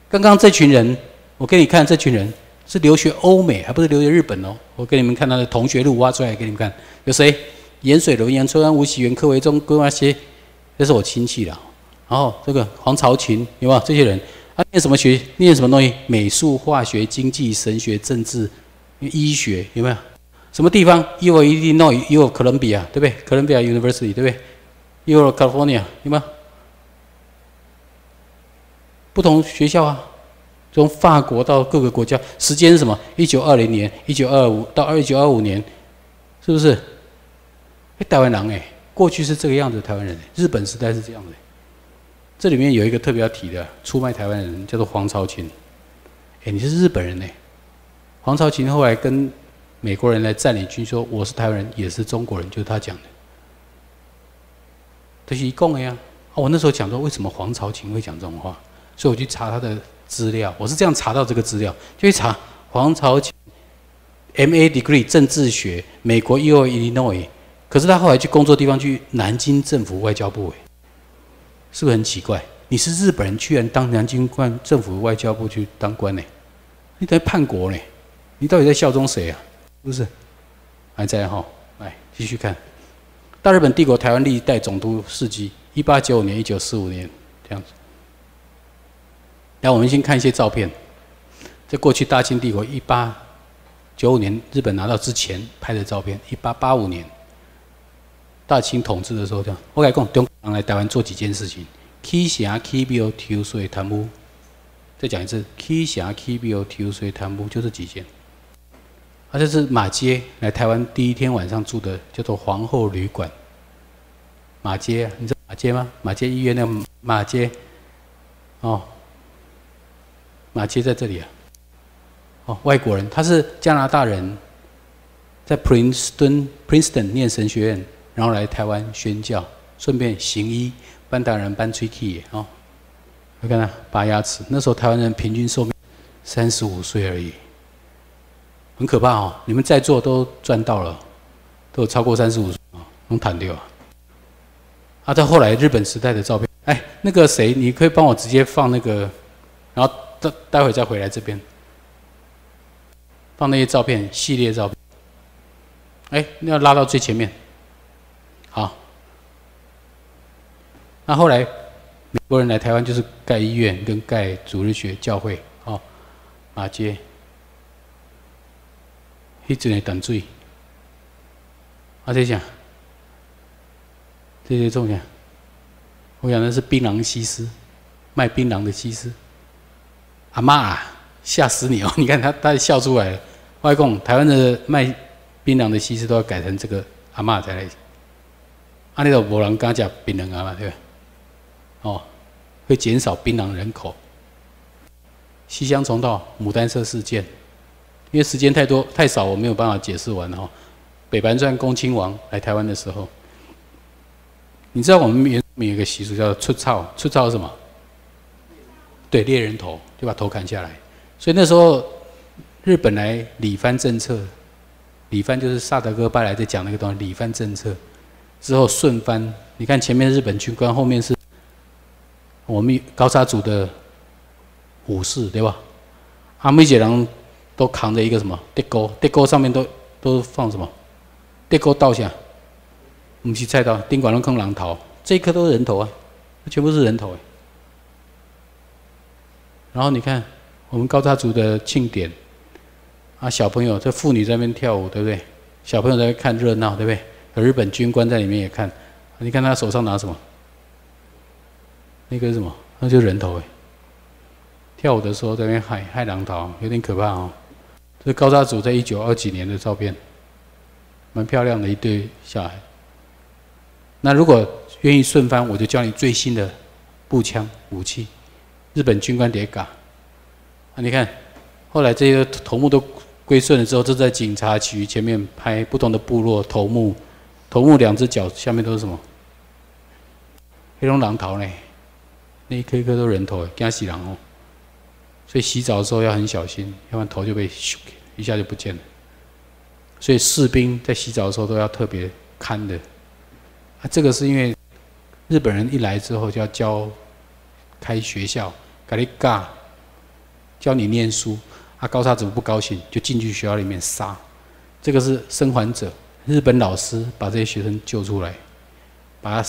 刚刚这群人，我给你看，这群人是留学欧美，还不是留学日本哦。我给你们看他的同学录挖出来给你们看，有谁？盐水龙、杨春安、吴喜元、柯维忠、郭那些，这是我亲戚了。然后这个黄朝琴，有没有这些人？他念什么学？念什么东西？美术、化学、经济、神学、政治、医学，有没有？什么地方？You already know, you Columbia，对不对？Columbia University，对不对？You California，有没有？不同学校啊，从法国到各个国家，时间是什么？一九二零年、一九二五到二一九二五年，是不是？哎，台湾人哎，过去是这个样子，台湾人。日本时代是这样的。这里面有一个特别要提的，出卖台湾人叫做黄朝琴。哎，你是日本人呢？黄朝琴后来跟。美国人来占领军，说我是台湾人，也是中国人，就是他讲的。这是一共的呀。我那时候讲说，为什么黄朝琴会讲这种话？所以我去查他的资料，我是这样查到这个资料，就去查黄朝琴，M.A. degree 政治学，美国 U. Illinois，可是他后来去工作地方去南京政府外交部，哎，是不是很奇怪？你是日本人，居然当南京官政府外交部去当官呢？你在叛国呢？你到底在效忠谁啊？不是，还在哈，来继续看，大日本帝国台湾历代总督事迹，一八九五年、一九四五年这样子。来，我们先看一些照片，在过去大清帝国一八九五年日本拿到之前拍的照片，一八八五年大清统治的时候这样。我来讲，中国来台湾做几件事情：起城、起庙、抽税、贪污。再讲一次，起城、起庙、抽税、贪污，就这几件。啊，这是马街来台湾第一天晚上住的，叫做皇后旅馆。马街，你知道马街吗？马街医院那个马街，哦，马街在这里啊。哦，外国人，他是加拿大人，在 Princeton Princeton 念神学院，然后来台湾宣教，顺便行医，搬大人搬吹气哦。你看他拔牙齿，那时候台湾人平均寿命三十五岁而已。很可怕哦！你们在座都赚到了，都有超过三十五岁啊，能弹掉啊！啊，在后来日本时代的照片，哎，那个谁，你可以帮我直接放那个，然后待待会再回来这边，放那些照片系列照片。哎，那要拉到最前面，好。那后来美国人来台湾就是盖医院跟盖主日学教会，哦，马街。一直在等水，啊，这下，这些重点，我讲的是槟榔西施，卖槟榔的西施。阿妈啊，吓死你哦！*laughs* 你看他，他笑出来了。外公，台湾的卖槟榔的西施都要改成这个阿妈才来。啊，那个无人敢讲槟榔阿妈对吧？哦，会减少槟榔人口。西乡重道牡丹社事件。因为时间太多太少，我没有办法解释完哈。北盘传恭亲王来台湾的时候，你知道我们原有一个习俗叫出草，出草什么？对，猎人头就把头砍下来。所以那时候日本来李藩政策，李藩就是萨德哥拜来在讲那个东西，李藩政策之后顺翻，你看前面日本军官，后面是我们高沙族的武士，对吧？阿妹姐郎。都扛着一个什么地沟，地沟上面都都放什么？地沟倒下，不是菜刀，丁管龙坑狼头，这一颗都是人头啊，全部是人头哎。然后你看我们高家族的庆典，啊，小朋友这妇女在那边跳舞，对不对？小朋友在看热闹，对不对？日本军官在里面也看，你看他手上拿什么？那个是什么？那就是人头哎。跳舞的时候在那边害害狼头，有点可怕哦。这高家族在一九二几年的照片，蛮漂亮的一对小孩。那如果愿意顺翻，我就教你最新的步枪武器。日本军官叠嘎。啊，你看，后来这些头目都归顺了之后，就在警察局前面拍不同的部落头目，头目两只脚下面都是什么？黑龙狼头呢？那一颗一颗都人头，惊死人哦！所以洗澡的时候要很小心，要不然头就被咻一下就不见了。所以士兵在洗澡的时候都要特别看的。啊，这个是因为日本人一来之后就要教开学校，咖喱嘎，教你念书，啊，高差组不高兴，就进去学校里面杀。这个是生还者，日本老师把这些学生救出来，把他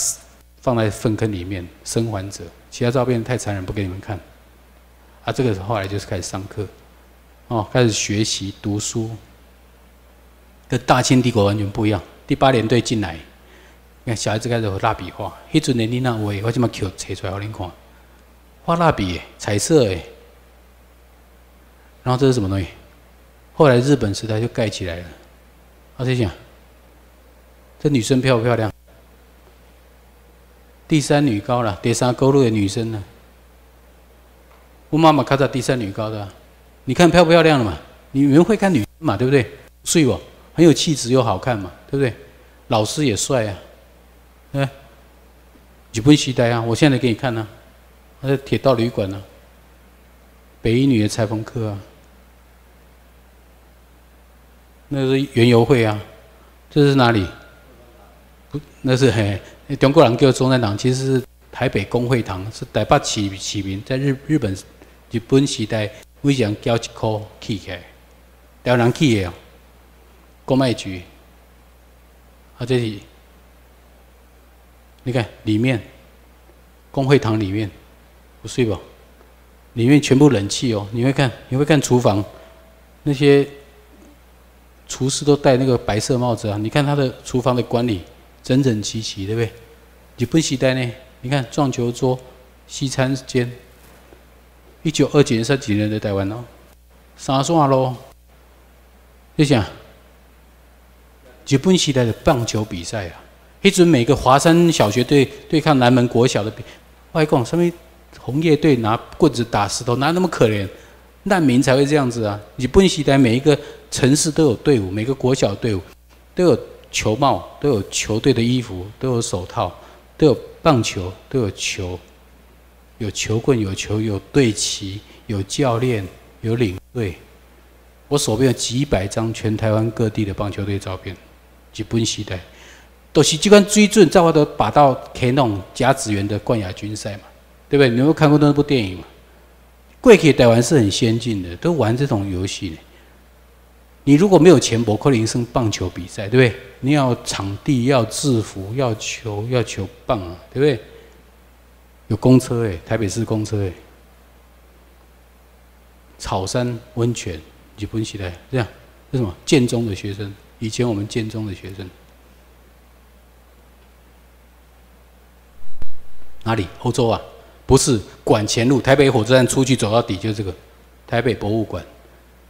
放在粪坑里面，生还者。其他照片太残忍，不给你们看。啊，这个后来就是开始上课，哦，开始学习读书，跟大清帝国完全不一样。第八联队进来，你看小孩子开始画蜡笔画，迄阵的你那画，我怎么捡扯出来给你看？画蜡笔，彩色诶。然后这是什么东西？后来日本时代就盖起来了。我在想，这女生漂不漂亮？第三女高了，第三高路的女生呢？我妈妈看到第三女高的，你看漂不漂亮了嘛？你们会看女生嘛？对不对？睡不？很有气质又好看嘛？对不对？老师也帅啊，哎，日本时代啊，我现在给你看呢，在铁道旅馆呢，北一女的裁缝课啊，那是园游会啊，这是哪里？不，那是嘿。中国人叫中山堂，其实是台北公会堂，是台北起起名，在日日本日本时代非常交一颗起起，台湾人起的哦，公卖局，啊这是，你看里面，公会堂里面，不睡吧？里面全部冷气哦，你会看，你会看厨房，那些厨师都戴那个白色帽子啊，你看他的厨房的管理。整整齐齐，对不对？日本时代呢？你看撞球桌、西餐间，一九二几年、三几年的台湾哦，三线路，你想，日本时代的棒球比赛啊，一直每个华山小学队对抗南门国小的比，外公上面红叶队拿棍子打石头，哪有那么可怜？难民才会这样子啊！日本时代每一个城市都有队伍，每个国小队伍都有。球帽都有球队的衣服，都有手套，都有棒球，都有球，有球棍，有球，有队旗，有教练，有领队。我手边有几百张全台湾各地的棒球队照片，日本时代都是机关追准，在我都把到 K 弄甲子园的冠亚军赛嘛，对不对？你有看过那部电影嘛？贵 K 台湾是很先进的，都玩这种游戏。你如果没有钱，博克林生棒球比赛，对不对？你要场地，要制服，要球，要球棒啊，对不对？有公车哎，台北市公车哎。草山温泉，你不用起来这样，是什么？建中的学生，以前我们建中的学生，哪里？欧洲啊？不是，管前路，台北火车站出去走到底就这个，台北博物馆。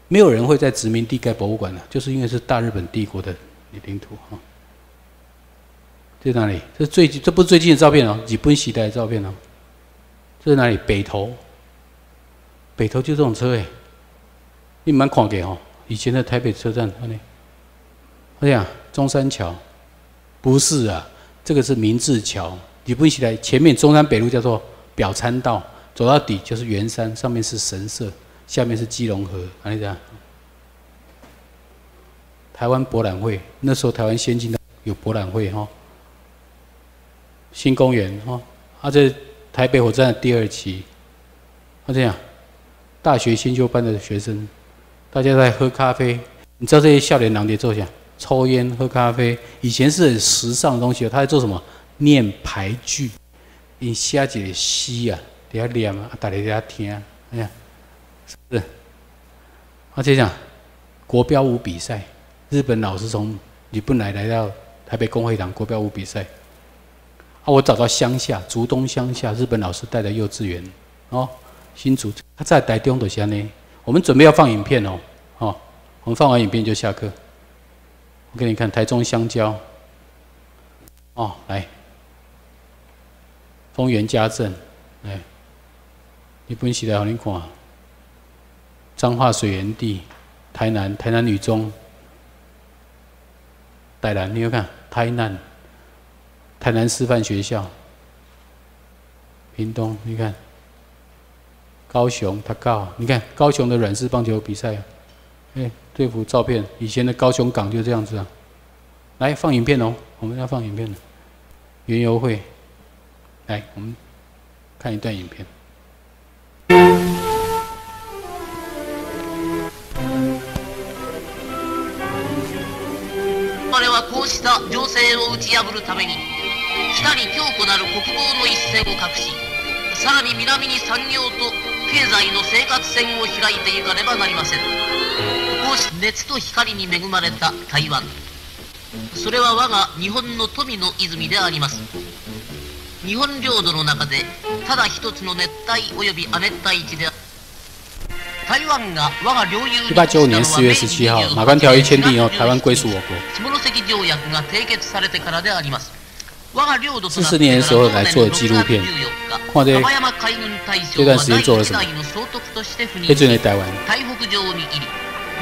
没有人会在殖民地盖博物馆的，就是因为是大日本帝国的领土哈。这哪里？这最近这不是最近的照片哦，日本时代的照片哦。这是哪里？北投。北投就这种车哎，你蛮看给哦。以前的台北车站，看你。哎呀，中山桥，不是啊，这个是明治桥。日本时代前面中山北路叫做表参道，走到底就是圆山，上面是神社。下面是基隆河，哪里的？台湾博览会，那时候台湾先进的有博览会哈。新公园哈，啊这台北火车站第二期，啊这样，大学先修班的学生，大家在喝咖啡，你知道这些笑脸郎的坐下，抽烟喝咖啡，以前是很时尚的东西，他在做什么？念牌句，因写一个诗啊，底下念啊，大家在遐听，哎呀。是，而且讲国标舞比赛，日本老师从日本来来到台北工会堂国标舞比赛。啊，我找到乡下竹东乡下日本老师带的幼稚园，哦，新竹他在台中的乡呢。我们准备要放影片哦，哦，我们放完影片就下课。我给你看台中香蕉，哦，来，丰原家镇，来，日本时代好你看。彰化水源地，台南台南女中，台南你有看？台南，台南师范学校，屏东你看，高雄他告你看高雄的软式棒球比赛，哎这幅照片以前的高雄港就这样子啊，来放影片哦，我们要放影片了，园游会，来我们看一段影片。々はこうした情勢を打ち破るために北に強固なる国防の一線を画しさらに南に産業と経済の生活線を開いていかねばなりません。こうし熱と光に恵まれた台湾。それは我が日本の富の泉であります。日本領土の中でただ一つの熱帯及び亜熱帯地であ台湾が我が領有一八九五年四月十七号，马关条约签订以后，台湾归属我国。下関条約が締結されてからであります我が領土とな四十年的时候来做纪录片看这山山海軍大将这段时間做了什麼第一代の総督として赴任被追回台湾，台北城に入り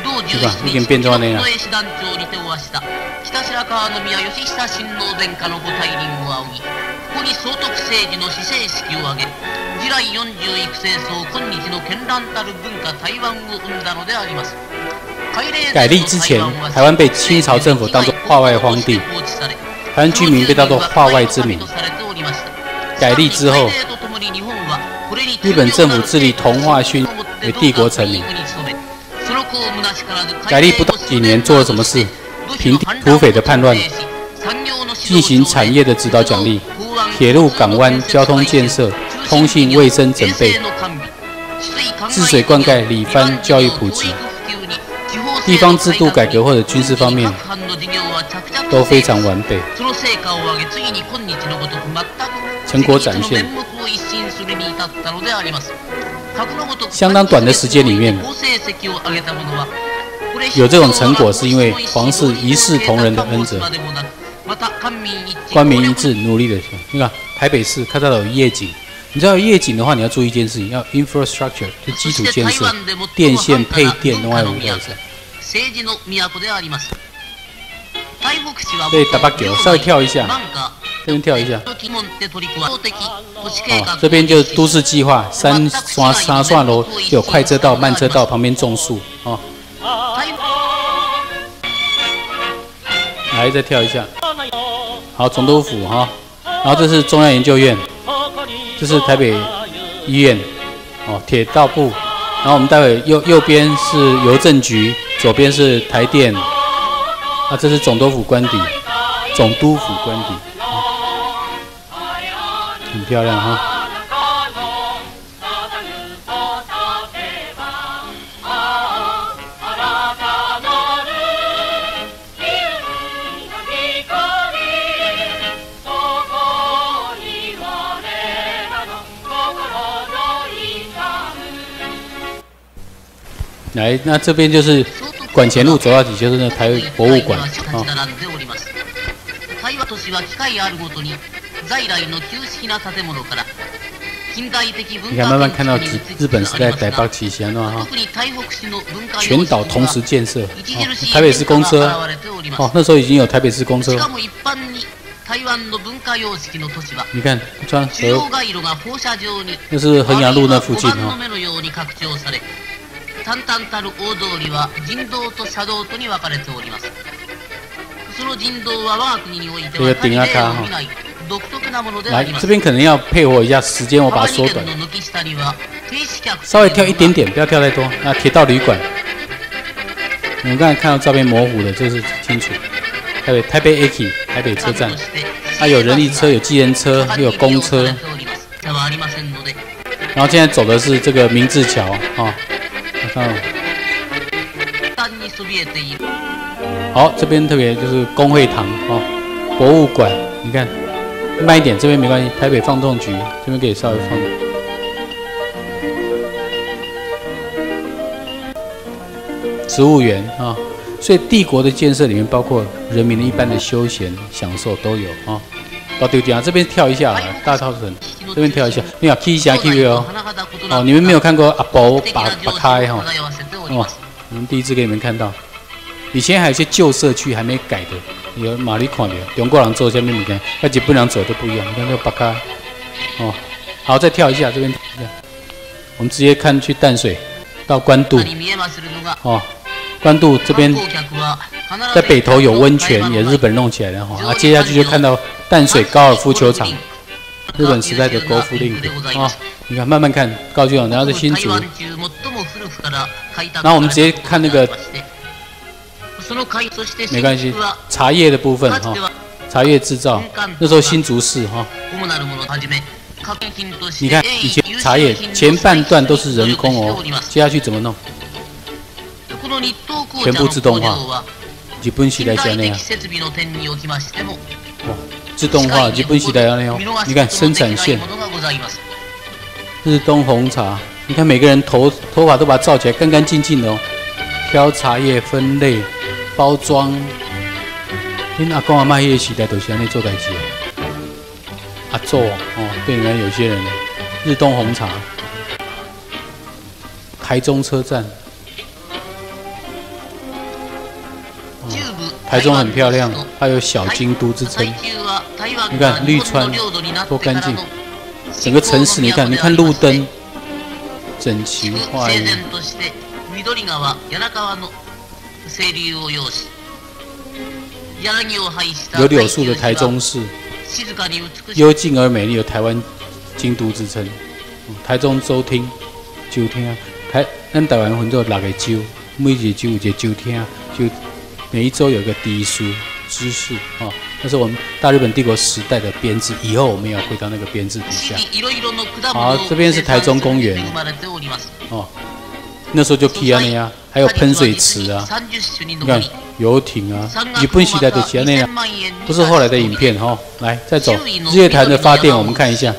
同是吧17已經變咗ね日師団長に手を合した北白川宮義久親王殿下のご大輪を仰ぎここに総督政治の施政式を挙げ次来40育成層今日の絢爛たる文化台湾を生んだのであります改立之前台湾被清朝政府当作化外荒地台湾居民被当作化外之民。改立之后，日本政府致力同化勋为帝国臣民。改立不到几年，做了什么事？平定土匪的叛乱，进行产业的指导奖励，铁路、港湾、交通建设、通信、卫生整备、治水灌溉、理番、教育普及，地方制度改革或者军事方面都非常完备，成果展现。相当短的时间里面，有这种成果，是因为皇室一视同仁的恩泽，官民一致努力的。你看台北市看到有夜景，你知道夜景的话，你要注意一件事情，要 infrastructure 就基础建设，电线配电都要有在。对，打把球，稍微跳一下，这边跳一下。哦，这边就是都市计划，三刷三刷楼有快车道、慢车道，旁边种树。哦，来再跳一下。好，总督府哈，然后这是中央研究院，这是台北医院，哦，铁道部，然后我们待会右右边是邮政局，左边是台电。啊，这是总督府官邸，总督府官邸，很漂亮哈。来，那这边就是。管前路走到底就是那台博物馆啊。你看，慢慢看到日日本时代台北起先了哈。全岛同时建设，台北市公车哦，那时候已经有台北市公车。你看，穿河，那是衡阳路那附近哈。淡々たる大通りは人道と車道とに分かれておりますその人道は我が国においては他に例を見ない独特なものであります。这边可能要配合一下时间，我把它缩短。稍微跳一点点，不要跳太多。啊，铁道旅馆，你们刚才看到照片模糊的，这是清楚。台北台北 AK 台北车站，它有人力车，有机人车，又有公车。然后现在走的是这个明治桥啊。 嗯，好，这边特别就是工会堂哦，博物馆，你看慢一点，这边没关系。台北放纵局这边可以稍微放。植物园啊，所以帝国的建设里面包括人民的一般的休闲享受都有啊。到丢点啊，这边跳一下，大套城这边跳一下，你好，K 一下 K 哦。哦，你们没有看过阿伯把把开哈？哦，我们第一次给你们看到。以前还有一些旧社区还没改的，有马里款的，中国人做下面你看，跟日本人走都不一样。你看这个把开，哦，好，再跳一下这边，我们直接看去淡水到关渡。哦，关渡这边在北头有温泉，也日本弄起来的哈。啊，接下去就看到淡水高尔夫球场，日本时代的国夫令啊。你看，慢慢看高居然后在新竹，然后我们直接看那个 その会そして没关系新宿は。茶叶的部分哈かつて，は茶叶制造，那时候新竹市哈，主なるものをはじめ加工品として你看以前茶叶前半段都是人工哦，接下去怎么弄？この日東紅全部茶の自动化工場は日本時代是那样近代 自動化，日本時代那样哦。你看生產線，ものがございます日東紅茶，你看每個人頭頭髮都把它罩起來，乾乾淨淨的哦。挑茶葉分類、包裝，恁阿公阿媽迄個時代都是安尼做代志的。阿祖哦，对你们有些人，日東紅茶，台中車站， 台中很漂亮台湾の，它有小京都之称台。中は台湾你看が绿川日本の領土になって多干净からの整个城市，你看，你看路灯，整齐划一。整然として緑川柳川の清流を要し柳を配した有柳树的台中市，静かに美しい幽静而美丽，有台湾京都之称。嗯台中州厅、州厅，台咱台湾分做六个州，每一个州有一个州厅，就 每一州有一个第一书知识哦。那是我们大日本帝国时代的编制，以后我们也要回到那个编制底下いろいろの果物を好这边是台中公園生まれております哦。那时候就 K 啊那样，还有喷水池啊， 30種に你看上り游艇啊，山日本时代的那样，不是后来的影片哈、哦。来，再走日月潭的发电，我们看一下。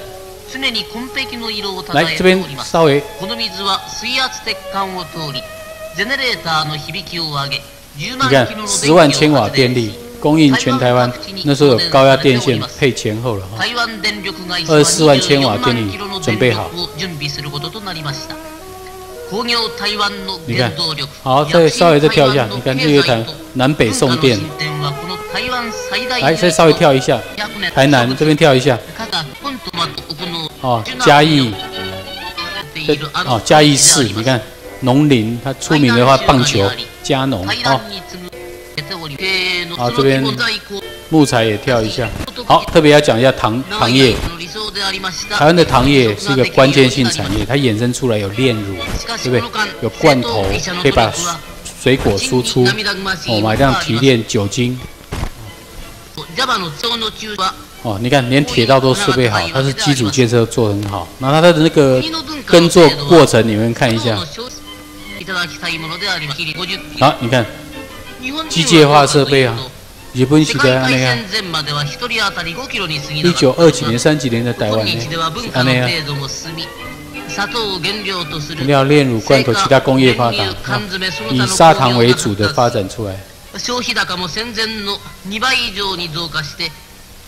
常に紺碧の色を来漂え这边ております稍微この水は水圧鉄管を通りジェネレーターの響きを上げ10 你看万キロの十万千瓦電力電気を発電し供應全台湾，那時候有高壓電線配前後了哈。台湾電力会社は24万千瓦電力24万キロの準備好電力を準備することとなりました工業台湾の你看原動力好，再稍微再跳一下，你看日月潭南北送電，来再稍微跳一下，台南这边跳一下哦，嘉義这哦嘉義市，你看農林，它出名的話棒球 嘉農哦，好这边木材也跳一下。好，特别要讲一下糖糖业，台湾的糖业是一个关键性产业，它衍生出来有炼乳，对不对？有罐头，可以把水果输出，哦，买这样提炼酒精，哦，你看连铁道都设备好，它是基础建设做得很好。然后它的那个耕作过程，你们看一下，好，你看機械化設備啊日本時代安尼啊，一九二幾年、三幾年的台灣呢，是安尼啊。料炼乳罐头，其他工业發達，啊以砂糖為主的發展出來。消費高も戦前の2倍以上に増加して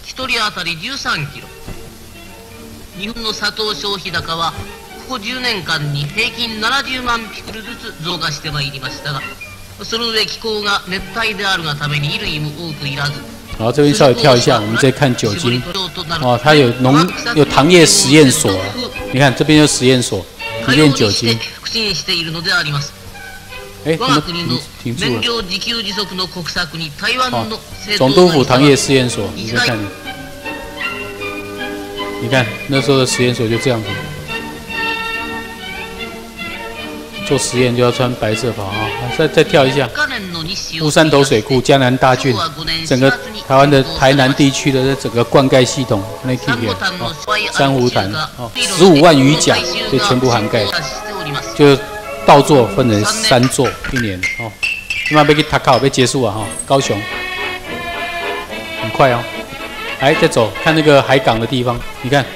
1人当たり13キロ。日本の砂糖消費高はここ10年間に平均70万ピクルずつ増加してまいりましたがその上気候が熱帯であるがために衣類も多くいらず然後這邊稍微跳一下，我們再看酒精。哦，它有農有糖業實驗所啊，你看這邊有實驗所提煉酒精。哎，怎麼我が国の停停住了？燃料自給自足の国策に台湾の製造總督府糖業實驗所，你再看，你看那時候的實驗所就這樣子，做实验就要穿白色袍啊！再再跳一下，乌山头水库、江南大郡，整个台湾的台南地区的整个灌溉系统，那體驗哦，珊瑚潭哦，十五万余甲就全部涵盖，就稻作分成三座，一年哦，今晚被去塔考被结束啊哈，高雄，很快哦，来再走，看那个海港的地方，你看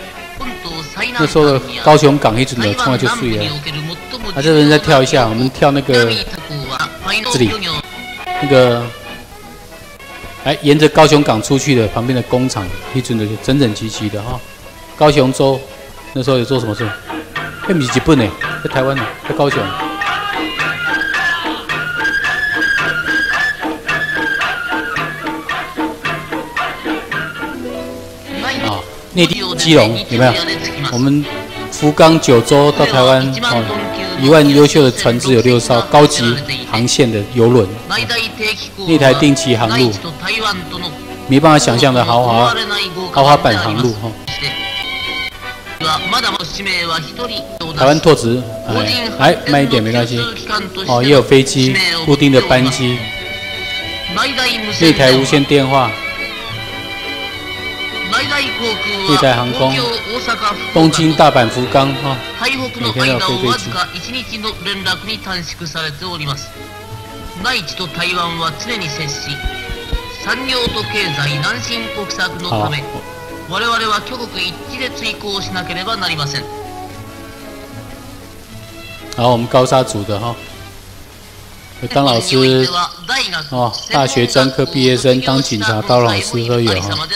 那时候的高雄港一直呢，冲来就水了。啊，这边再跳一下，我们跳那个这里那个，哎沿着高雄港出去的旁边的工厂，一直的就整整齐齐的哈、哦。高雄州那时候有做什么事？那不是日本呢，在台湾呢，在高雄。啊，内地基隆有没有？我们福岡、九州到台湾哦，一万优秀的船只有六艘高级航线的游轮，那台定期航路，没办法想象的豪华豪华版航路哈。台湾拓殖，哎，慢一点没关系。哦，也有飞机，固定的班机。那台无线电话，内大航空东京大阪福冈哈，台北の間をわずか1日の連絡に短縮されております。内地と台湾は常に接し産業と経済南進国策の好ため我々は挙国一致で追行しなければなりません。然后我们高沙组的哈，有当老师哦大学专科毕业生当警察当老师都有哈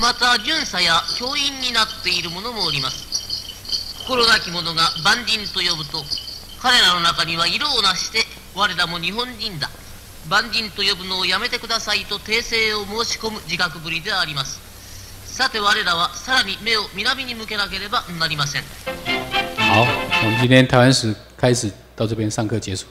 また巡査や教員になっている者もおります。心なき者が万人と呼ぶと彼らの中には色をなして我らも日本人だ。万人と呼ぶのをやめてくださいと訂正を申し込む自覚ぶりであります。さて我らはさらに目を南に向けなければなりません。好，我们今天台湾史开始到这边上课结束。